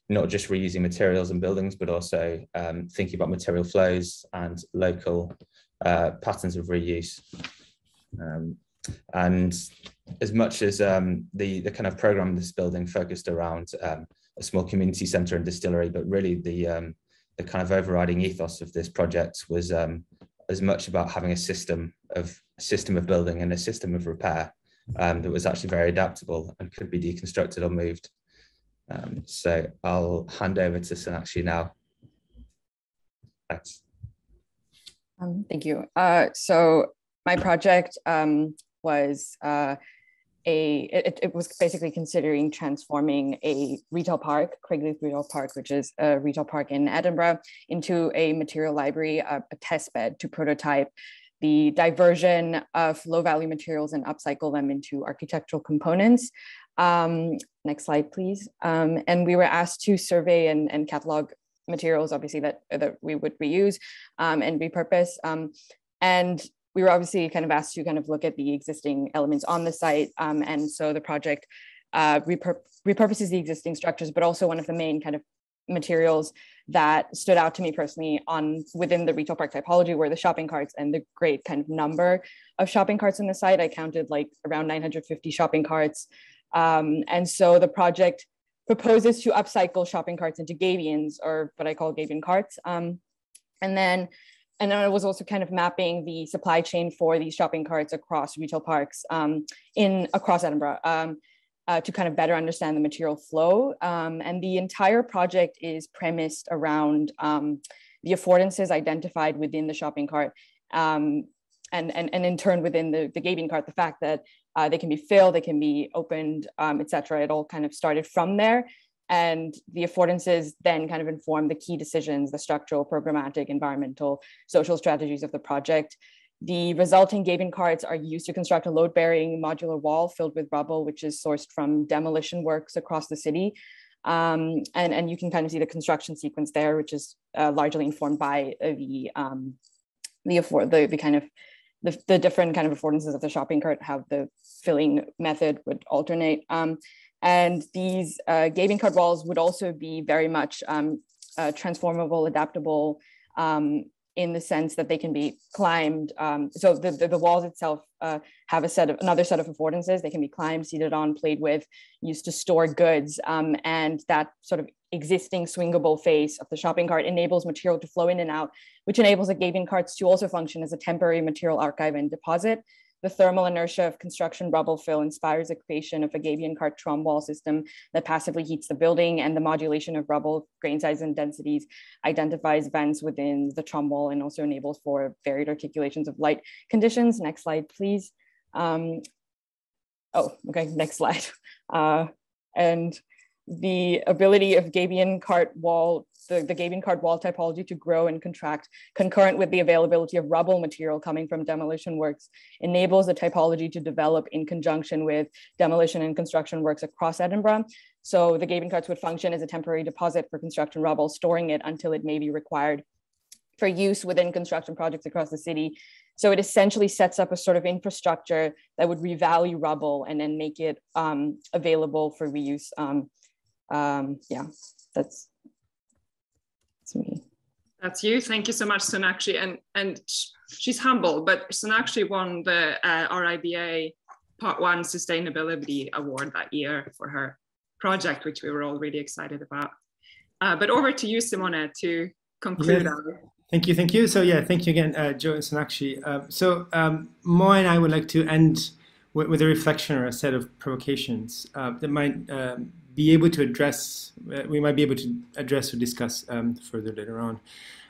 not just reusing materials and buildings, but also um, thinking about material flows and local uh, patterns of reuse. Um, and as much as um, the, the kind of program this building focused around um, a small community center and distillery, but really the, um, the kind of overriding ethos of this project was um, as much about having a system of a system of building and a system of repair um, that was actually very adaptable and could be deconstructed or moved. Um, so I'll hand over to Sonakshi now. Thanks. thank you. Uh, so my project um, was uh, a it, it, was basically considering transforming a retail park, Craigleith Retail Park, which is a retail park in Edinburgh, into a material library, a, a test bed to prototype the diversion of low value materials and upcycle them into architectural components. Um, next slide, please. Um, and we were asked to survey and, and catalog materials, obviously, that, that we would reuse um, and repurpose. Um, and we were obviously kind of asked to kind of look at the existing elements on the site. Um, and so the project uh, repur repurposes the existing structures, but also one of the main kind of materials that stood out to me personally on within the retail park typology were the shopping carts and the great kind of number of shopping carts in the site. I counted like around 950 shopping carts. Um, and so the project proposes to upcycle shopping carts into Gabions or what I call Gabion carts. Um, and then and then I was also kind of mapping the supply chain for these shopping carts across retail parks um, in across Edinburgh um, uh, to kind of better understand the material flow. Um, and the entire project is premised around um, the affordances identified within the shopping cart. Um, and, and, and in turn within the, the Gabion cart, the fact that uh, they can be filled, they can be opened, um, etc. It all kind of started from there. And the affordances then kind of inform the key decisions, the structural, programmatic, environmental, social strategies of the project. The resulting Gabion carts are used to construct a load-bearing modular wall filled with rubble, which is sourced from demolition works across the city. Um, and, and you can kind of see the construction sequence there, which is uh, largely informed by the, um, the, afford the, the kind of the, the different kind of affordances of the shopping cart, how the filling method would alternate. Um, and these uh, Gabion cart walls would also be very much um, uh, transformable, adaptable um, in the sense that they can be climbed. Um, so the, the, the, walls itself uh, have a set of another set of affordances. They can be climbed, seated on, played with, used to store goods. Um, and that sort of existing swingable face of the shopping cart enables material to flow in and out, which enables the Gabion carts to also function as a temporary material archive and deposit. The thermal inertia of construction rubble fill inspires the creation of a Gabion cart Trombe wall system that passively heats the building and the modulation of rubble grain size and densities identifies vents within the Trombe wall and also enables for varied articulations of light conditions. Next slide, please. Um, oh, okay, next slide. Uh, and the ability of Gabion cart wall, the, the Gabion cart wall typology to grow and contract concurrent with the availability of rubble material coming from demolition works enables the typology to develop in conjunction with demolition and construction works across Edinburgh. So the Gabion carts would function as a temporary deposit for construction rubble, storing it until it may be required for use within construction projects across the city. So it essentially sets up a sort of infrastructure that would revalue rubble and then make it um, available for reuse um, um, yeah, that's, that's me. That's you. Thank you so much, Sonakshi. And and she's humble, but Sonakshi won the uh, RIBA Part One Sustainability Award that year for her project, which we were all really excited about. Uh, but over to you, Simone, to conclude. Yes. Thank you, thank you. So yeah, thank you again, uh, Joe and Sonakshi. Uh, so um, Moa and I would like to end with, with, a reflection or a set of provocations uh, that might um, be able to address, uh, we might be able to address or discuss um, further later on.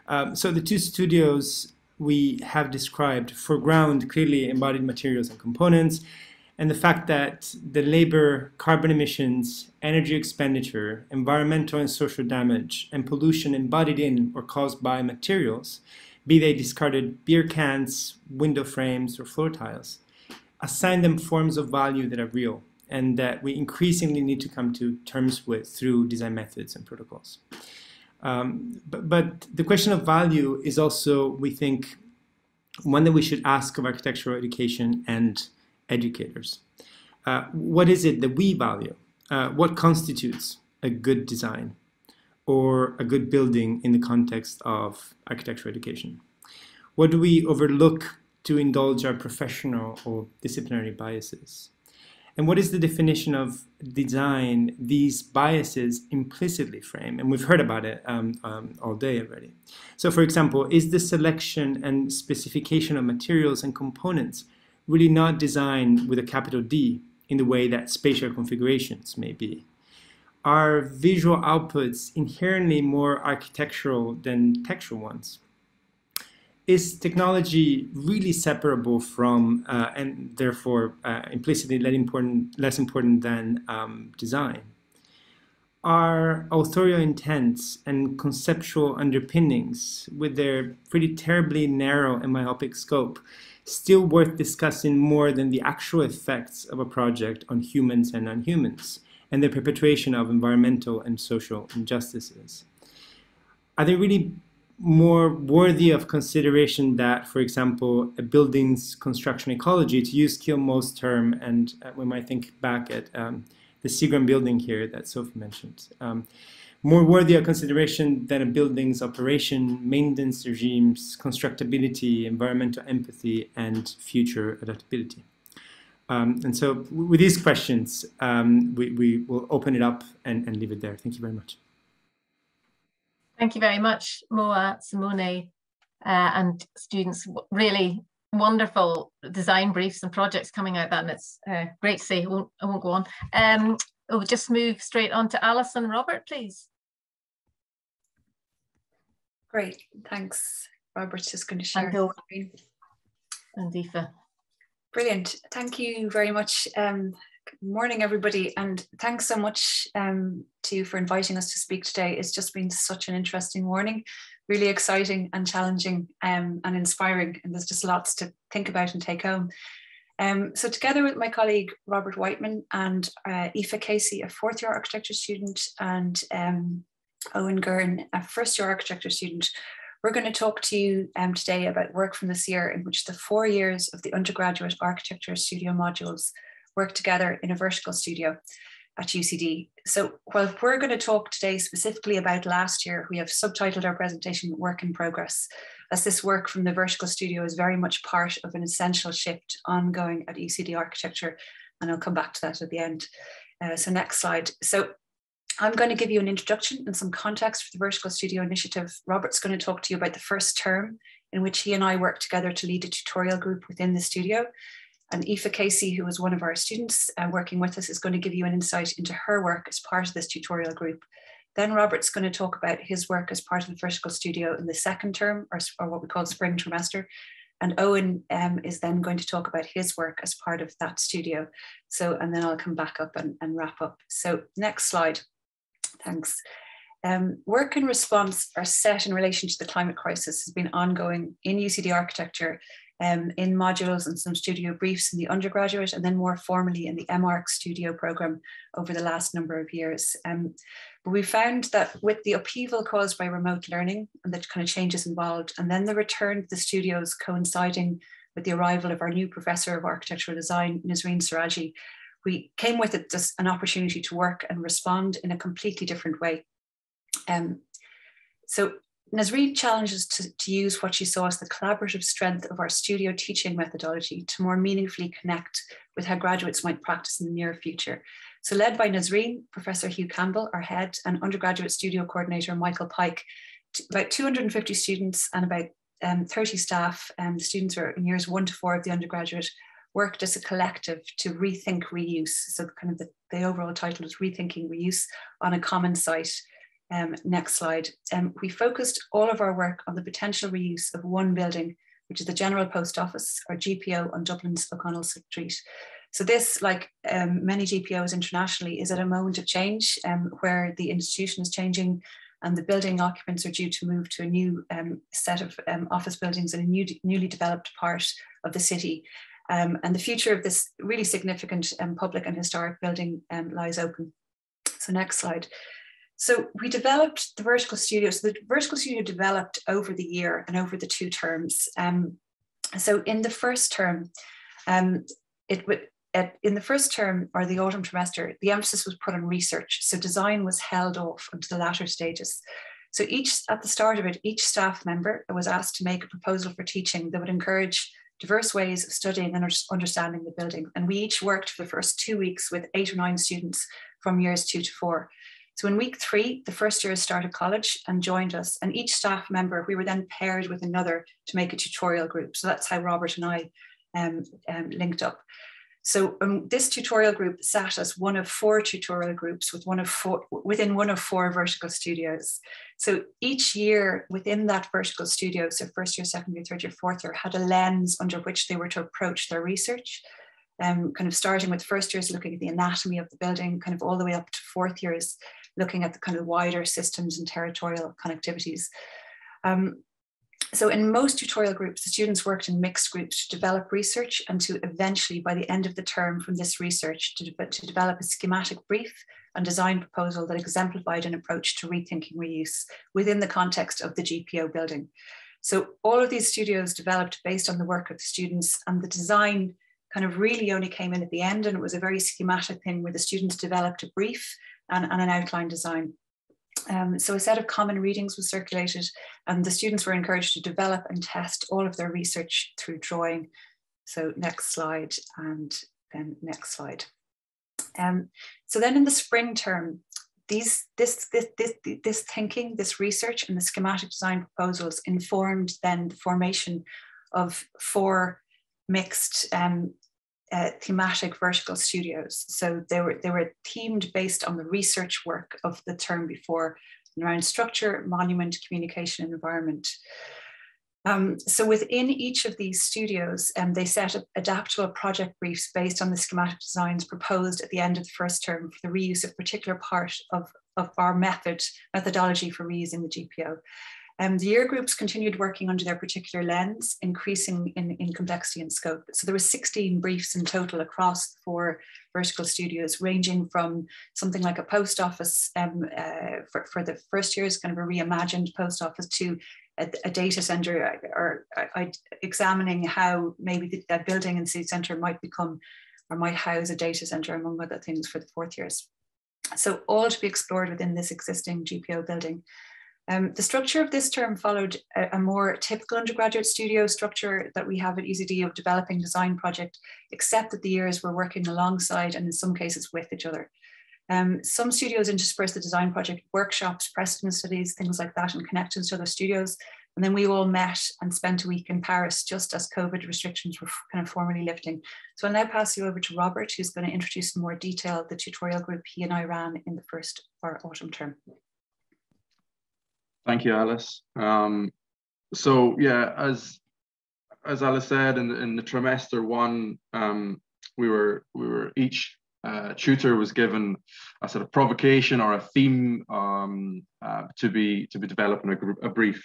Um, so the two studios we have described foreground clearly embodied materials and components, and the fact that the labor, carbon emissions, energy expenditure, environmental and social damage, and pollution embodied in or caused by materials, be they discarded beer cans, window frames, or floor tiles, assign them forms of value that are real and that we increasingly need to come to terms with through design methods and protocols. Um, but, but the question of value is also, we think, one that we should ask of architectural education and educators. Uh, what is it that we value? Uh, what constitutes a good design or a good building in the context of architectural education? What do we overlook to indulge our professional or disciplinary biases? And what is the definition of design these biases implicitly frame? And we've heard about it um, um, all day already. So, for example, is the selection and specification of materials and components really not designed with a capital D in the way that spatial configurations may be? Are visual outputs inherently more architectural than textual ones? Is technology really separable from uh, and therefore uh, implicitly less important, less important than um, design? Are authorial intents and conceptual underpinnings, with their pretty terribly narrow and myopic scope, still worth discussing more than the actual effects of a project on humans and non-humans and the perpetuation of environmental and social injustices? Are they really more worthy of consideration that, for example, a building's construction ecology, to use Kilmo's term, and uh, we might think back at um, the Seagram building here that Sofie mentioned, um, more worthy of consideration than a building's operation, maintenance regimes, constructability, environmental empathy, and future adaptability. Um, and so with these questions, um, we, we will open it up and, and leave it there. Thank you very much. Thank you very much, Moa, Simone, uh, and students. Really wonderful design briefs and projects coming out that, and it's uh, great to see. I won't, I won't go on. Um, we'll just move straight on to Alison Robert, please. Great, thanks. Robert's just going to share. And, Aoife. Brilliant. Thank you very much, um, morning, everybody, and thanks so much um, to you for inviting us to speak today. It's just been such an interesting morning, really exciting and challenging um, and inspiring, and there's just lots to think about and take home. Um, so together with my colleague Robert Wightman and uh, Casey, a fourth year architecture student, and um, Owen Gurn, a first year architecture student, we're going to talk to you um, today about work from this year in which the four years of the undergraduate architecture studio modules work together in a vertical studio at UCD. So while we're going to talk today specifically about last year, we have subtitled our presentation Work in Progress, as this work from the vertical studio is very much part of an essential shift ongoing at UCD architecture. And I'll come back to that at the end. Uh, so next slide. So I'm going to give you an introduction and some context for the Vertical Studio Initiative. Robert's going to talk to you about the first term in which he and I worked together to lead a tutorial group within the studio. And Aoife Casey, who was one of our students uh, working with us, is going to give you an insight into her work as part of this tutorial group. Then Robert's going to talk about his work as part of the vertical studio in the second term, or, or what we call spring trimester. And Owen um, is then going to talk about his work as part of that studio. So, and then I'll come back up and, and wrap up. So next slide. Thanks. Um, work and response are set in relation to the climate crisis has been ongoing in UCD architecture um, in modules and some studio briefs in the undergraduate, and then more formally in the MArch studio program over the last number of years. Um, but we found that with the upheaval caused by remote learning and the kind of changes involved, and then the return to the studios coinciding with the arrival of our new professor of architectural design, Nasrin Seraji, we came with it just an opportunity to work and respond in a completely different way. Um, so Nasrin challenges to, to use what she saw as the collaborative strength of our studio teaching methodology to more meaningfully connect with how graduates might practice in the near future. So led by Nasrin, Professor Hugh Campbell, our head, and undergraduate studio coordinator Michael Pike, about 250 students and about um, 30 staff, and um, students are in years one to four of the undergraduate, worked as a collective to rethink reuse. So kind of the, the overall title is Rethinking Reuse on a common site um, next slide. Um, we focused all of our work on the potential reuse of one building, which is the General Post Office, or GPO on Dublin's O'Connell Street. So this, like um, many GPOs internationally, is at a moment of change um, where the institution is changing and the building occupants are due to move to a new um, set of um, office buildings in a new, newly developed part of the city. And the future of this really significant public and historic building lies open. So next slide. So we developed the vertical studio. So the vertical studio developed over the year and over the two terms. Um, so in the first term, um, it would in the first term or the autumn trimester, the emphasis was put on research. So design was held off until the latter stages. So each at the start of it, each staff member was asked to make a proposal for teaching that would encourage diverse ways of studying and understanding the building. And we each worked for the first two weeks with eight or nine students from years two to four. So in week three, the first years started college and joined us. And each staff member, we were then paired with another to make a tutorial group. So that's how Robert and I um, um, linked up. So um, this tutorial group sat as one of four tutorial groups with one of four, within one of four vertical studios. So each year within that vertical studio, so first year, second year, third year, fourth year, had a lens under which they were to approach their research. Um, kind of starting with first years looking at the anatomy of the building, kind of all the way up to fourth years looking at the kind of wider systems and territorial connectivities. Um, so in most tutorial groups, the students worked in mixed groups to develop research and to eventually, by the end of the term from this research, to, de to develop a schematic brief and design proposal that exemplified an approach to rethinking reuse within the context of the GPO building. So all of these studios developed based on the work of the students and the design kind of really only came in at the end and it was a very schematic thing where the students developed a brief and, and an outline design. Um, so a set of common readings was circulated and the students were encouraged to develop and test all of their research through drawing. So next slide and then next slide. Um, so then in the spring term, these, this, this, this, this thinking, this research and the schematic design proposals informed then the formation of four mixed um, uh, thematic vertical studios. So they were, they were themed based on the research work of the term before around structure, monument, communication, and environment. Um, so within each of these studios, um, they set up adaptable project briefs based on the schematic designs proposed at the end of the first term for the reuse of particular part of, of our method, methodology for reusing the GPO. Um, the year groups continued working under their particular lens, increasing in, in complexity and scope. So there were 16 briefs in total across four vertical studios, ranging from something like a post office um, uh, for, for the first years, kind of a reimagined post office to a, a data center uh, or, or uh, examining how maybe the, that building and city center might become or might house a data center among other things for the fourth years. So all to be explored within this existing GPO building. Um, the structure of this term followed a, a, more typical undergraduate studio structure that we have at UCD of developing design project, except that the years were working alongside and in some cases with each other. Um, some studios intersperse the design project workshops, precedent studies, things like that, and connections to other studios. And then we all met and spent a week in Paris just as COVID restrictions were kind of formally lifting. So I'll now pass you over to Robert, who's going to introduce in more detail the tutorial group he and I ran in the first or autumn term. Thank you, Alice. Um, so yeah, as as Alice said, in the, in the trimester one, um, we were we were each uh, tutor was given a sort of provocation or a theme um, uh, to be to be developing a, a brief.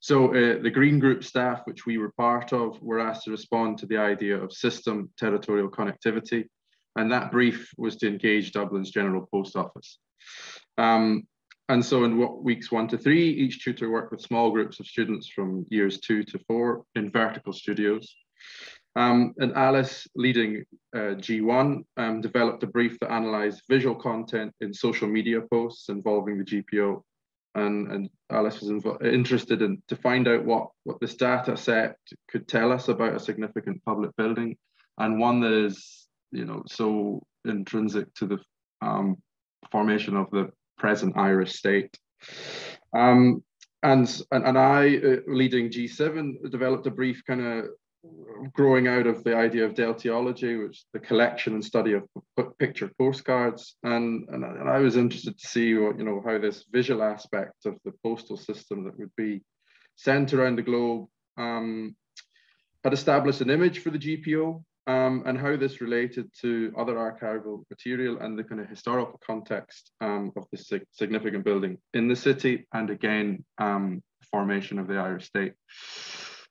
So uh, the Green Group staff, which we were part of, were asked to respond to the idea of system territorial connectivity, and that brief was to engage Dublin's General Post Office. Um, and so in what weeks one to three, each tutor worked with small groups of students from years two to four in vertical studios. Um, and Alice, leading uh, G1, um, developed a brief that analysed visual content in social media posts involving the GPO. And, and Alice was interested in to find out what, what this data set could tell us about a significant public building and one that is, you know, so intrinsic to the um, formation of the present Irish state. Um, and, and, and I, uh, leading G7, developed a brief kind of growing out of the idea of deltiology, which is the collection and study of picture postcards. And, and, and I was interested to see what, you know, how this visual aspect of the postal system that would be sent around the globe um, had established an image for the GPO um, and how this related to other archival material and the kind of historical context um, of this significant building in the city and again um, formation of the Irish state.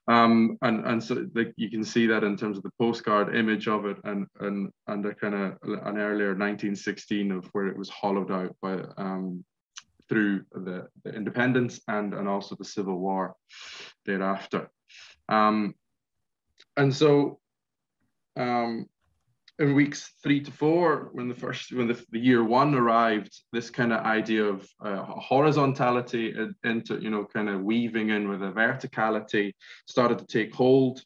Um, and and so the, you can see that in terms of the postcard image of it and and and a kind of an earlier 1916 of where it was hollowed out by um, through the, the, independence and and also the civil war thereafter um, and so um, in weeks three to four, when the first, when the, the year one arrived, this kind of idea of uh, horizontality into, you know, kind of weaving in with a verticality started to take hold.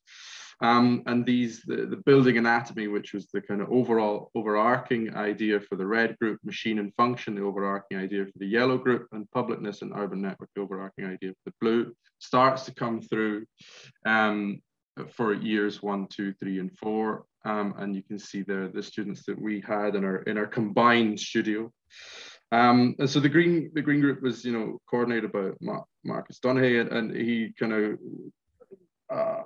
Um, and these, the, the, building anatomy, which was the kind of overall overarching idea for the red group, machine and function, the overarching idea for the yellow group, and publicness and urban network, the overarching idea for the blue, starts to come through. Um, for years one, two, three, and four. Um, and you can see there the students that we had in our in our combined studio. Um, and so the green the green group was you know coordinated by Marcus Donaghy, and, and he kind of uh,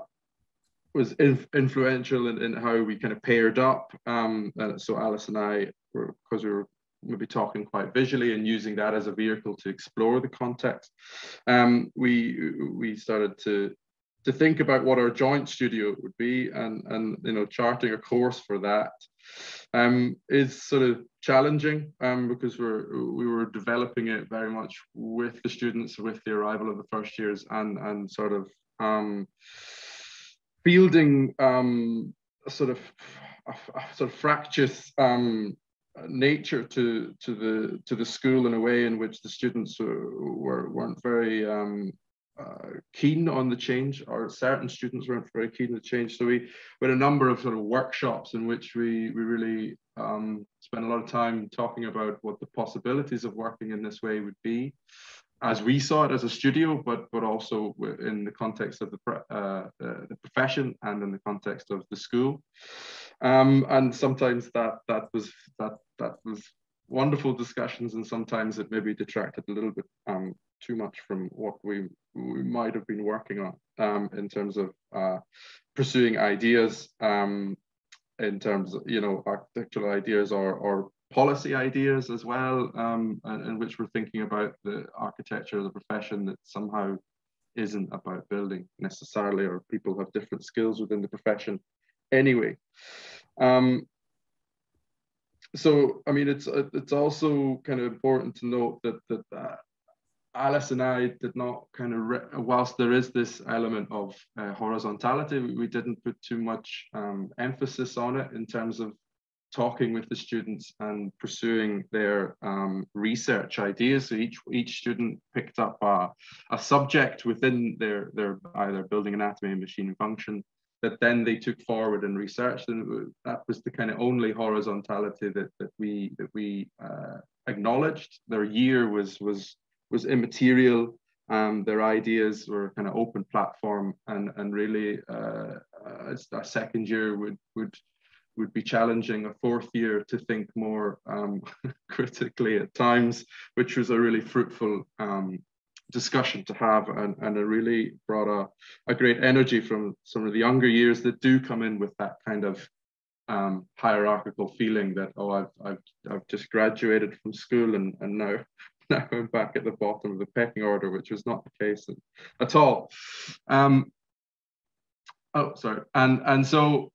was inf influential in, in, how we kind of paired up. Um, so Alice and I, were because we were maybe talking quite visually and using that as a vehicle to explore the context, um, we we started to to think about what our joint studio would be and, and you know, charting a course for that um, is sort of challenging um, because we're, we were developing it very much with the students with the arrival of the first years and, and sort of um, fielding um, a sort of a, a sort of fractious um, nature to to the to the school in a way in which the students were weren't very um, uh, keen on the change, or certain students weren't very keen on the change. So we, we had a number of sort of workshops in which we, we really um, spent a lot of time talking about what the possibilities of working in this way would be, as we saw it as a studio, but but also in the context of the uh, the profession and in the context of the school. Um, and sometimes that that was that that was wonderful discussions, and sometimes it maybe detracted a little bit um, too much from what we we might have been working on um, in terms of uh, pursuing ideas um, in terms of you know architectural ideas or, or policy ideas as well um, in which we're thinking about the architecture of the profession that somehow isn't about building necessarily or people have different skills within the profession anyway. Um, so I mean, it's it's also kind of important to note that that uh, Alice and I did not kind of, whilst there is this element of uh, horizontality, we didn't put too much um, emphasis on it in terms of talking with the students and pursuing their um, research ideas. So each each student picked up a, a subject within their their either building anatomy and machine function that then they took forward and researched, and that was the kind of only horizontality that that we that we uh, acknowledged. Their year was was was immaterial. Um, their ideas were kind of open platform, and and really, uh, a second year would would would be challenging. A fourth year to think more um, critically at times, which was a really fruitful um, discussion to have, and and it really brought a a great energy from some of the younger years that do come in with that kind of um, hierarchical feeling that oh I've, I've I've just graduated from school and and now now I'm back at the bottom of the pecking order, which was not the case at all. Um, oh, sorry. And, and so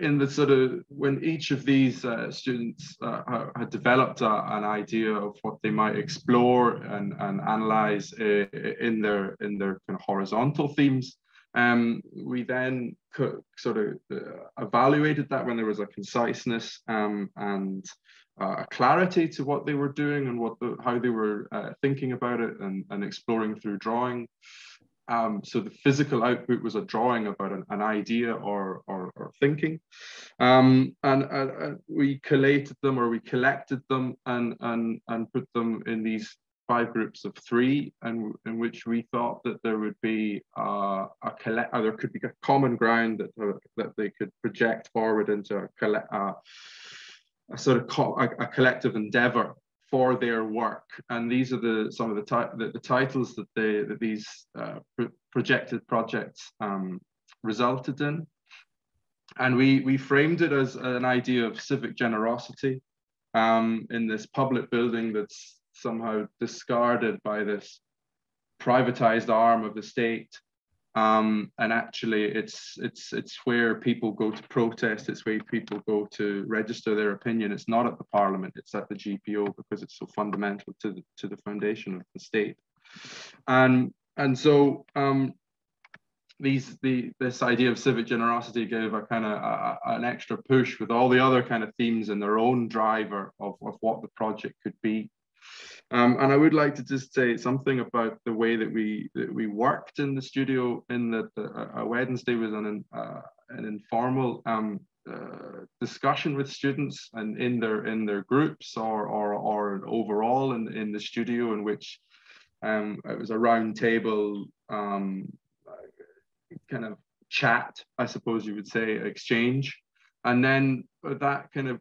in the sort of, when each of these uh, students uh, had developed a, an idea of what they might explore and, and analyze uh, in their, in their kind of horizontal themes, um, we then sort of uh, evaluated that when there was a conciseness um, and uh, a clarity to what they were doing and what the, how they were uh, thinking about it and, and exploring through drawing. Um, so the physical output was a drawing about an, an idea or, or, or thinking. Um, and uh, we collated them or we collected them and, and, and put them in these five groups of three and in which we thought that there would be a collect, there could be a common ground that, uh, that they could project forward into a uh, a sort of co a, a, collective endeavor for their work. And these are the some of the, the, the, titles that they that these uh, projected projects um, resulted in. and we, we framed it as an idea of civic generosity um, in this public building that's somehow discarded by this privatized arm of the state. Um, and actually, it's it's it's where people go to protest. It's where people go to register their opinion. It's not at the parliament. It's at the GPO because it's so fundamental to the to the foundation of the state. And and so um, these the this idea of civic generosity gave a kind of an extra push with all the other kind of themes and their own driver of, of what the project could be. Um, and I would like to just say something about the way that we that we worked in the studio. In that uh, Wednesday was an uh, an informal um, uh, discussion with students and in their in their groups or or or overall in in the studio in which um, it was a round table um, kind of chat, I suppose you would say, exchange. And then that kind of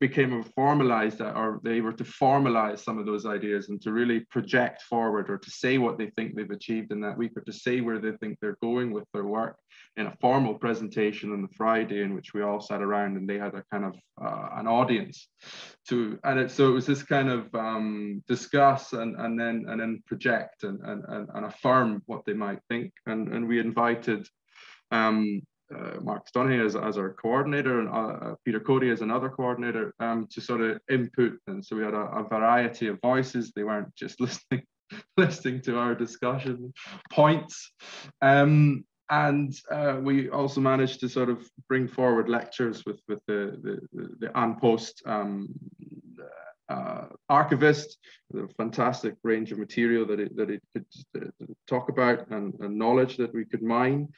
became a formalized or they were to formalize some of those ideas and to really project forward or to say what they think they've achieved in that week or to say where they think they're going with their work in a formal presentation on the Friday in which we all sat around and they had a kind of uh, an audience to and it, so it was this kind of um, discuss and, and then and then project and, and, and, affirm what they might think. And, and we invited um, uh, Mark Stoney as, as our coordinator and uh, Peter Cody as another coordinator um, to sort of input. And so we had a, a variety of voices. They weren't just listening listening to our discussion points. Um, and uh, we also managed to sort of bring forward lectures with, with the, the, the An Post um, uh, archivist, a fantastic range of material that it, that it could uh, talk about and, and knowledge that we could mine.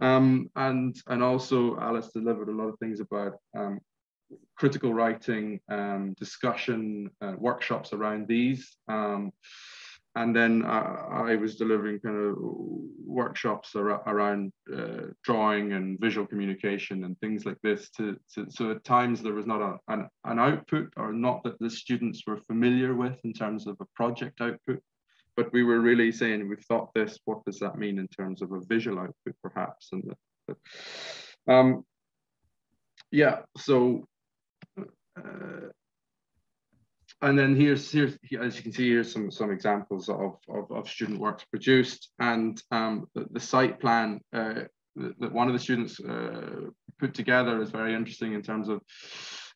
Um, and, and also Alice delivered a lot of things about um, critical writing, um, discussion, uh, workshops around these. Um, and then uh, I was delivering kind of workshops ar around uh, drawing and visual communication and things like this. To, to, so at times there was not a, an, an output or not that the students were familiar with in terms of a project output, but we were really saying we've thought this what does that mean in terms of a visual output perhaps and the, the, um, yeah so uh, and then here's here's as you can see here's some some examples of of, of student works produced. And um, the, the, site plan uh, that one of the students uh, put together is very interesting in terms of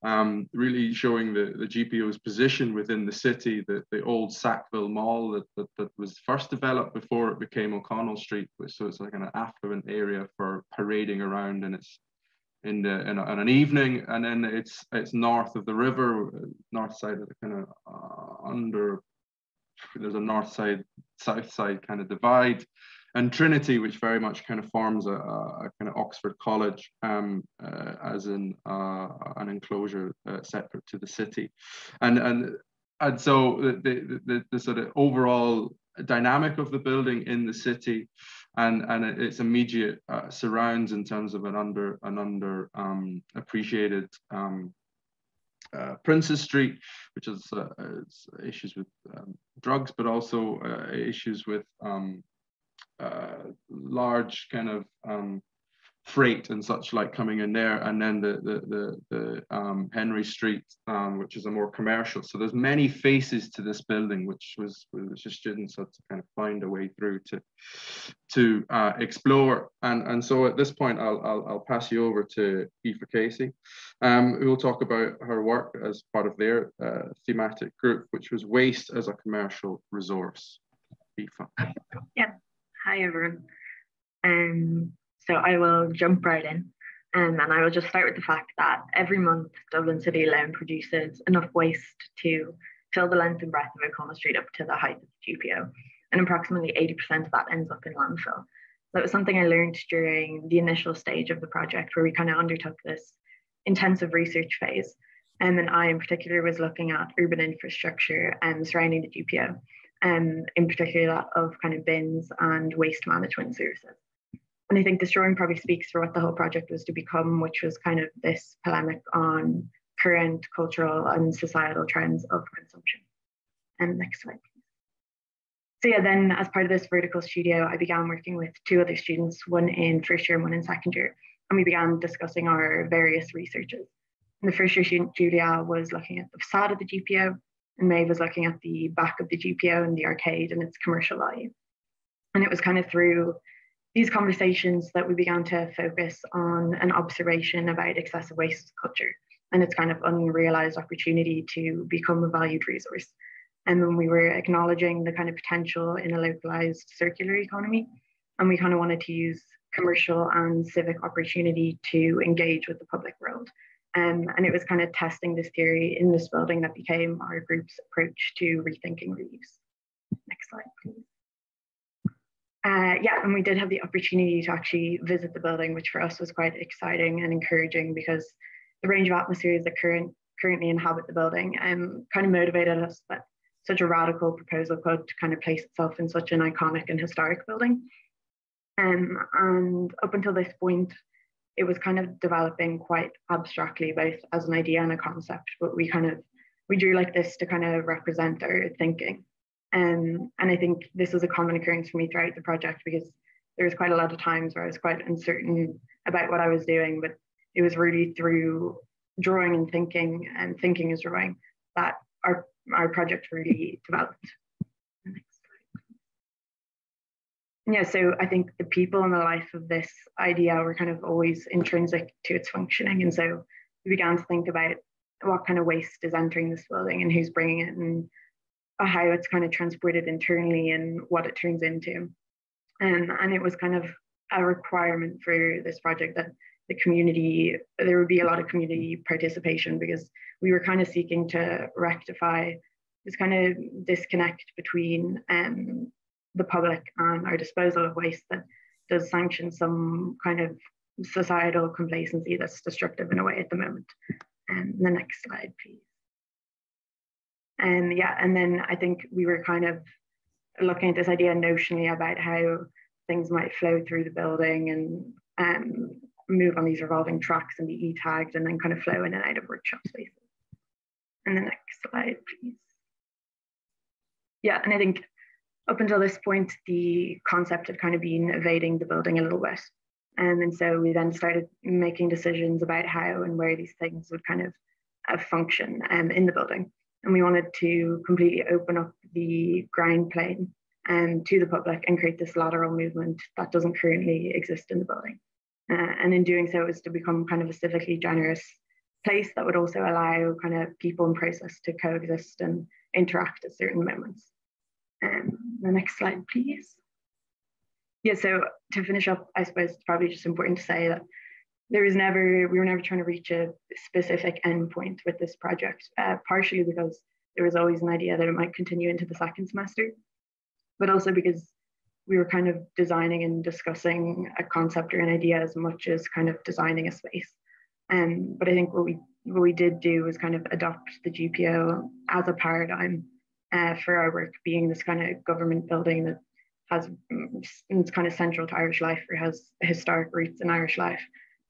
um, really showing the, the GPO's position within the city, the, the old Sackville Mall that, that, that was first developed before it became O'Connell Street. So it's like an affluent area for parading around and it's in the in, a, in, an evening, and then it's it's north of the river, north side of the kind of uh, under. There's a north side, south side kind of divide, and Trinity, which very much kind of forms a, a kind of Oxford College um, uh, as in uh, an enclosure uh, separate to the city, and and and so the, the, the sort of overall dynamic of the building in the city and and its immediate uh, surrounds in terms of an under an under um, appreciated um, uh, Princes Street, which is, uh, issues with um, drugs, but also uh, issues with um, uh, large kind of um, freight and such like coming in there, and then the the the, the um, Henry Street, um, which is a more commercial. So there's many faces to this building, which was which the students had to kind of find a way through to to uh, explore. And and so at this point, I'll I'll, I'll pass you over to Aoife Casey, um, who will talk about her work as part of their uh, thematic group, which was waste as a commercial resource. Aoife. Yeah. Hi everyone. Um, so I will jump right in. Um, and I will just start with the fact that every month Dublin City alone produces enough waste to fill the length and breadth of O'Connell Street up to the height of the GPO. And approximately 80% of that ends up in landfill. That was something I learned during the initial stage of the project where we kind of undertook this intensive research phase. Um, and I in particular was looking at urban infrastructure and surrounding the GPO, um, in particular that of kind of bins and waste management services. And I think this drawing probably speaks for what the whole project was to become, which was kind of this polemic on current cultural and societal trends of consumption. And next slide. So yeah, then as part of this vertical studio, I began working with two other students, one in first year and one in second year. and we began discussing our various researches. And the first year, student, Julia was looking at the facade of the GPO, and Maeve was looking at the back of the GPO and the arcade and its commercial value. And it was kind of through these conversations that we began to focus on an observation about excessive waste culture and its kind of unrealized opportunity to become a valued resource. And when we were acknowledging the kind of potential in a localized circular economy, and we kind of wanted to use commercial and civic opportunity to engage with the public world. Um, and it was kind of testing this theory in this building that became our group's approach to rethinking reuse. Next slide, please. Uh, yeah, and we did have the opportunity to actually visit the building, which for us was quite exciting and encouraging because the range of atmospheres that current, currently inhabit the building um, kind of motivated us that such a radical proposal could kind of place itself in such an iconic and historic building. Um, and up until this point, it was kind of developing quite abstractly, both as an idea and a concept, but we kind of we drew like this to kind of represent our thinking. Um, and I think this was a common occurrence for me throughout the project because there was quite a lot of times where I was quite uncertain about what I was doing, but it was really through drawing and thinking and thinking as drawing that our, our project really developed. Yeah, so I think the people and the life of this idea were kind of always intrinsic to its functioning. And so we began to think about what kind of waste is entering this building and who's bringing it and how it's kind of transported internally and what it turns into. And, and it was kind of a requirement for this project that the community, there would be a lot of community participation because we were kind of seeking to rectify this kind of disconnect between um, the public and our disposal of waste that does sanction some kind of societal complacency that's destructive in a way at the moment. And um, the next slide, please. And yeah, and then I think we were kind of looking at this idea notionally about how things might flow through the building and um, move on these revolving tracks and be e-tagged and then kind of flow in and out of workshop spaces. And the next slide, please. Yeah, and I think up until this point, the concept had kind of been evading the building a little bit. Um, and so we then started making decisions about how and where these things would kind of uh, function um, in the building and we wanted to completely open up the ground plane um, to the public and create this lateral movement that doesn't currently exist in the building. Uh, and in doing so, it was to become kind of a civically generous place that would also allow kind of people and process to coexist and interact at certain moments. Um, the next slide, please. Yeah, so to finish up, I suppose it's probably just important to say that there was never we were never trying to reach a specific endpoint with this project uh, partially because there was always an idea that it might continue into the second semester but also because we were kind of designing and discussing a concept or an idea as much as kind of designing a space um, but i think what we what we did do was kind of adopt the gpo as a paradigm uh, for our work being this kind of government building that has it's kind of central to irish life or has historic roots in irish life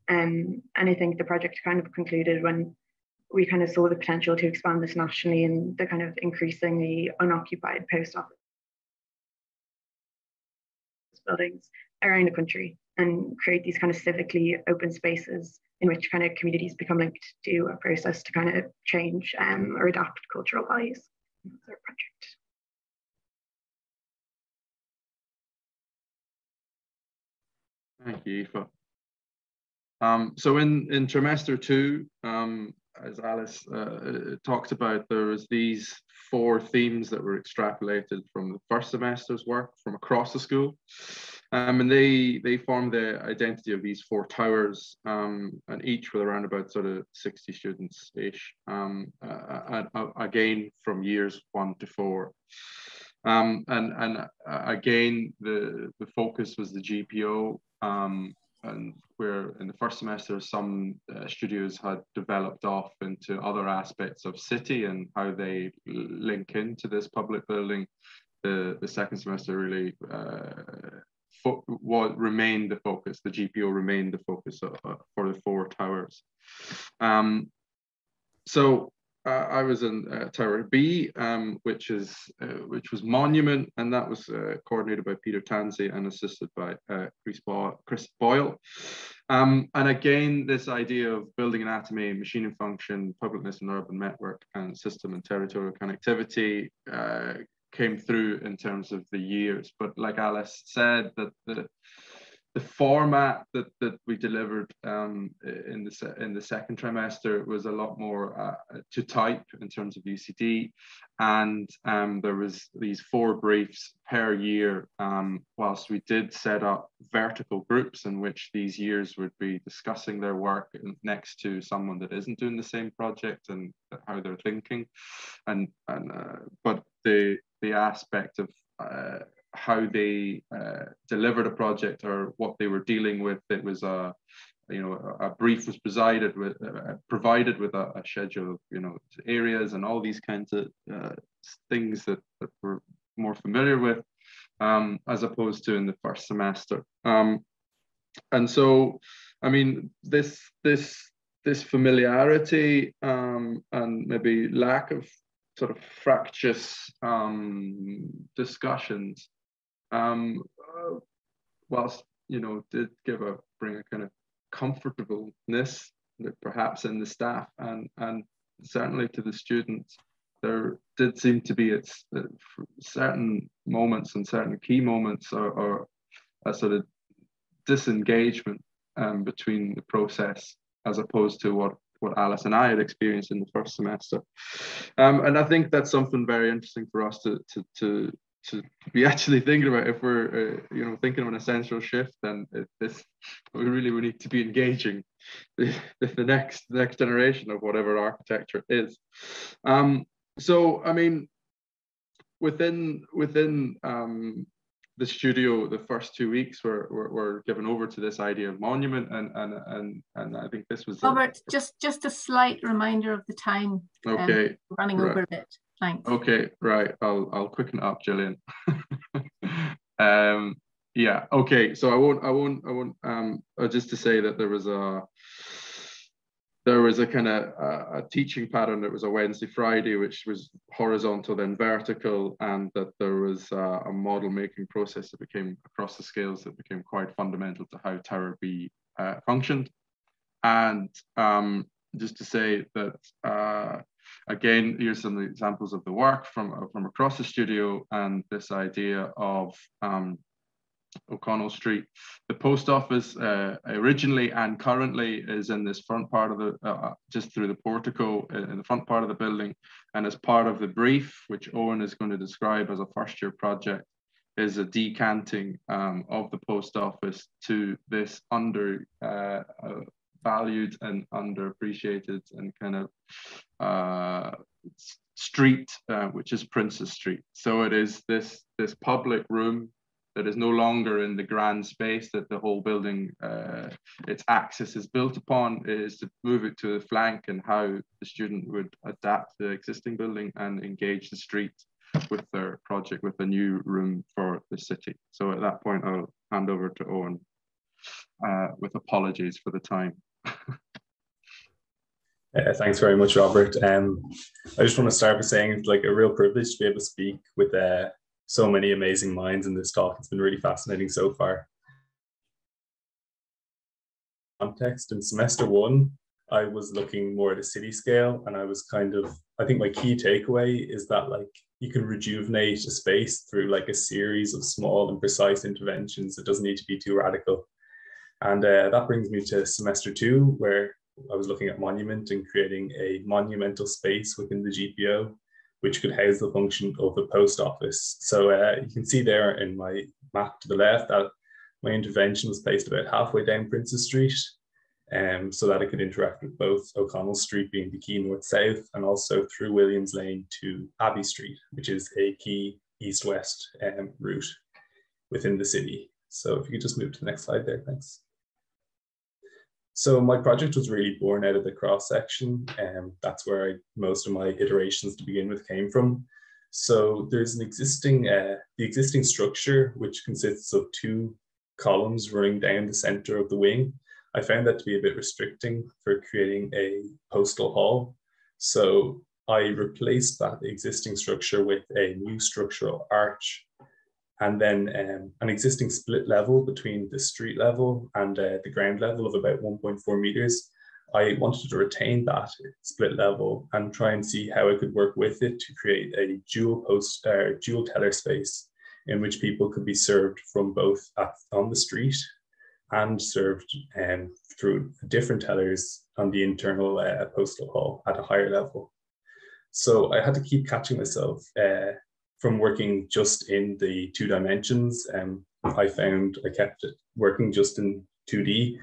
um, and I think the project kind of concluded when we kind of saw the potential to expand this nationally and the kind of increasingly unoccupied post office buildings around the country and create these kind of civically open spaces in which kind of communities become linked to a process to kind of change um, or adapt cultural values. Our project. Thank you, Aoife. Um, so in, in trimester two, um, as Alice uh, talked about, there was these four themes that were extrapolated from the first semester's work from across the school. Um, and they, they formed the identity of these four towers, um, and each with around about sort of 60 students-ish, um, uh, uh, again, from years one to four. Um, and and uh, again, the, the focus was the GPO, um, and where in the first semester some uh, studios had developed off into other aspects of city and how they link into this public building the, the second semester really uh, what remained the focus the gpo remained the focus of, uh, for the four towers um, so uh, I was in uh, Tower B, um, which is uh, which was Monument, and that was uh, coordinated by Peter Tansey and assisted by uh, Chris, Boyle, Chris Boyle. Um, and again, this idea of building anatomy, machining function, publicness and urban network, and system and territorial connectivity uh, came through in terms of the years. But like Alice said, that the the format that, that we delivered um, in the in the second trimester was a lot more uh, to type in terms of UCD, and um, there was these four briefs per year. Um, whilst we did set up vertical groups in which these years would be discussing their work next to someone that isn't doing the same project and how they're thinking, and and uh, but the the aspect of uh, how they uh, delivered a project or what they were dealing with. It was a, you know, a brief was presided with, uh, provided with a, a, schedule of, you know, areas and all these kinds of uh, things that, that, we're more familiar with, um, as opposed to in the first semester. Um, and so, I mean, this this this familiarity um, and maybe lack of sort of fractious um, discussions. Um, uh, whilst you know did give a bring a kind of comfortableness that perhaps in the staff and and certainly to the students there did seem to be uh, certain moments and certain key moments or, or a sort of disengagement um, between the process as opposed to what what Alice and I had experienced in the first semester. Um, and I think that's something very interesting for us to, to, to, to be actually thinking about if we're uh, you know thinking of an essential shift then this we really we need to be engaging the, the next next generation of whatever architecture is um, so i mean within within um, the studio the first two weeks were, were, were given over to this idea of monument and and and, and i think this was robert a, just just a slight reminder of the time um, okay um, running right. over a bit Thanks. Okay, right. I'll I'll quicken up, Gillian. um, yeah. Okay. So I won't. I won't. I won't. Um, uh, just to say that there was a there was a kind of a, a, teaching pattern that was a Wednesday Friday, which was horizontal then vertical, and that there was a, a model making process that became across the scales that became quite fundamental to how Tower B uh, functioned. And um, just to say that uh, Again, here's some examples of the work from, from across the studio and this idea of um, O'Connell Street. The post office uh, originally and currently is in this front part of the, uh, uh just through the portico in the front part of the building. And as part of the brief, which Owen is going to describe as a first year project, is a decanting um, of the post office to this under uh, uh valued and underappreciated and kind of uh, street, uh, which is Princes Street. So it is this this public room that is no longer in the grand space that the whole building, uh, its axis is built upon, is to move it to the flank and how the student would adapt the existing building and engage the street with their project with a new room for the city. So at that point, I'll hand over to Owen uh, with apologies for the time. Uh, thanks very much, Robert. Um, I just want to start by saying it's like a real privilege to be able to speak with uh, so many amazing minds in this talk. It's been really fascinating so far. Context in semester one, I was looking more at a city scale, and I was kind of, I think my key takeaway is that like you can rejuvenate a space through like a series of small and precise interventions. It doesn't need to be too radical. And uh, that brings me to semester two, where I was looking at monument and creating a monumental space within the GPO, which could house the function of the post office. So uh, you can see there in my map to the left that my intervention was placed about halfway down Princes Street, um, so that it could interact with both O'Connell Street being the key north-south and also through Williams Lane to Abbey Street, which is a key east-west um, route within the city. So if you could just move to the next slide there, thanks. So my project was really born out of the cross section, and that's where I, most of my iterations to begin with came from. So there's an existing, uh, the existing structure, which consists of two columns running down the center of the wing. I found that to be a bit restricting for creating a postal hall. So I replaced that existing structure with a new structural arch and then um, an existing split level between the street level and uh, the ground level of about 1.4 meters. I wanted to retain that split level and try and see how I could work with it to create a dual post, uh, dual teller space in which people could be served from both at, on the street and served um, through different tellers on the internal uh, postal hall at a higher level. So I had to keep catching myself uh, from working just in the two dimensions. Um, I found I kept it working just in 2D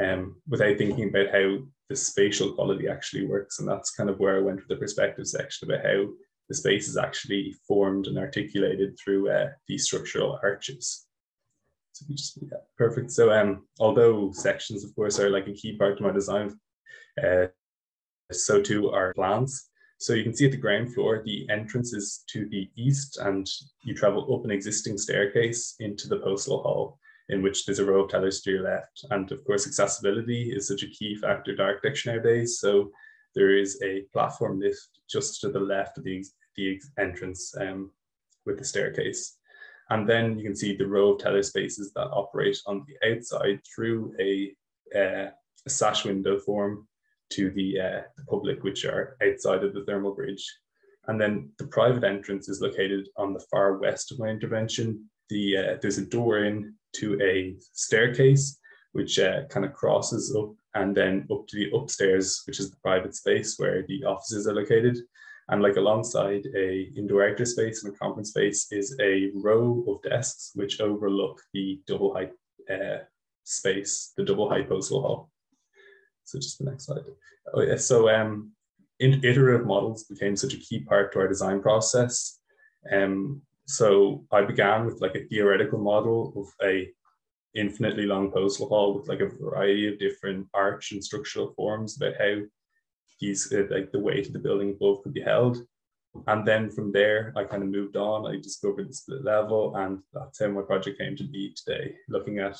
um, without thinking about how the spatial quality actually works. And that's kind of where I went with the perspective section about how the space is actually formed and articulated through uh, these structural arches. So we just yeah, perfect. So um, although sections, of course, are like a key part of my design, uh, so too are plans. So you can see at the ground floor, the entrance is to the east and you travel up an existing staircase into the postal hall in which there's a row of tellers to your left. And of course, accessibility is such a key factor to architecture nowadays. So there is a platform lift just to the left of the, the entrance um, with the staircase. And then you can see the row of teller spaces that operate on the outside through a, uh, a sash window form to the, uh, the public, which are outside of the thermal bridge. And then the private entrance is located on the far west of my intervention. The, uh, there's a door in to a staircase, which uh, kind of crosses up and then up to the upstairs, which is the private space where the offices are located. And like alongside a indoor outdoor space and a conference space is a row of desks which overlook the double height uh, space, the double height postal hall. So just the next slide. Oh yeah, so um, iterative models became such a key part to our design process. Um, so I began with like a theoretical model of a infinitely long postal hall with like a variety of different arch and structural forms about how these uh, like the weight of the building above could be held. And then from there, I kind of moved on. I discovered the split level, and that's how my project came to be today, looking at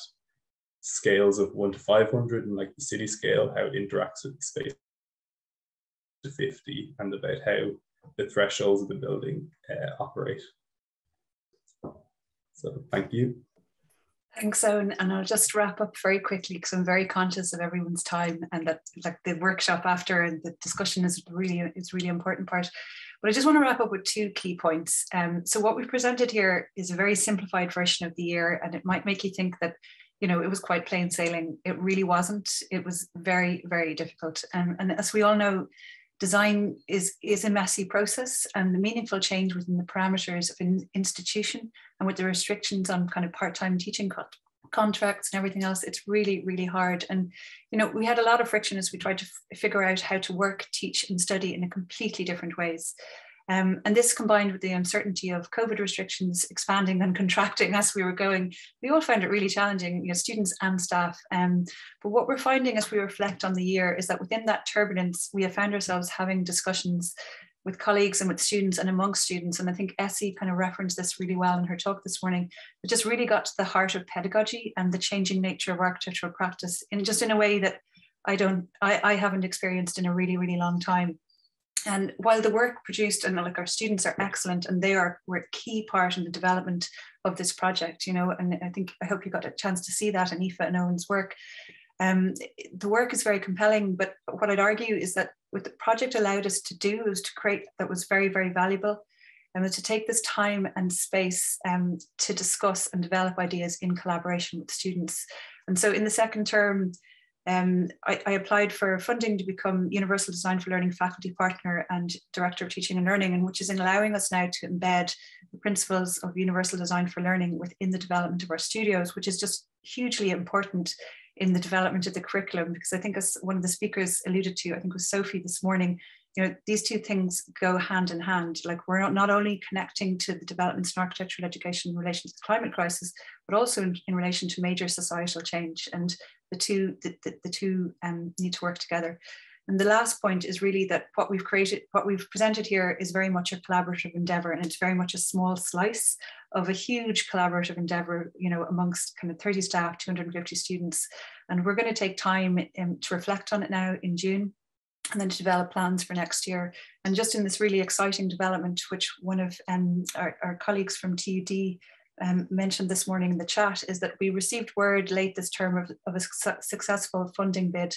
scales of one to 500 and like the city scale, how it interacts with the space to 50 and about how the thresholds of the building uh, operate. So thank you. Thanks, Owen. And I'll just wrap up very quickly because I'm very conscious of everyone's time and that like the workshop after and the discussion is really is really important part. But I just want to wrap up with two key points. Um, so what we've presented here is a very simplified version of the year, and it might make you think that you know, it was quite plain sailing. It really wasn't. It was very, very difficult. And as we all know, design is, is a messy process and the meaningful change within the parameters of an institution and with the restrictions on kind of part-time teaching co contracts and everything else, it's really, really hard. And, you know, we had a lot of friction as we tried to figure out how to work, teach and study in a completely different ways. Um, and this combined with the uncertainty of COVID restrictions expanding and contracting as we were going, we all found it really challenging, you know, students and staff. Um, but what we're finding as we reflect on the year is that within that turbulence, we have found ourselves having discussions with colleagues and with students and amongst students. And I think Essi kind of referenced this really well in her talk this morning. It just really got to the heart of pedagogy and the changing nature of architectural practice in just in a way that I don't, I, I haven't experienced in a really, really long time. And while the work produced and like our students are excellent and they are were a key part in the development of this project, you know, and I think I hope you got a chance to see that in Aoife and Owen's work. Um, the work is very compelling, but what I'd argue is that what the project allowed us to do was to create that was very, very valuable and to take this time and space um, to discuss and develop ideas in collaboration with students. And so in the second term, um, I, I, applied for funding to become Universal Design for Learning faculty partner and Director of Teaching and Learning, and which is in allowing us now to embed the principles of Universal Design for Learning within the development of our studios, which is just hugely important in the development of the curriculum. Because I think as one of the speakers alluded to, I think was Sofie this morning, you know, these two things go hand in hand. Like we're not, not only connecting to the developments in architectural education in relation to the climate crisis, but also in, in relation to major societal change. And the two, the, the, the two um, need to work together. And the last point is really that what we've created, what we've presented here is very much a collaborative endeavor and it's very much a small slice of a huge collaborative endeavor, you know, amongst kind of 30 staff, 250 students. And we're going to take time um, to reflect on it now in June and then to develop plans for next year. And just in this really exciting development, which one of um, our, our, colleagues from TUD um, mentioned this morning in the chat, is that we received word late this term of, of a su successful funding bid.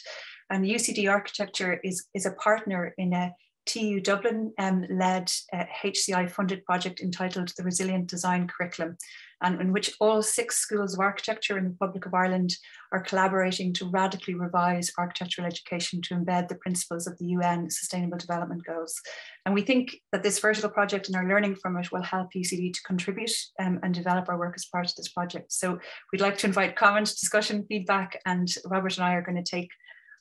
And UCD Architecture is, is a partner in a TU Dublin um, led uh, HCI funded project entitled the Resilient Design Curriculum, and in which all six schools of architecture in the Republic of Ireland are collaborating to radically revise architectural education to embed the principles of the UN Sustainable Development Goals. And we think that this vertical project and our learning from it will help UCD to contribute um, and develop our work as part of this project. So we'd like to invite comment, discussion, feedback, and Robert and I are going to take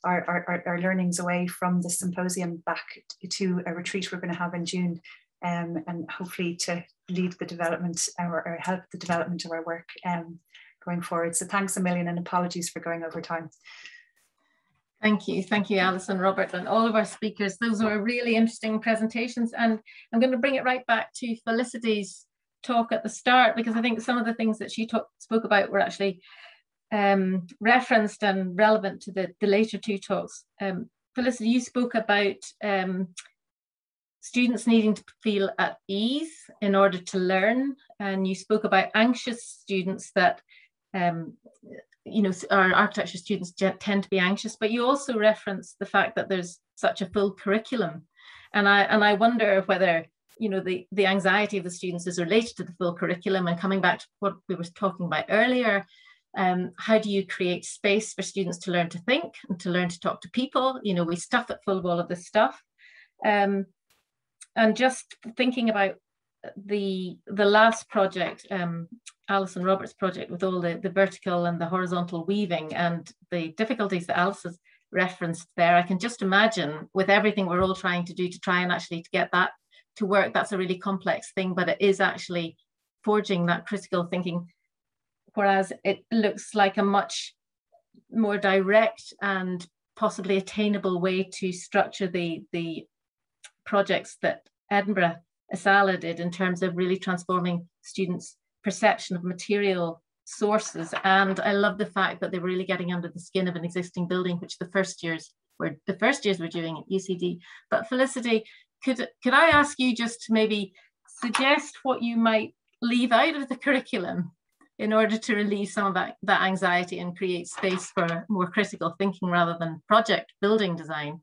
our, our, our learnings away from the symposium back to a retreat we're going to have in June um, and hopefully to lead the development or, or help the development of our work um, going forward. So thanks a million and apologies for going over time. Thank you. Thank you, Alison, Robert, and all of our speakers. Those were really interesting presentations. And I'm going to bring it right back to Felicity's talk at the start, because I think some of the things that she talk, spoke about were actually um, referenced and relevant to the, the later two talks. Um, Felicity, you spoke about um, students needing to feel at ease in order to learn, and you spoke about anxious students that, um, you know, our architecture students tend to be anxious, but you also referenced the fact that there's such a full curriculum. And I, and I wonder whether you know the the anxiety of the students is related to the full curriculum and coming back to what we were talking about earlier um, how do you create space for students to learn to think and to learn to talk to people? You know, we stuff it full of all of this stuff. Um, and just thinking about the the last project, um, Alison Roberts' project with all the, the vertical and the horizontal weaving and the difficulties that Alice has referenced there, I can just imagine with everything we're all trying to do to try and actually to get that to work, that's a really complex thing, but it is actually forging that critical thinking whereas it looks like a much more direct and possibly attainable way to structure the, the projects that Edinburgh ESALA did in terms of really transforming students' perception of material sources. And I love the fact that they were really getting under the skin of an existing building, which the first years were the first years were doing at UCD. But Felicity, could could I ask you just to maybe suggest what you might leave out of the curriculum in order to relieve some of that, that anxiety and create space for more critical thinking rather than project building design?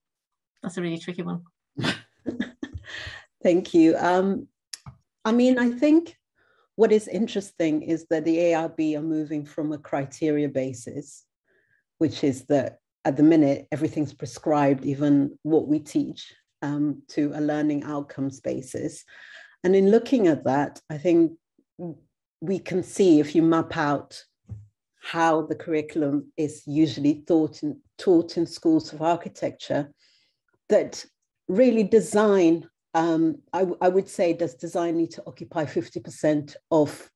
That's a really tricky one. Thank you. Um, I mean, I think what is interesting is that the ARB are moving from a criteria basis, which is that at the minute, everything's prescribed, even what we teach, um, to a learning outcomes basis. And in looking at that, I think we can see if you map out how the curriculum is usually taught in, taught in schools of architecture, that really design, um, I, I would say, does design need to occupy 50% of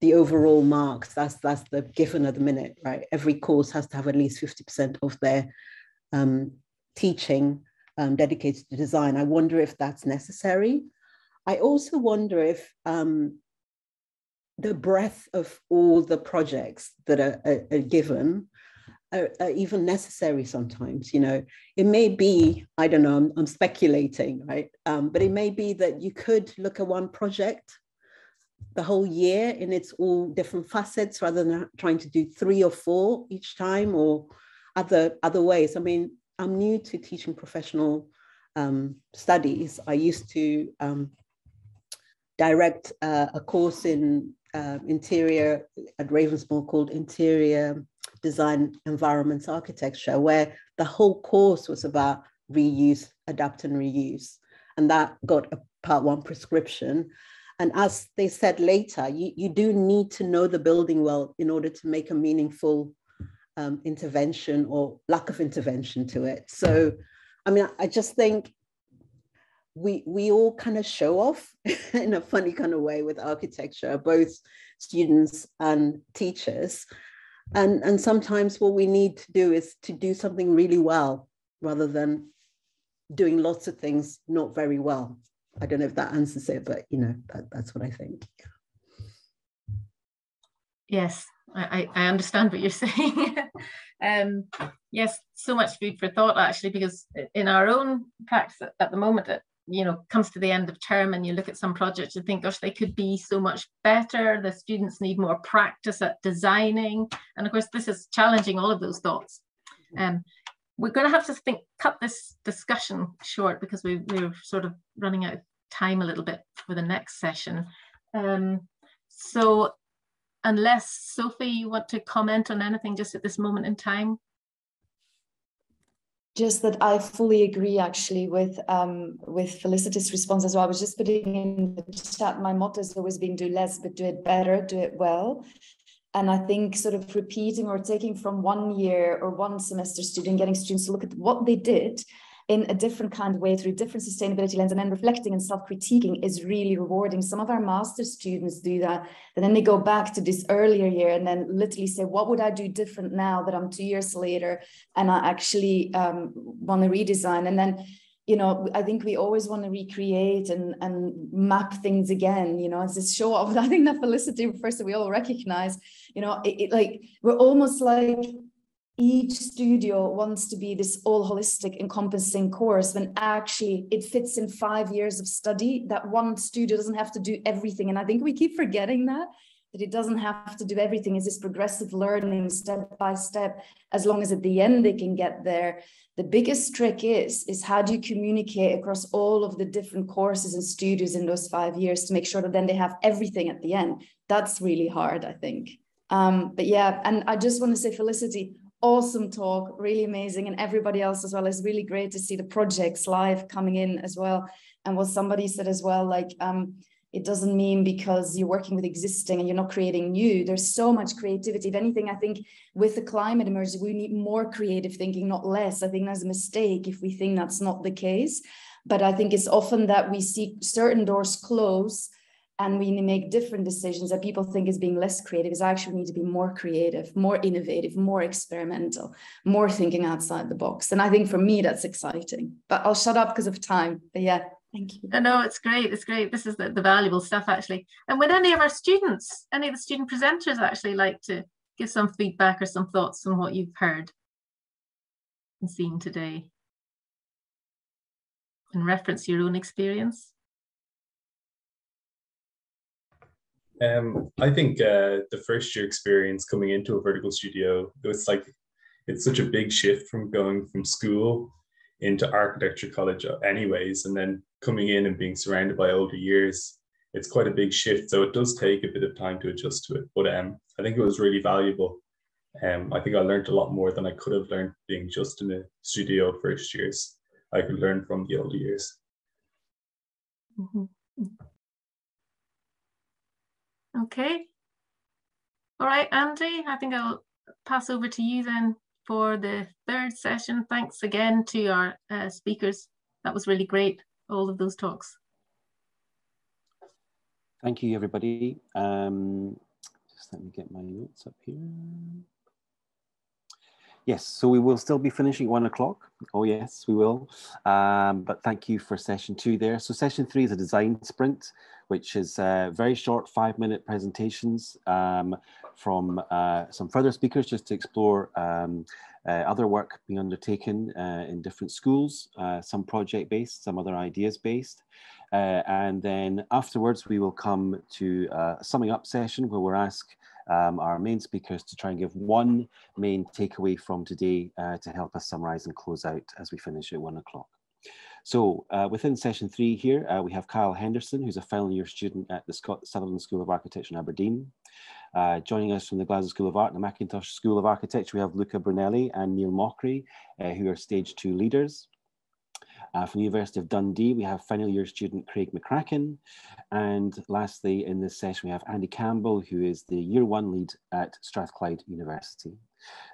the overall marks? That's, that's the given at the minute, right? Every course has to have at least 50% of their um, teaching um, dedicated to design. I wonder if that's necessary. I also wonder if um, the breadth of all the projects that are, are, are given are, are, even necessary sometimes you know. It may be i don't know i'm, I'm speculating right? Um, but it may be that you could look at one project the whole year in its all different facets rather than trying to do three or four each time or other other ways. I mean i'm new to teaching professional um, studies. I used to um, direct uh, a course in uh, interior at Ravensbourne called Interior Design Environments Architecture, where the whole course was about reuse, adapt, and reuse. And that got a part one prescription. And as they said later, you, you do need to know the building well in order to make a meaningful um, intervention or lack of intervention to it. So, I mean, I just think we we all kind of show off in a funny kind of way with architecture, both students and teachers. And, and sometimes what we need to do is to do something really well rather than doing lots of things not very well. I don't know if that answers it, but you know, that, that's what I think. Yes, I, I understand what you're saying. um, yes, so much food for thought actually, because in our own practice at the moment, it you know comes to the end of term and you look at some projects, you think, gosh, they could be so much better. The students need more practice at designing, and of course, this is challenging all of those thoughts. Um, we're going to have to think cut this discussion short because we, we're sort of running out of time a little bit for the next session. Um, so unless Sofie, you want to comment on anything just at this moment in time? Just that I fully agree actually with um, with Felicity's response as well. I was just putting in the chat, my motto has always been do less, but do it better, do it well. And I think sort of repeating or taking from one year or one semester student, getting students to look at what they did in a different kind of way through different sustainability lens and then reflecting and self-critiquing is really rewarding. Some of our master students do that. And then they go back to this earlier year and then literally say, what would I do different now that I'm two years later and I actually um, want to redesign? And then you know, I think we always want to recreate and, and map things again, you know, as this show off. I think that Felicity first that we all recognize, you know, it, it, like we're almost like each studio wants to be this all holistic encompassing course when actually it fits in five years of study that one studio doesn't have to do everything. And i think we keep forgetting that that it doesn't have to do everything. Is this progressive learning step by step. As long as at the end they can get there the biggest trick is is how do you communicate across all of the different courses and studios in those five years to make sure that then they have everything at the end? That's really hard i think. Um, but yeah and i just want to say felicity awesome talk, really amazing. And everybody else as well. It's really great to see the projects live coming in as well. And what somebody said as well, like, um, it doesn't mean because you're working with existing and you're not creating new. There's so much creativity. If anything, I think with the climate emergency, we need more creative thinking, not less. I think that's a mistake if we think that's not the case. But I think it's often that we see certain doors close and we make different decisions that people think is being less creative is actually we need to be more creative more innovative more experimental more thinking outside the box. And i think for me that's exciting. But i'll shut up because of time. But yeah thank you. I know it's great. It's great. This is the, the valuable stuff actually. And would any of our students any of the student presenters actually like to give some feedback or some thoughts on what you've heard and seen today and reference your own experience Um, I think uh, the first year experience coming into a vertical studio, it was like it's such a big shift from going from school into architecture college, anyways, and then coming in and being surrounded by older years. It's quite a big shift, so it does take a bit of time to adjust to it. But um, I think it was really valuable. Um, I think I learned a lot more than I could have learned being just in a studio first years. I could learn from the older years. Mm-hmm. Okay. All right, Andy, I think I'll pass over to you then for the third session. Thanks again to our uh, speakers. That was really great, all of those talks. Thank you, everybody. Um, just let me get my notes up here. Yes, so we will still be finishing one o'clock. Oh yes, we will. Um, but thank you for session two there. So session three is a design sprint which is uh, very short five minute presentations um, from uh, some further speakers just to explore um, uh, other work being undertaken uh, in different schools, uh, some project based, some other ideas based. Uh, and then afterwards, we will come to a summing up session where we'll ask um, our main speakers to try and give one main takeaway from today to help us summarize and close out as we finish at one o'clock. So uh, within session three here, uh, we have Kyle Henderson, who's a final year student at the Scott Sutherland School of Architecture in Aberdeen. Uh, joining us from the Glasgow School of Art and the Mackintosh School of Architecture, we have Luca Brunelli and Neil Mockery, uh, who are stage two leaders. Uh, from the University of Dundee, we have final year student Craig McCracken. And lastly, in this session, we have Andy Campbell, who is the year one lead at Strathclyde University.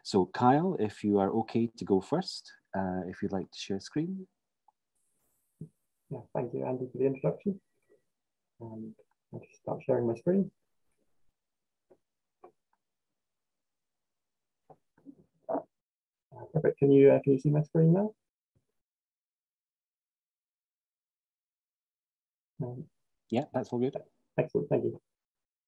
So Kyle, if you are okay to go first, uh, if you'd like to share a screen. Yeah, thank you, Andy, for the introduction. And I'll just start sharing my screen. Uh, perfect. Can you uh, can you see my screen now? Um, yeah, that's all good. Excellent. Thank you.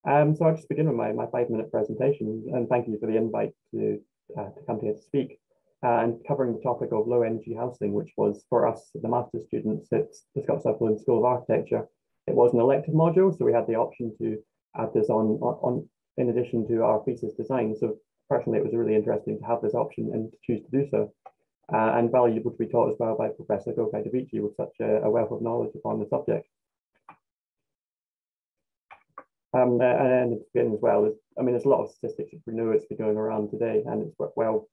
Um, so I'll just begin with my, my five minute presentation and thank you for the invite to, uh, to come here to speak uh, and covering the topic of low energy housing, which was for us, the master's students at the Scott Sutherland School of Architecture. It was an elective module, so we had the option to add this on, on, in addition to our thesis design. So personally, it was really interesting to have this option and to choose to do so. Uh, and valuable to be taught as well by Professor Gokay Deveci with such a, a wealth of knowledge upon the subject. Um, and again as well, I mean, there's a lot of statistics it's been going around today and it's well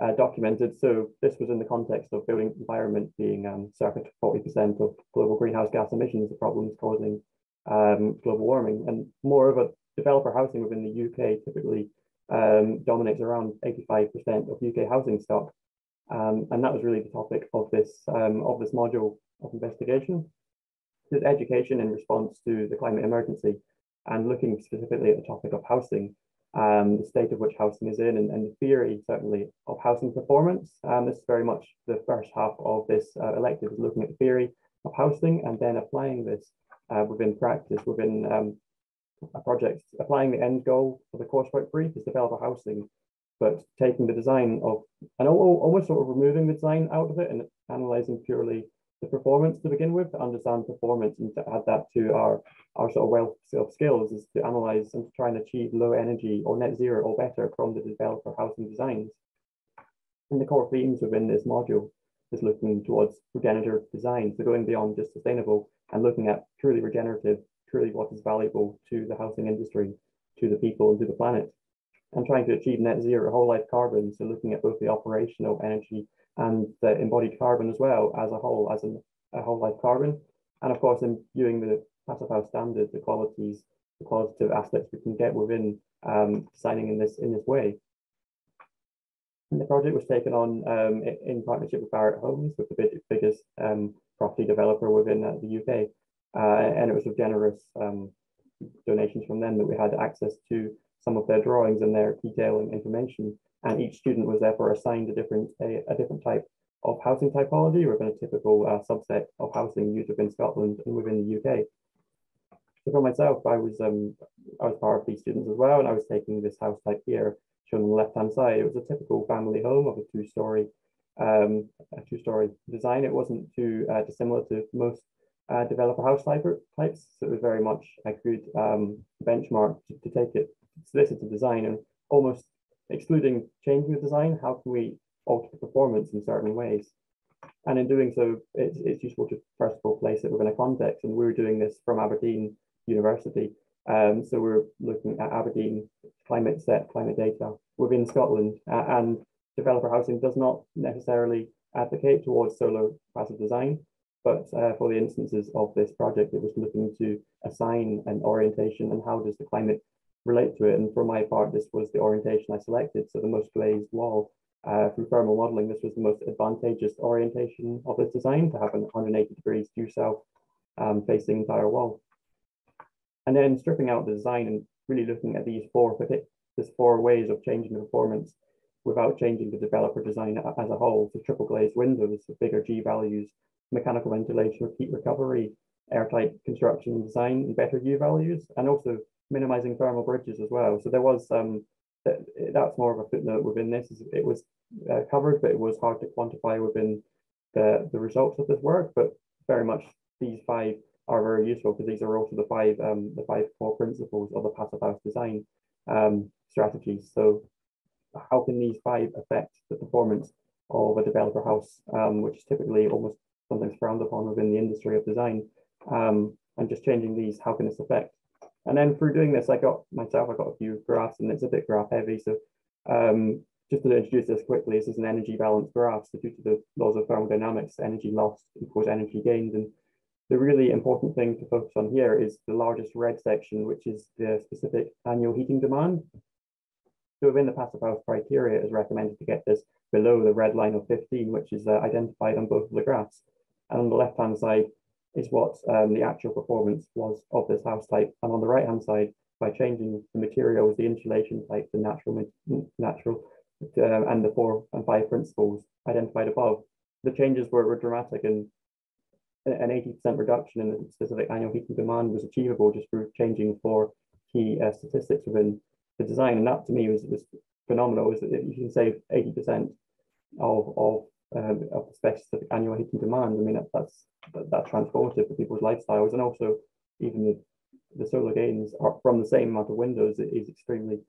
uh, documented. So this was in the context of building environment being um, circa 40% of global greenhouse gas emissions, the problems causing um, global warming. And moreover, developer housing within the UK typically um, dominates around 85% of UK housing stock. Um, and that was really the topic of this, um, of this module of investigation. This education in response to the climate emergency and looking specifically at the topic of housing, um, the state of which housing is in, and, and the theory certainly of housing performance. Um, this is very much the first half of this uh, elective is looking at the theory of housing and then applying this uh, within practice, within um, a project, applying the end goal for the coursework brief is developer housing, but taking the design of, and almost sort of removing the design out of it and analyzing purely the performance to begin with, to understand performance and to add that to our, our sort of wealth of skills is to analyze and to try and achieve low energy or net zero or better from the developer housing designs. And the core themes within this module is looking towards regenerative design, so going beyond just sustainable and looking at truly regenerative, truly what is valuable to the housing industry, to the people and to the planet, and trying to achieve net zero whole life carbon, so looking at both the operational energy and the embodied carbon as well as a whole, as an, a whole life carbon. And of course, in viewing the passive house standards, the qualities, the qualitative aspects we can get within um, designing in this in this way. And the project was taken on um, in partnership with Barratt Homes, with the big, biggest um, property developer within uh, the UK. Uh, and it was with generous um, donations from them that we had access to some of their drawings and their detailing information and each student was therefore assigned a different a, a different type of housing typology within a typical uh, subset of housing used within Scotland and within the UK. So for myself, I was um, I was part of these students as well, and I was taking this house type here, shown on the left-hand side. It was a typical family home of a two-story um, a two-story design. It wasn't too uh, dissimilar to most uh, developer house type, types. So it was very much a good um, benchmark to, to take it, so this is the design and almost excluding changing the design, how can we alter the performance in certain ways? And in doing so, it's, it's useful to first of all place it within a context. And we are doing this from Aberdeen University. Um, so we're looking at Aberdeen climate set, climate data within Scotland. Uh, and developer housing does not necessarily advocate towards solar passive design, but uh, for the instances of this project, it was looking to assign an orientation and how does the climate relate to it. And for my part, this was the orientation I selected. So the most glazed wall uh, thermal modeling, this was the most advantageous orientation of this design to have an 180 degrees due south um, facing entire wall. And then stripping out the design and really looking at these four, these four ways of changing the performance without changing the developer design as a whole. So triple glazed windows, bigger G values, mechanical ventilation heat recovery, airtight construction design, and better U values, and also minimizing thermal bridges as well. So there was um, that, that's more of a footnote within this. It was uh, covered, but it was hard to quantify within the, the results of this work. But very much these five are very useful because these are also the five um, the five core principles of the passive house design um, strategies. So how can these five affect the performance of a developer house, um, which is typically almost sometimes frowned upon within the industry of design, um, and just changing these, how can this affect and then through doing this, I got myself, I got a few graphs and it's a bit graph heavy. So um, just to introduce this quickly, this is an energy balance graph. So due to the laws of thermodynamics, energy lost equals energy gained. And the really important thing to focus on here is the largest red section, which is the specific annual heating demand. So within the passive house criteria, it is recommended to get this below the red line of 15, which is uh, identified on both of the graphs. And on the left-hand side, is what um, the actual performance was of this house type. And on the right hand side, by changing the materials, the insulation type, the natural, natural, uh, and the four and five principles identified above, the changes were, were dramatic and an 80% reduction in the specific annual heating demand was achievable just through changing four key uh, statistics within the design. And that to me was, was phenomenal, is that you can save 80% of, of, um, of the specific annual heating demand. I mean, that, that's, that, transformative for people's lifestyles. And also even the, the solar gains are from the same amount of windows is extremely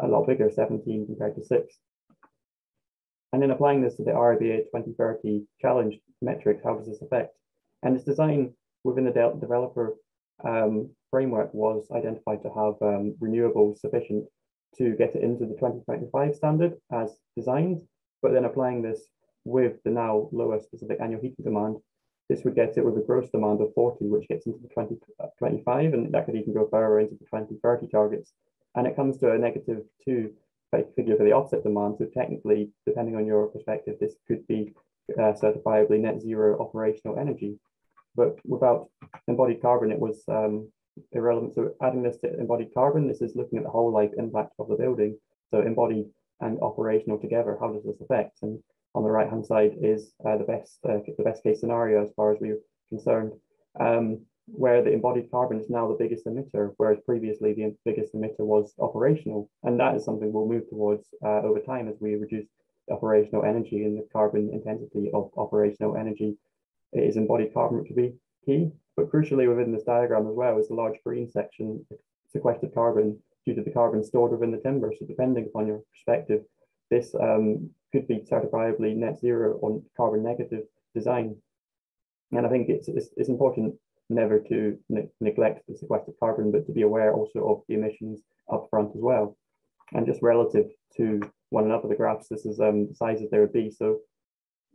a lot bigger, 17 compared to six. And then applying this to the RIBA 2030 challenge metrics, how does this affect? And its design within the de developer um, framework was identified to have um, renewables sufficient to get it into the 2025 standard as designed, but then applying this with the now lower specific annual heating demand, this would get it with a gross demand of 40, which gets into the 2025, and that could even go further into the 2030 targets. And it comes to a negative two figure for the offset demand. So technically, depending on your perspective, this could be uh, certifiably net zero operational energy. But without embodied carbon, it was um, irrelevant. So adding this to embodied carbon, this is looking at the whole life impact of the building. So embodied and operational together, how does this affect? And on the right hand side is uh, the best uh, the best case scenario as far as we're concerned, um, where the embodied carbon is now the biggest emitter, whereas previously the biggest emitter was operational. And that is something we'll move towards uh, over time as we reduce operational energy and the carbon intensity of operational energy. It is embodied carbon to be key, but crucially within this diagram as well is the large green section, sequestered carbon due to the carbon stored within the timber. So depending upon your perspective, this um, could be certifiably net zero on carbon negative design. And I think it's, it's, it's important never to ne neglect the sequestered carbon, but to be aware also of the emissions up front as well. And just relative to one another, the graphs, this is um, the sizes there would be. So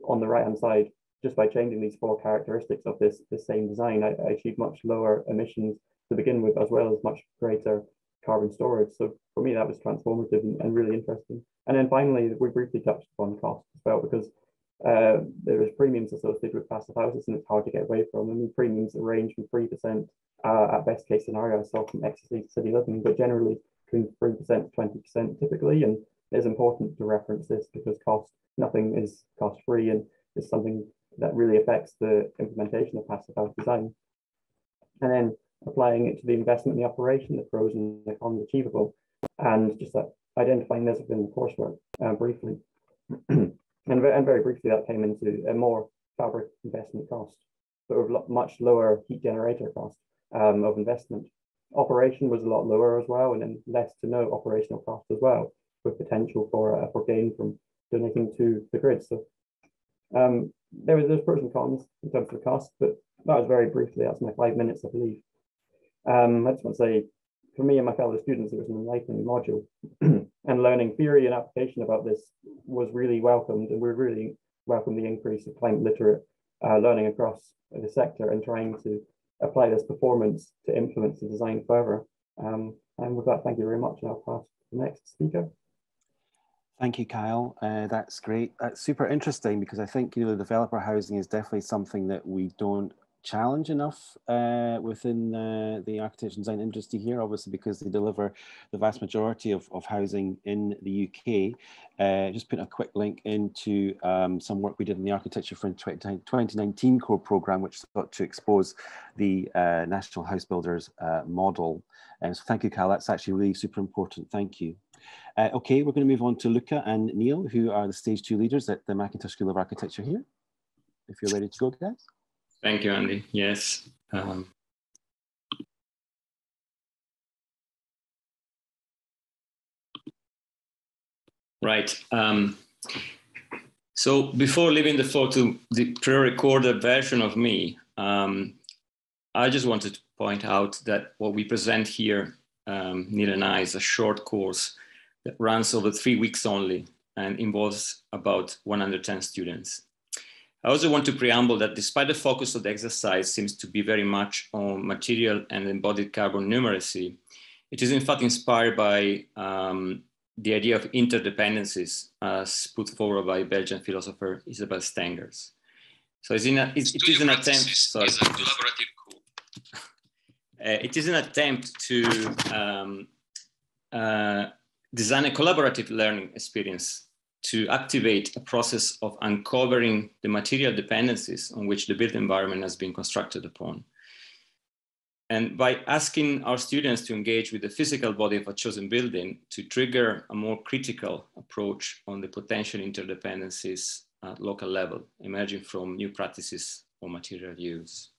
on the right hand side, just by changing these four characteristics of this, this same design, I, I achieved much lower emissions to begin with, as well as much greater carbon storage. So for me, that was transformative and, and really interesting. And then finally, we briefly touched upon cost as well, because uh, there is premiums associated with passive houses and it's hard to get away from. I mean, premiums range from 3% uh, at best case scenario, saw from Exeter City Living, but generally between 3% to 20% typically. And it's important to reference this because cost, nothing is cost free and it's something that really affects the implementation of passive house design. And then applying it to the investment in the operation, the pros and the cons achievable, and just that identifying this within the coursework uh, briefly. and, and very briefly, that came into a more fabric investment cost, but with much lower heat generator cost um, of investment. Operation was a lot lower as well, and then less to no operational cost as well, with potential for uh, for gain from donating to the grid. So um, there was there's pros and cons in terms of the cost, but that was very briefly. That's my five minutes, I believe. Um, I just want to say, for me and my fellow students, it was an enlightening module, and learning theory and application about this was really welcomed, and we really welcome the increase of climate literate uh, learning across the sector and trying to apply this performance to influence the design further. Um, and with that, thank you very much, and I'll pass to the next speaker. Thank you, Kyle. Uh, that's great. That's super interesting because I think you know developer housing is definitely something that we don't challenge enough uh, within uh, the architecture and design industry here, obviously because they deliver the vast majority of, of housing in the UK. Uh, just put a quick link into um, some work we did in the Architecture Fringe 2019 core program, which sought to expose the uh, National House Builders uh, model. And so thank you, Cal. That's actually really super important. Thank you. Uh, okay, we're going to move on to Luca and Neil, who are the stage two leaders at the Mackintosh School of Architecture here. If you're ready to go, guys. Thank you, Andy. Yes. Um, right. Um, so before leaving the floor to the pre-recorded version of me, um, I just wanted to point out that what we present here, um, Neil and I, is a short course that runs over three weeks only and involves about 110 students. I also want to preamble that despite the focus of the exercise seems to be very much on material and embodied carbon numeracy, it is in fact inspired by um, the idea of interdependencies as put forward by Belgian philosopher Isabelle Stengers. So it's in a, it's, it is an attempt, sorry. uh, it is an attempt to um, uh, design a collaborative learning experience to activate a process of uncovering the material dependencies on which the built environment has been constructed upon. And by asking our students to engage with the physical body of a chosen building to trigger a more critical approach on the potential interdependencies at local level, emerging from new practices or material use.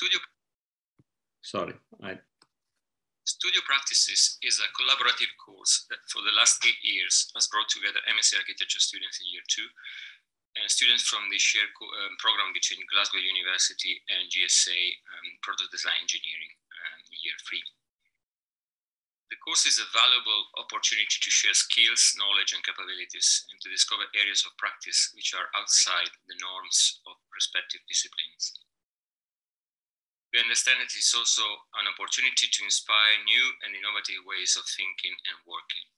Studio, sorry, I Studio Practices is a collaborative course that for the last eight years has brought together MSc Architecture students in year two and students from the shared um, program between Glasgow University and GSA um, Product Design Engineering um, year three. The course is a valuable opportunity to share skills, knowledge, and capabilities, and to discover areas of practice which are outside the norms of respective disciplines. We understand that it's also an opportunity to inspire new and innovative ways of thinking and working.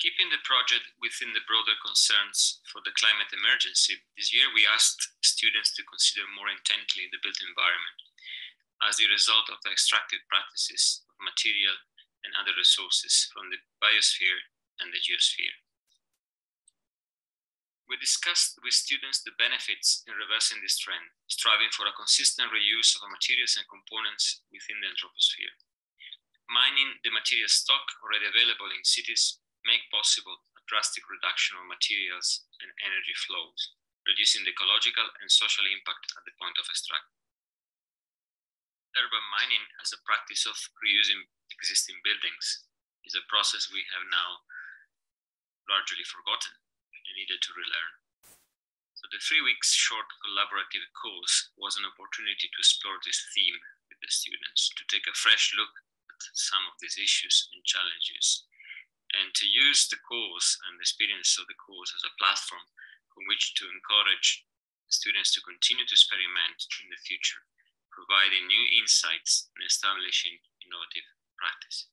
Keeping the project within the broader concerns for the climate emergency, this year we asked students to consider more intently the built environment as the result of the extractive practices of material and other resources from the biosphere and the geosphere. We discussed with students the benefits in reversing this trend, striving for a consistent reuse of materials and components within the anthroposphere. Mining the material stock already available in cities make possible a drastic reduction of materials and energy flows, reducing the ecological and social impact at the point of extraction. Urban mining as a practice of reusing existing buildings is a process we have now largely forgotten needed to relearn. So the three weeks short collaborative course was an opportunity to explore this theme with the students, to take a fresh look at some of these issues and challenges, and to use the course and the experience of the course as a platform from which to encourage students to continue to experiment in the future, providing new insights and establishing innovative practice.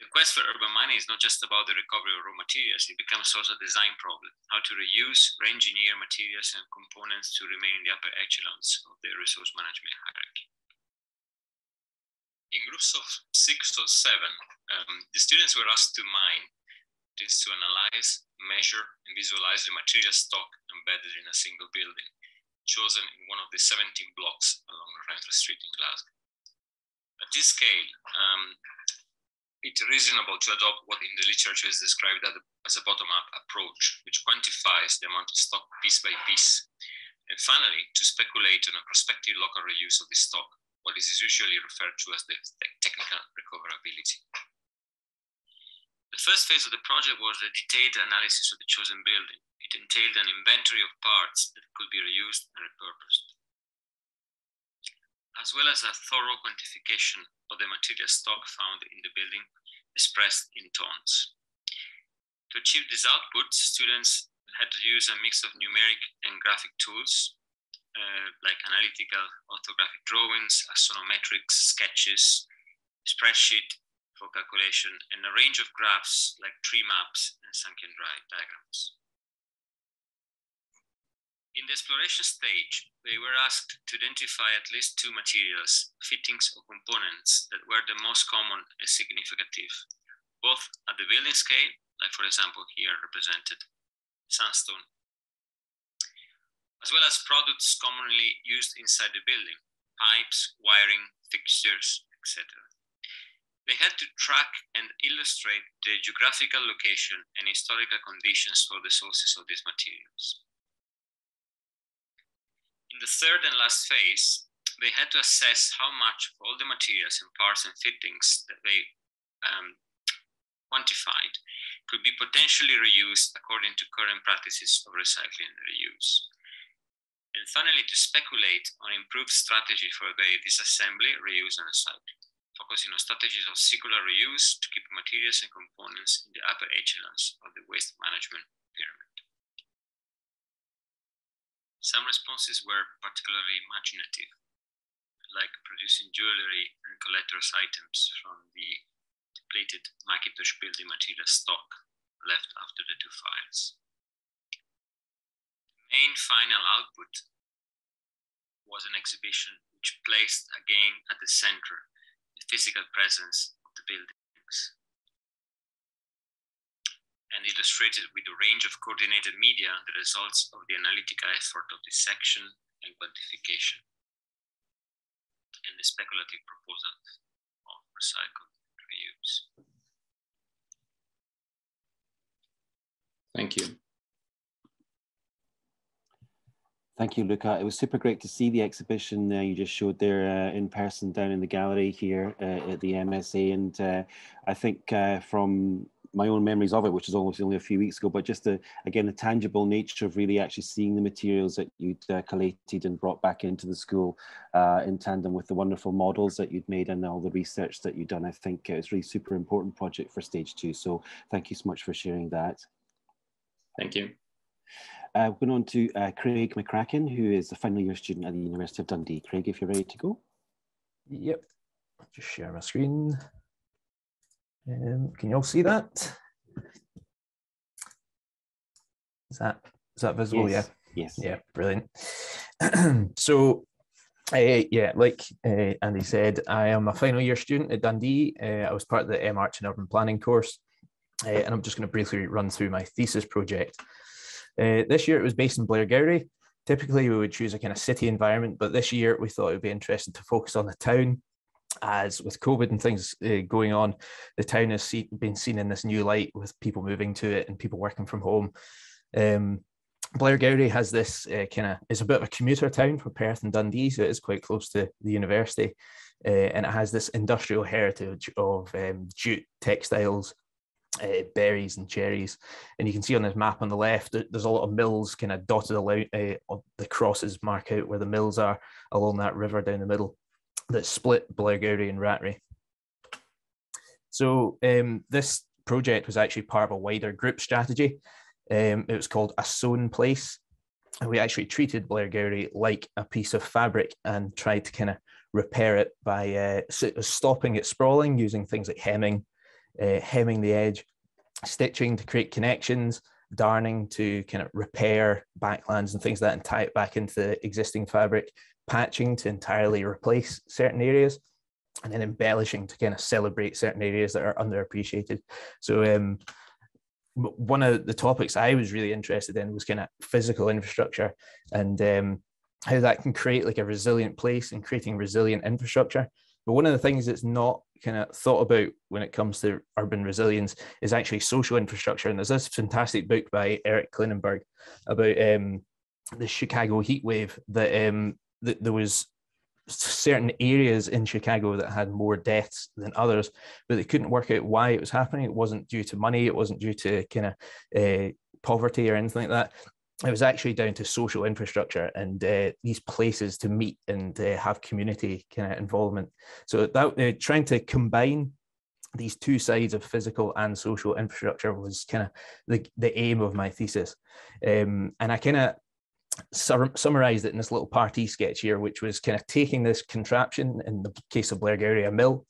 The quest for urban mining is not just about the recovery of raw materials, it becomes also a design problem, how to reuse, re-engineer materials and components to remain in the upper echelons of the resource management hierarchy. In groups of six or seven, um, the students were asked to mine, this to analyze, measure, and visualize the material stock embedded in a single building, chosen in one of the 17 blocks along Renfrew Street in Glasgow. At this scale, um, it's reasonable to adopt what in the literature is described as a bottom-up approach, which quantifies the amount of stock piece by piece. And finally, to speculate on a prospective local reuse of the stock, what is usually referred to as the technical recoverability. The first phase of the project was a detailed analysis of the chosen building. It entailed an inventory of parts that could be reused and repurposed, as well as a thorough quantification of the material stock found in the building expressed in tons. To achieve this output, students had to use a mix of numeric and graphic tools, uh, like analytical orthographic drawings, axonometrics, sketches, spreadsheet for calculation, and a range of graphs like tree maps and Sankey diagrams. In the exploration stage, they were asked to identify at least two materials, fittings or components that were the most common and significant, both at the building scale, like for example here represented sandstone, as well as products commonly used inside the building, pipes, wiring, fixtures, etc. They had to track and illustrate the geographical location and historical conditions for the sources of these materials. The third and last phase, they had to assess how much of all the materials and parts and fittings that they um, quantified could be potentially reused according to current practices of recycling and reuse. And finally, to speculate on improved strategy for the disassembly, reuse, and recycling, focusing on strategies of circular reuse to keep materials and components in the upper echelons of the waste management pyramid. Some responses were particularly imaginative, like producing jewelry and collector's items from the depleted Mackintosh building material stock left after the two fires. The main final output was an exhibition which placed again at the center the physical presence of the buildings. And illustrated with a range of coordinated media the results of the analytical effort of dissection and quantification, and the speculative proposal of recycled reuse. Thank you. Thank you, Luca. It was super great to see the exhibition uh, you just showed there uh, in person down in the gallery here uh, at the MSA. And uh, I think uh, from my own memories of it, which is almost only a few weeks ago, but just the, again, the tangible nature of really actually seeing the materials that you'd uh, collated and brought back into the school in tandem with the wonderful models that you'd made and all the research that you'd done. I think it's really super important project for stage two. So thank you so much for sharing that. Thank you. Uh, going on to uh, Craig McCracken, who is a final year student at the University of Dundee. Craig, if you're ready to go. Yep, just share my screen. Um, can you all see that? Is that is that visible? Yes. Yeah. Yes. Yeah. Brilliant. so, uh, yeah, like uh, Andy said, I am a final year student at Dundee. Uh, I was part of the MArch Arch and Urban Planning course, uh, and I'm just going to briefly run through my thesis project. Uh, this year it was based in Blairgowrie. Typically, we would choose a kind of city environment, but this year we thought it would be interesting to focus on the town. As with COVID and things uh, going on, the town has see, been seen in this new light with people moving to it and people working from home. Um, Blairgowrie has this uh, kind of it's a bit of a commuter town for Perth and Dundee, so it is quite close to the university, uh, and it has this industrial heritage of um, jute textiles uh, berries and cherries. And you can see on this map on the left, there's a lot of mills kind of dotted along, uh, the crosses mark out where the mills are along that river down the middle that split Blairgowrie and Rattray. So um, this project was actually part of a wider group strategy. Um, it was called A Sewn Place. And we actually treated Blairgowrie like a piece of fabric and tried to kind of repair it by uh, stopping it sprawling using things like hemming, uh, hemming the edge, stitching to create connections, darning to kind of repair backlands and things like that and tie it back into the existing fabric, patching to entirely replace certain areas, and then embellishing to kind of celebrate certain areas that are underappreciated. So um, one of the topics I was really interested in was kind of physical infrastructure and um, how that can create like a resilient place and creating resilient infrastructure. But one of the things that's not kind of thought about when it comes to urban resilience is actually social infrastructure. And there's this fantastic book by Eric Klinenberg about um, the Chicago heat wave that, um, that there was certain areas in Chicago that had more deaths than others, but they couldn't work out why it was happening. It wasn't due to money. It wasn't due to kind of uh, poverty or anything like that it was actually down to social infrastructure and uh, these places to meet and uh, have community kind of involvement. So that trying to combine these two sides of physical and social infrastructure was kind of the, the aim of my thesis. Um, and I kind of summarized it in this little party sketch here, which was kind of taking this contraption, in the case of Blairgowrie, a mill,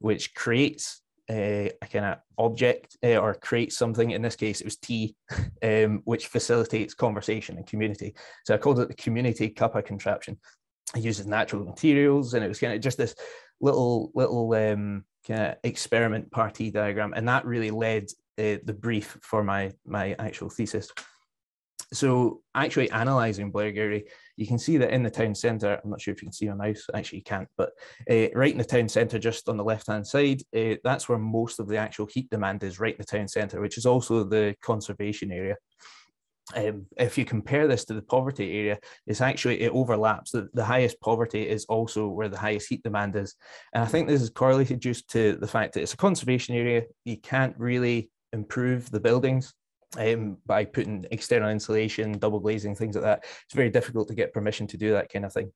which creates a, a kind of object uh, or create something. In this case, it was tea, um, which facilitates conversation and community. So I called it the community cuppa contraption. It uses natural materials, and it was kind of just this little little um, kind of experiment party diagram, and that really led uh, the brief for my my actual thesis. So actually analyzing Blair Blairgowrie, you can see that in the town centre, I'm not sure if you can see my mouse, actually you can't, but uh, right in the town centre, just on the left-hand side, uh, that's where most of the actual heat demand is, right in the town centre, which is also the conservation area. Um, if you compare this to the poverty area, it's actually, it overlaps. The, the highest poverty is also where the highest heat demand is. And I think this is correlated just to the fact that it's a conservation area. You can't really improve the buildings um, by putting external insulation, double glazing, things like that. It's very difficult to get permission to do that kind of thing.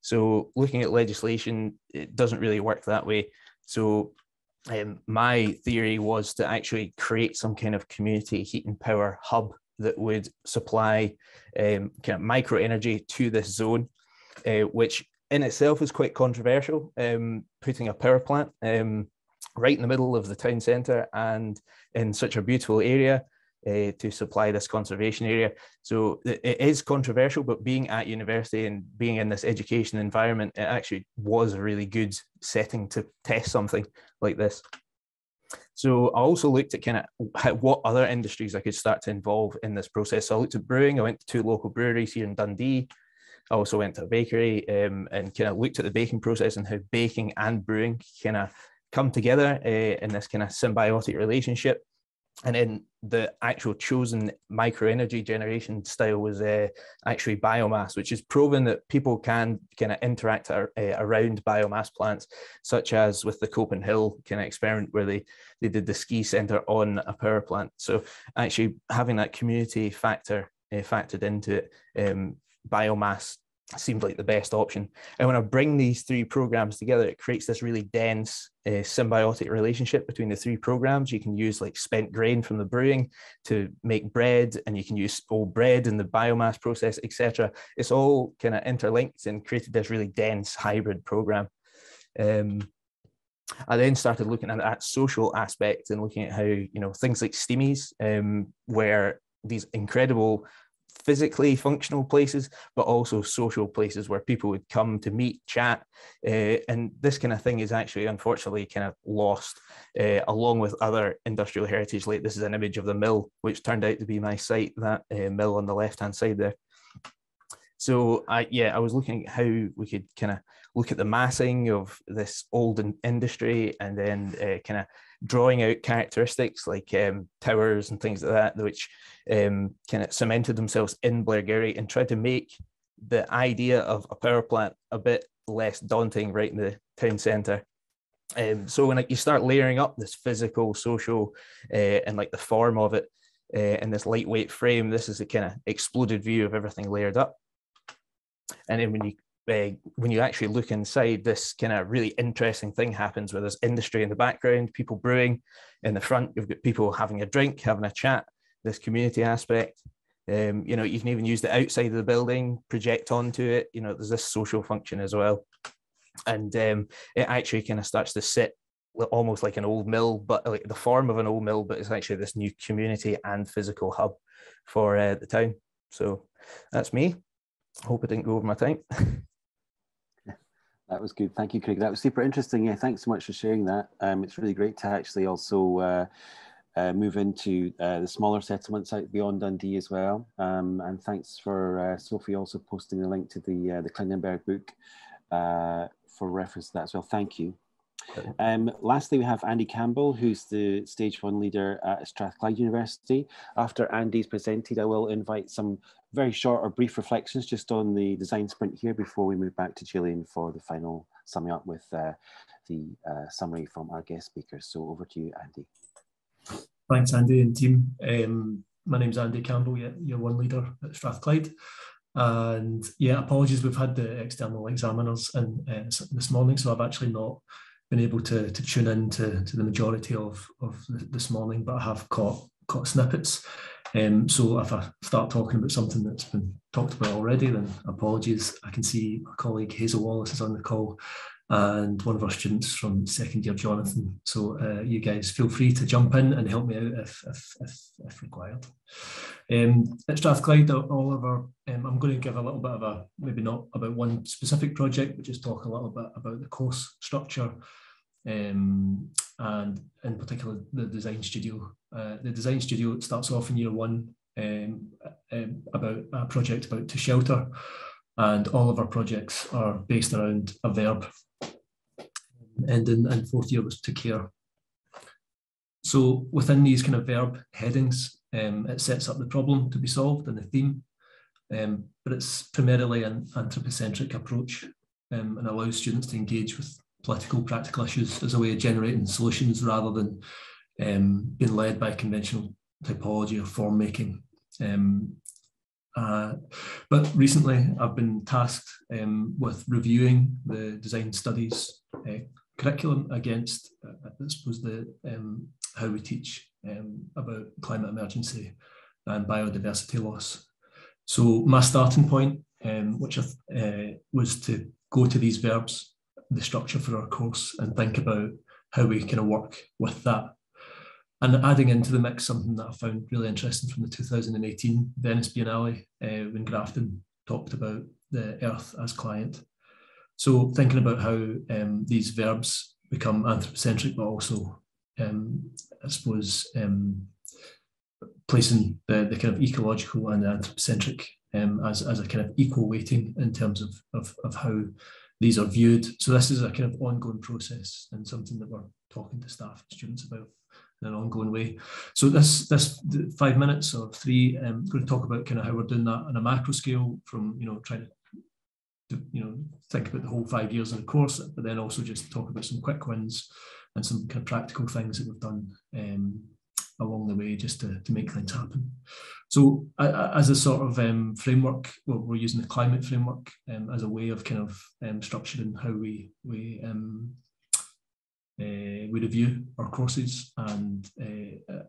So looking at legislation, it doesn't really work that way. So um, my theory was to actually create some kind of community heat and power hub that would supply um, kind of micro energy to this zone, uh, which in itself is quite controversial. Um, putting a power plant um, right in the middle of the town centre and in such a beautiful area uh, to supply this conservation area. So it is controversial, but being at university and being in this education environment, it actually was a really good setting to test something like this. So I also looked at kind of what other industries I could start to involve in this process. So I looked at brewing. I went to two local breweries here in Dundee. I also went to a bakery um, and kind of looked at the baking process and how baking and brewing kind of come together uh, in this kind of symbiotic relationship and then the actual chosen micro energy generation style was uh, actually biomass, which is proven that people can kind of interact ar- uh, around biomass plants, such as with the CopenHill kind of experiment where they, they did the ski center on a power plant. So actually having that community factor uh, factored into it, um, biomass seemed like the best option. And when I bring these three programs together, it creates this really dense uh, symbiotic relationship between the three programs. You can use like spent grain from the brewing to make bread, and you can use old bread in the biomass process, etc. It's all kind of interlinked and created this really dense hybrid program. Um, I then started looking at that social aspect and looking at how you know things like STEAMies, um, where these incredible physically functional places, but also social places where people would come to meet, chat. Uh, and this kind of thing is actually, unfortunately, kind of lost uh, along with other industrial heritage. Like this is an image of the mill, which turned out to be my site, that uh, mill on the left hand side there. So I yeah, I was looking at how we could kind of look at the massing of this old industry and then kind of drawing out characteristics like um, towers and things like that, which um, kind of cemented themselves in Blairgowrie and tried to make the idea of a power plant a bit less daunting right in the town centre. Um, so when like, you start layering up this physical, social, uh, and like the form of it uh, in this lightweight frame, this is a kind of exploded view of everything layered up. And then when you uh, when you actually look inside, this kind of really interesting thing happens where there's industry in the background, people brewing in the front. You've got people having a drink, having a chat. This community aspect. Um, you know, you can even use the outside of the building, project onto it. You know, there's this social function as well, and um, it actually kind of starts to sit almost like an old mill, but like the form of an old mill, but it's actually this new community and physical hub for uh, the town. So that's me. Hope I didn't go over my time. That was good. Thank you, Craig. That was super interesting. Yeah, thanks so much for sharing that. Um, it's really great to actually also uh, uh, move into uh, the smaller settlements out beyond Dundee as well. Um, and thanks for uh, Sofie also posting the link to the uh, the Klinenberg book uh, for reference to that as well. Thank you. Um, lastly, we have Andy Campbell, who's the stage one leader at Strathclyde University. After Andy's presented, I will invite some very short or brief reflections just on the design sprint here before we move back to Gillian for the final summing up with uh, the uh, summary from our guest speakers. So over to you, Andy. Thanks, Andy and team. Um, my name's Andy Campbell, year one leader at Strathclyde. And yeah, apologies, we've had the external examiners in, uh, this morning, so I've actually not been able to, to tune in to, to the majority of, of this morning, but I have caught, caught snippets. Um, so if I start talking about something that's been talked about already, then apologies. I can see my colleague Hazel Wallace is on the call and one of our students from second year, Jonathan. So uh, you guys feel free to jump in and help me out if, if, if, if required. Um, at Strathclyde, all of our, um, I'm going to give a little bit of a, maybe not about one specific project, but just talk a little bit about the course structure um, and in particular the design studio. Uh, the design studio starts off in year one um, um, about a project about to shelter, and all of our projects are based around a verb. And in, fourth year was to care. So within these kind of verb headings, um, it sets up the problem to be solved and the theme, um, but it's primarily an anthropocentric approach um, and allows students to engage with political practical issues as a way of generating solutions rather than um, being led by conventional typology or form making. Um, uh, but recently I've been tasked um, with reviewing the design studies uh, curriculum against, uh, I suppose, the, um, how we teach um, about climate emergency and biodiversity loss. So my starting point, um, which uh, was to go to these verbs the structure for our course and think about how we kind of work with that. and adding into the mix something that I found really interesting from the 2018 Venice Biennale uh, when Grafton talked about the earth as client. So thinking about how um, these verbs become anthropocentric, but also, um, I suppose, um, placing the, the kind of ecological and anthropocentric um, as, as a kind of equal weighting in terms of, of, of how these are viewed. So this is a kind of ongoing process and something that we're talking to staff and students about in an ongoing way. So this this five minutes or three, I'm going to talk about kind of how we're doing that on a macro scale from, you know, trying to, to, you know, think about the whole five years of the course, but then also just talk about some quick wins and some kind of practical things that we've done um, along the way just to, to make things happen. So uh, as a sort of um, framework, well, we're using the climate framework um, as a way of kind of um, structuring how we, we, um, uh, we review our courses and uh, uh,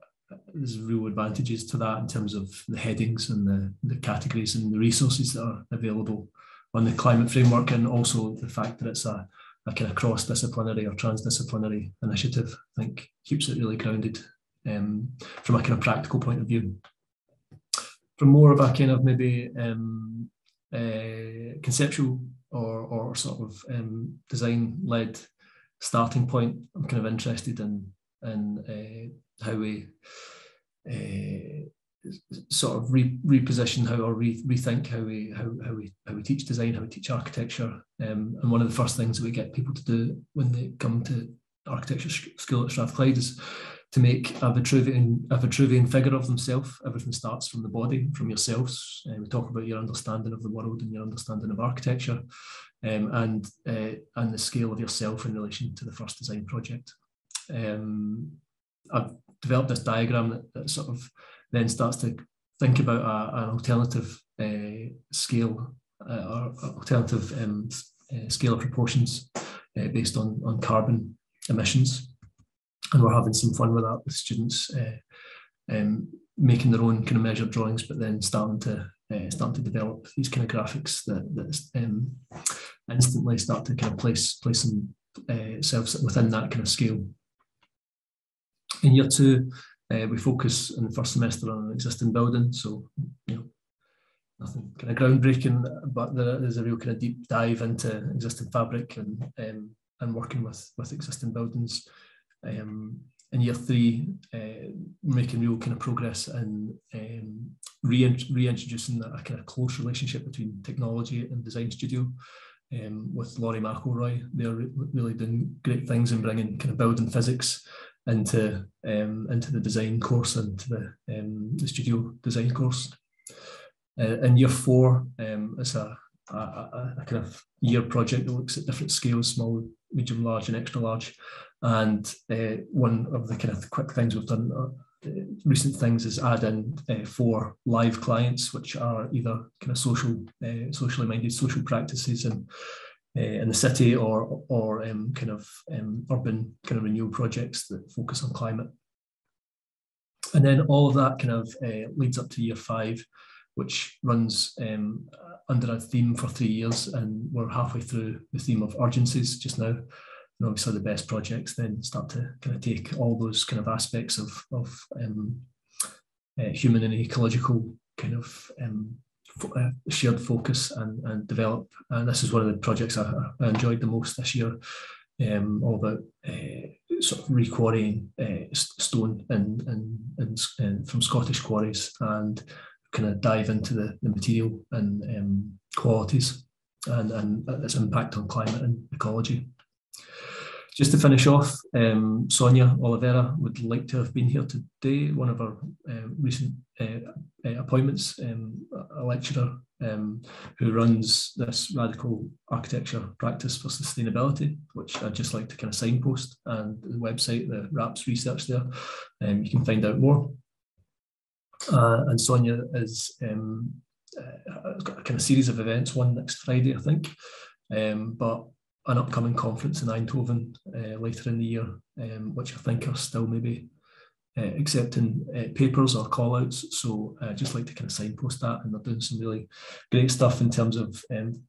there's real advantages to that in terms of the headings and the, the categories and the resources that are available on the climate framework and also the fact that it's a, a kind of cross-disciplinary or transdisciplinary initiative, I think keeps it really grounded um, from a kind of practical point of view. From more of a kind of maybe um, uh, conceptual or, or sort of um, design-led starting point, I'm kind of interested in, in uh, how we uh, sort of re, reposition how or re, rethink how we how, how we how we teach design, how we teach architecture. Um, and one of the first things we get people to do when they come to architecture school at Strathclyde is to make a Vitruvian, a Vitruvian figure of themselves. Everything starts from the body, from yourselves. Uh, we talk about your understanding of the world and your understanding of architecture um, and, uh, and the scale of yourself in relation to the first design project. Um, I've developed this diagram that, that, sort of then starts to think about a, an alternative uh, scale uh, or alternative um, uh, scale of proportions based on, on carbon emissions and we're having some fun with that with students uh, um, making their own kind of measured drawings, but then starting to uh, starting to develop these kind of graphics that that um, instantly start to kind of place place themselves uh, within that kind of scale. In year two, uh, we focus in the first semester on an existing building, so you know nothing kind of groundbreaking, but there is a real kind of deep dive into existing fabric and um, and working with with existing buildings um, in year three, uh, making real kind of progress in um, reintroducing a kind of close relationship between technology and design studio. Um, with Lori McElroy, they're really doing great things in bringing kind of building physics into um, into the design course and to the, um, the studio design course. Uh, in year four, um, it's a, a, a, kind of year project that looks at different scales, small, medium, large, and extra large, and uh, one of the kind of quick things we've done, uh, recent things, is add in uh, four live clients, which are either kind of social, uh, socially minded social practices in, uh, in the city or, or um, kind of um, urban kind of renewal projects that focus on climate. And then all of that kind of uh, leads up to year five, which runs um, under a theme for three years. And we're halfway through the theme of urgencies just now obviously the best projects then start to kind of take all those kind of aspects of, of um, uh, human and ecological kind of um, uh, shared focus and, and develop. And this is one of the projects I, I enjoyed the most this year, um, all about uh, sort of requarrying uh, stone and, and, and, and, from Scottish quarries and kind of dive into the, the material and um, qualities and, and its impact on climate and ecology. Just to finish off, um, Sonia Oliveira would like to have been here today, one of our uh, recent uh, appointments, um, a lecturer um, who runs this radical architecture practice for sustainability, which I'd just like to kind of signpost and the website, the RAPS research there, um, you can find out more. Uh, and Sonia is um, uh, got a kind of series of events, one next Friday, I think. Um, but an upcoming conference in Eindhoven uh, later in the year, um, which I think are still maybe uh, accepting uh, papers or call outs. So I uh, just like to kind of signpost that. And they're doing some really great stuff in terms of um,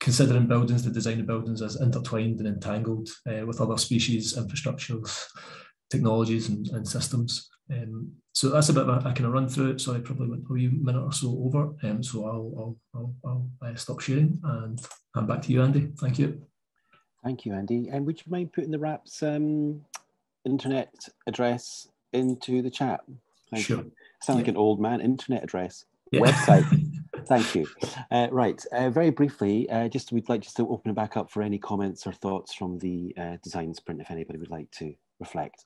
considering buildings, the design of buildings as intertwined and entangled uh, with other species, infrastructures, technologies and, and systems. Um, so that's a bit of a, kind of run through it. So I probably went a wee minute or so over. Um, so I'll, I'll, I'll, I'll uh, stop sharing and hand back to you, Andy. Thank you. Thank you, Andy. And would you mind putting the RAP's um, internet address into the chat? Thank sure. You. Sound like an old man. Internet address, yeah. website. Thank you. Uh, right, uh, very briefly, uh, just we'd like just to open it back up for any comments or thoughts from the uh, design sprint, if anybody would like to reflect.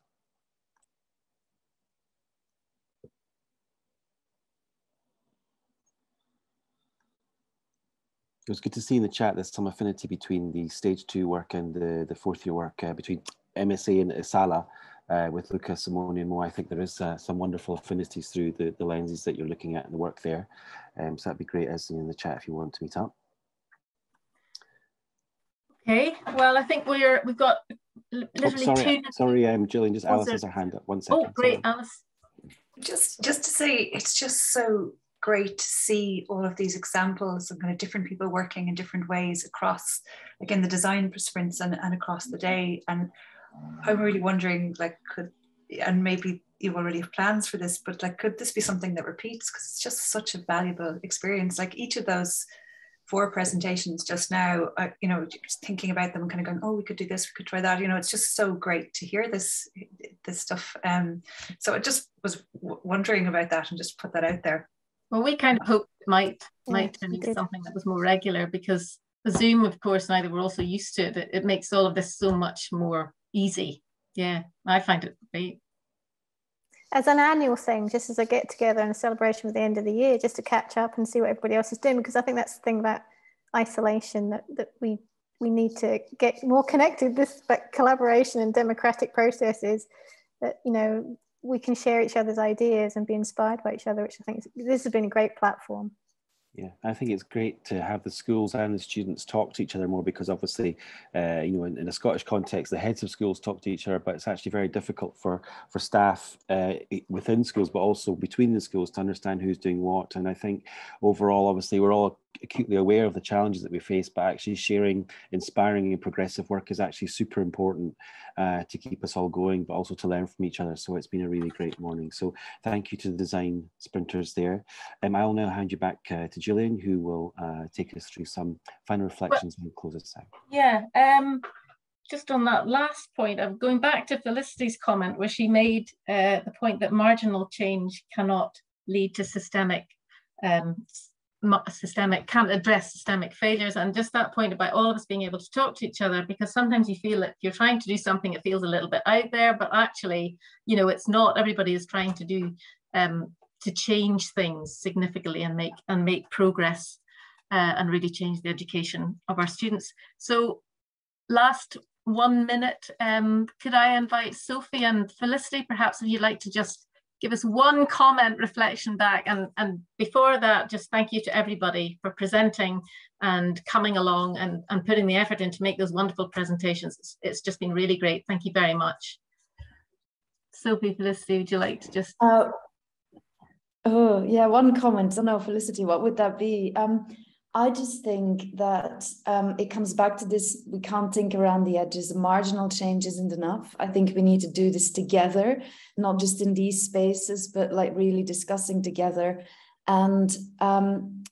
It was good to see in the chat there's some affinity between the stage two work and the, the fourth year work uh, between MSA and ESALA uh, with Luca, Simone and Moa. I think there is uh, some wonderful affinities through the, the lenses that you're looking at in the work there. Um, so that'd be great as in the chat if you want to meet up. Okay, well, I think we're, we've got oh, literally oh, sorry, two. Sorry, um, Gillian, just Alice has her hand up. One second. Oh, great, sorry. Alice. Just, just to say, it's just so great to see all of these examples of kind of different people working in different ways across, again, the design sprints and, and across the day. And I'm really wondering, like, could, and maybe you already have plans for this, but like, could this be something that repeats? Because it's just such a valuable experience. Like each of those four presentations just now, I, you know, thinking about them, and kind of going, oh, we could do this, we could try that. You know, it's just so great to hear this, this stuff. Um, so I just was wondering about that and just put that out there. Well, we kind of hoped it might might turn into something that was more regular because the Zoom, of course, now that we're also used to it, it, it makes all of this so much more easy. Yeah, I find it great. As an annual thing, just as a get together and a celebration at the end of the year, just to catch up and see what everybody else is doing, because I think that's the thing about isolation that, that we we need to get more connected. This but collaboration and democratic processes that you know we can share each other's ideas and be inspired by each other, which I think is, this has been a great platform. Yeah, I think it's great to have the schools and the students talk to each other more because obviously, uh, you know, in, in, a Scottish context, the heads of schools talk to each other, but it's actually very difficult for for staff uh, within schools, but also between the schools to understand who's doing what. And I think overall, obviously, we're all acutely aware of the challenges that we face, but actually sharing inspiring and progressive work is actually super important uh, to keep us all going, but also to learn from each other. So it's been a really great morning. So thank you to the design sprinters there. Um, I'll now hand you back uh, to Gillian, who will uh, take us through some final reflections well, and close us out. Yeah. Um, just on that last point, I'm going back to Felicity's comment where she made uh, the point that marginal change cannot lead to systemic um, systemic can't address systemic failures and just that point about all of us being able to talk to each other because sometimes you feel that you're trying to do something it feels a little bit out there but actually you know it's not. Everybody is trying to do um, to change things significantly and make and make progress uh, and really change the education of our students. So last one minute um, could I invite Sofie and Felicity perhaps if you'd like to just give us one comment reflection back. And, and before that, just thank you to everybody for presenting and coming along and, and putting the effort in to make those wonderful presentations. It's, it's just been really great. Thank you very much. Sofie, Felicity, would you like to just? Uh, oh, yeah, one comment. I don't know, Felicity, what would that be? Um, I just think that um, it comes back to this we can't think around the edges. Marginal change isn't enough. I think we need to do this together, not just in these spaces, but like really discussing together and um,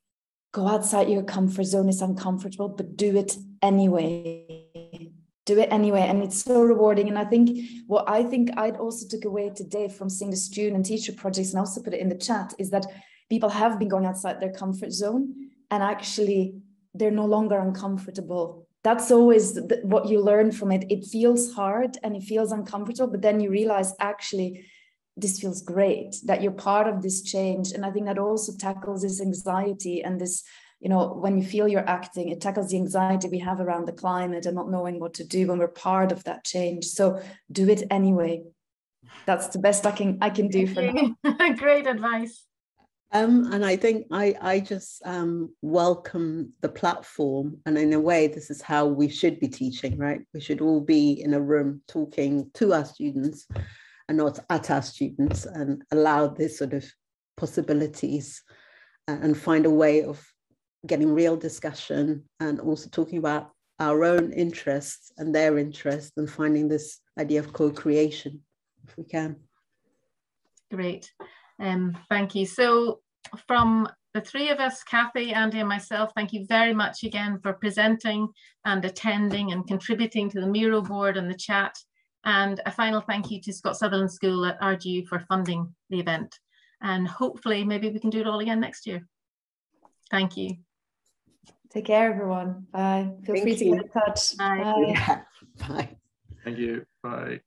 go outside your comfort zone is uncomfortable, but do it anyway. Do it anyway. And it's so rewarding. And I think what I think I'd also took away today from seeing the student and teacher projects and also put it in the chat is that people have been going outside their comfort zone and actually they're no longer uncomfortable. That's always the, what you learn from it. It feels hard and it feels uncomfortable but then you realize actually this feels great that you're part of this change. And i think that also tackles this anxiety and this you know when you feel you're acting it tackles the anxiety we have around the climate and not knowing what to do when we're part of that change. So do it anyway. That's the best i can i can do for now. Great advice um, and I think I, I just um, welcome the platform. And in a way, this is how we should be teaching, right? We should all be in a room talking to our students and not at our students and allow this sort of possibilities and find a way of getting real discussion and also talking about our own interests and their interests and finding this idea of co-creation if we can. Great. Um, thank you. So from the three of us, Kathy, Andy, and myself, thank you very much again for presenting and attending and contributing to the Miro board and the chat. And a final thank you to Scott Sutherland School at RGU for funding the event. And hopefully maybe we can do it all again next year. Thank you. Take care, everyone. Bye. Feel Thank free to you. get in touch. Bye. Bye. Yeah. Bye. Thank you. Bye.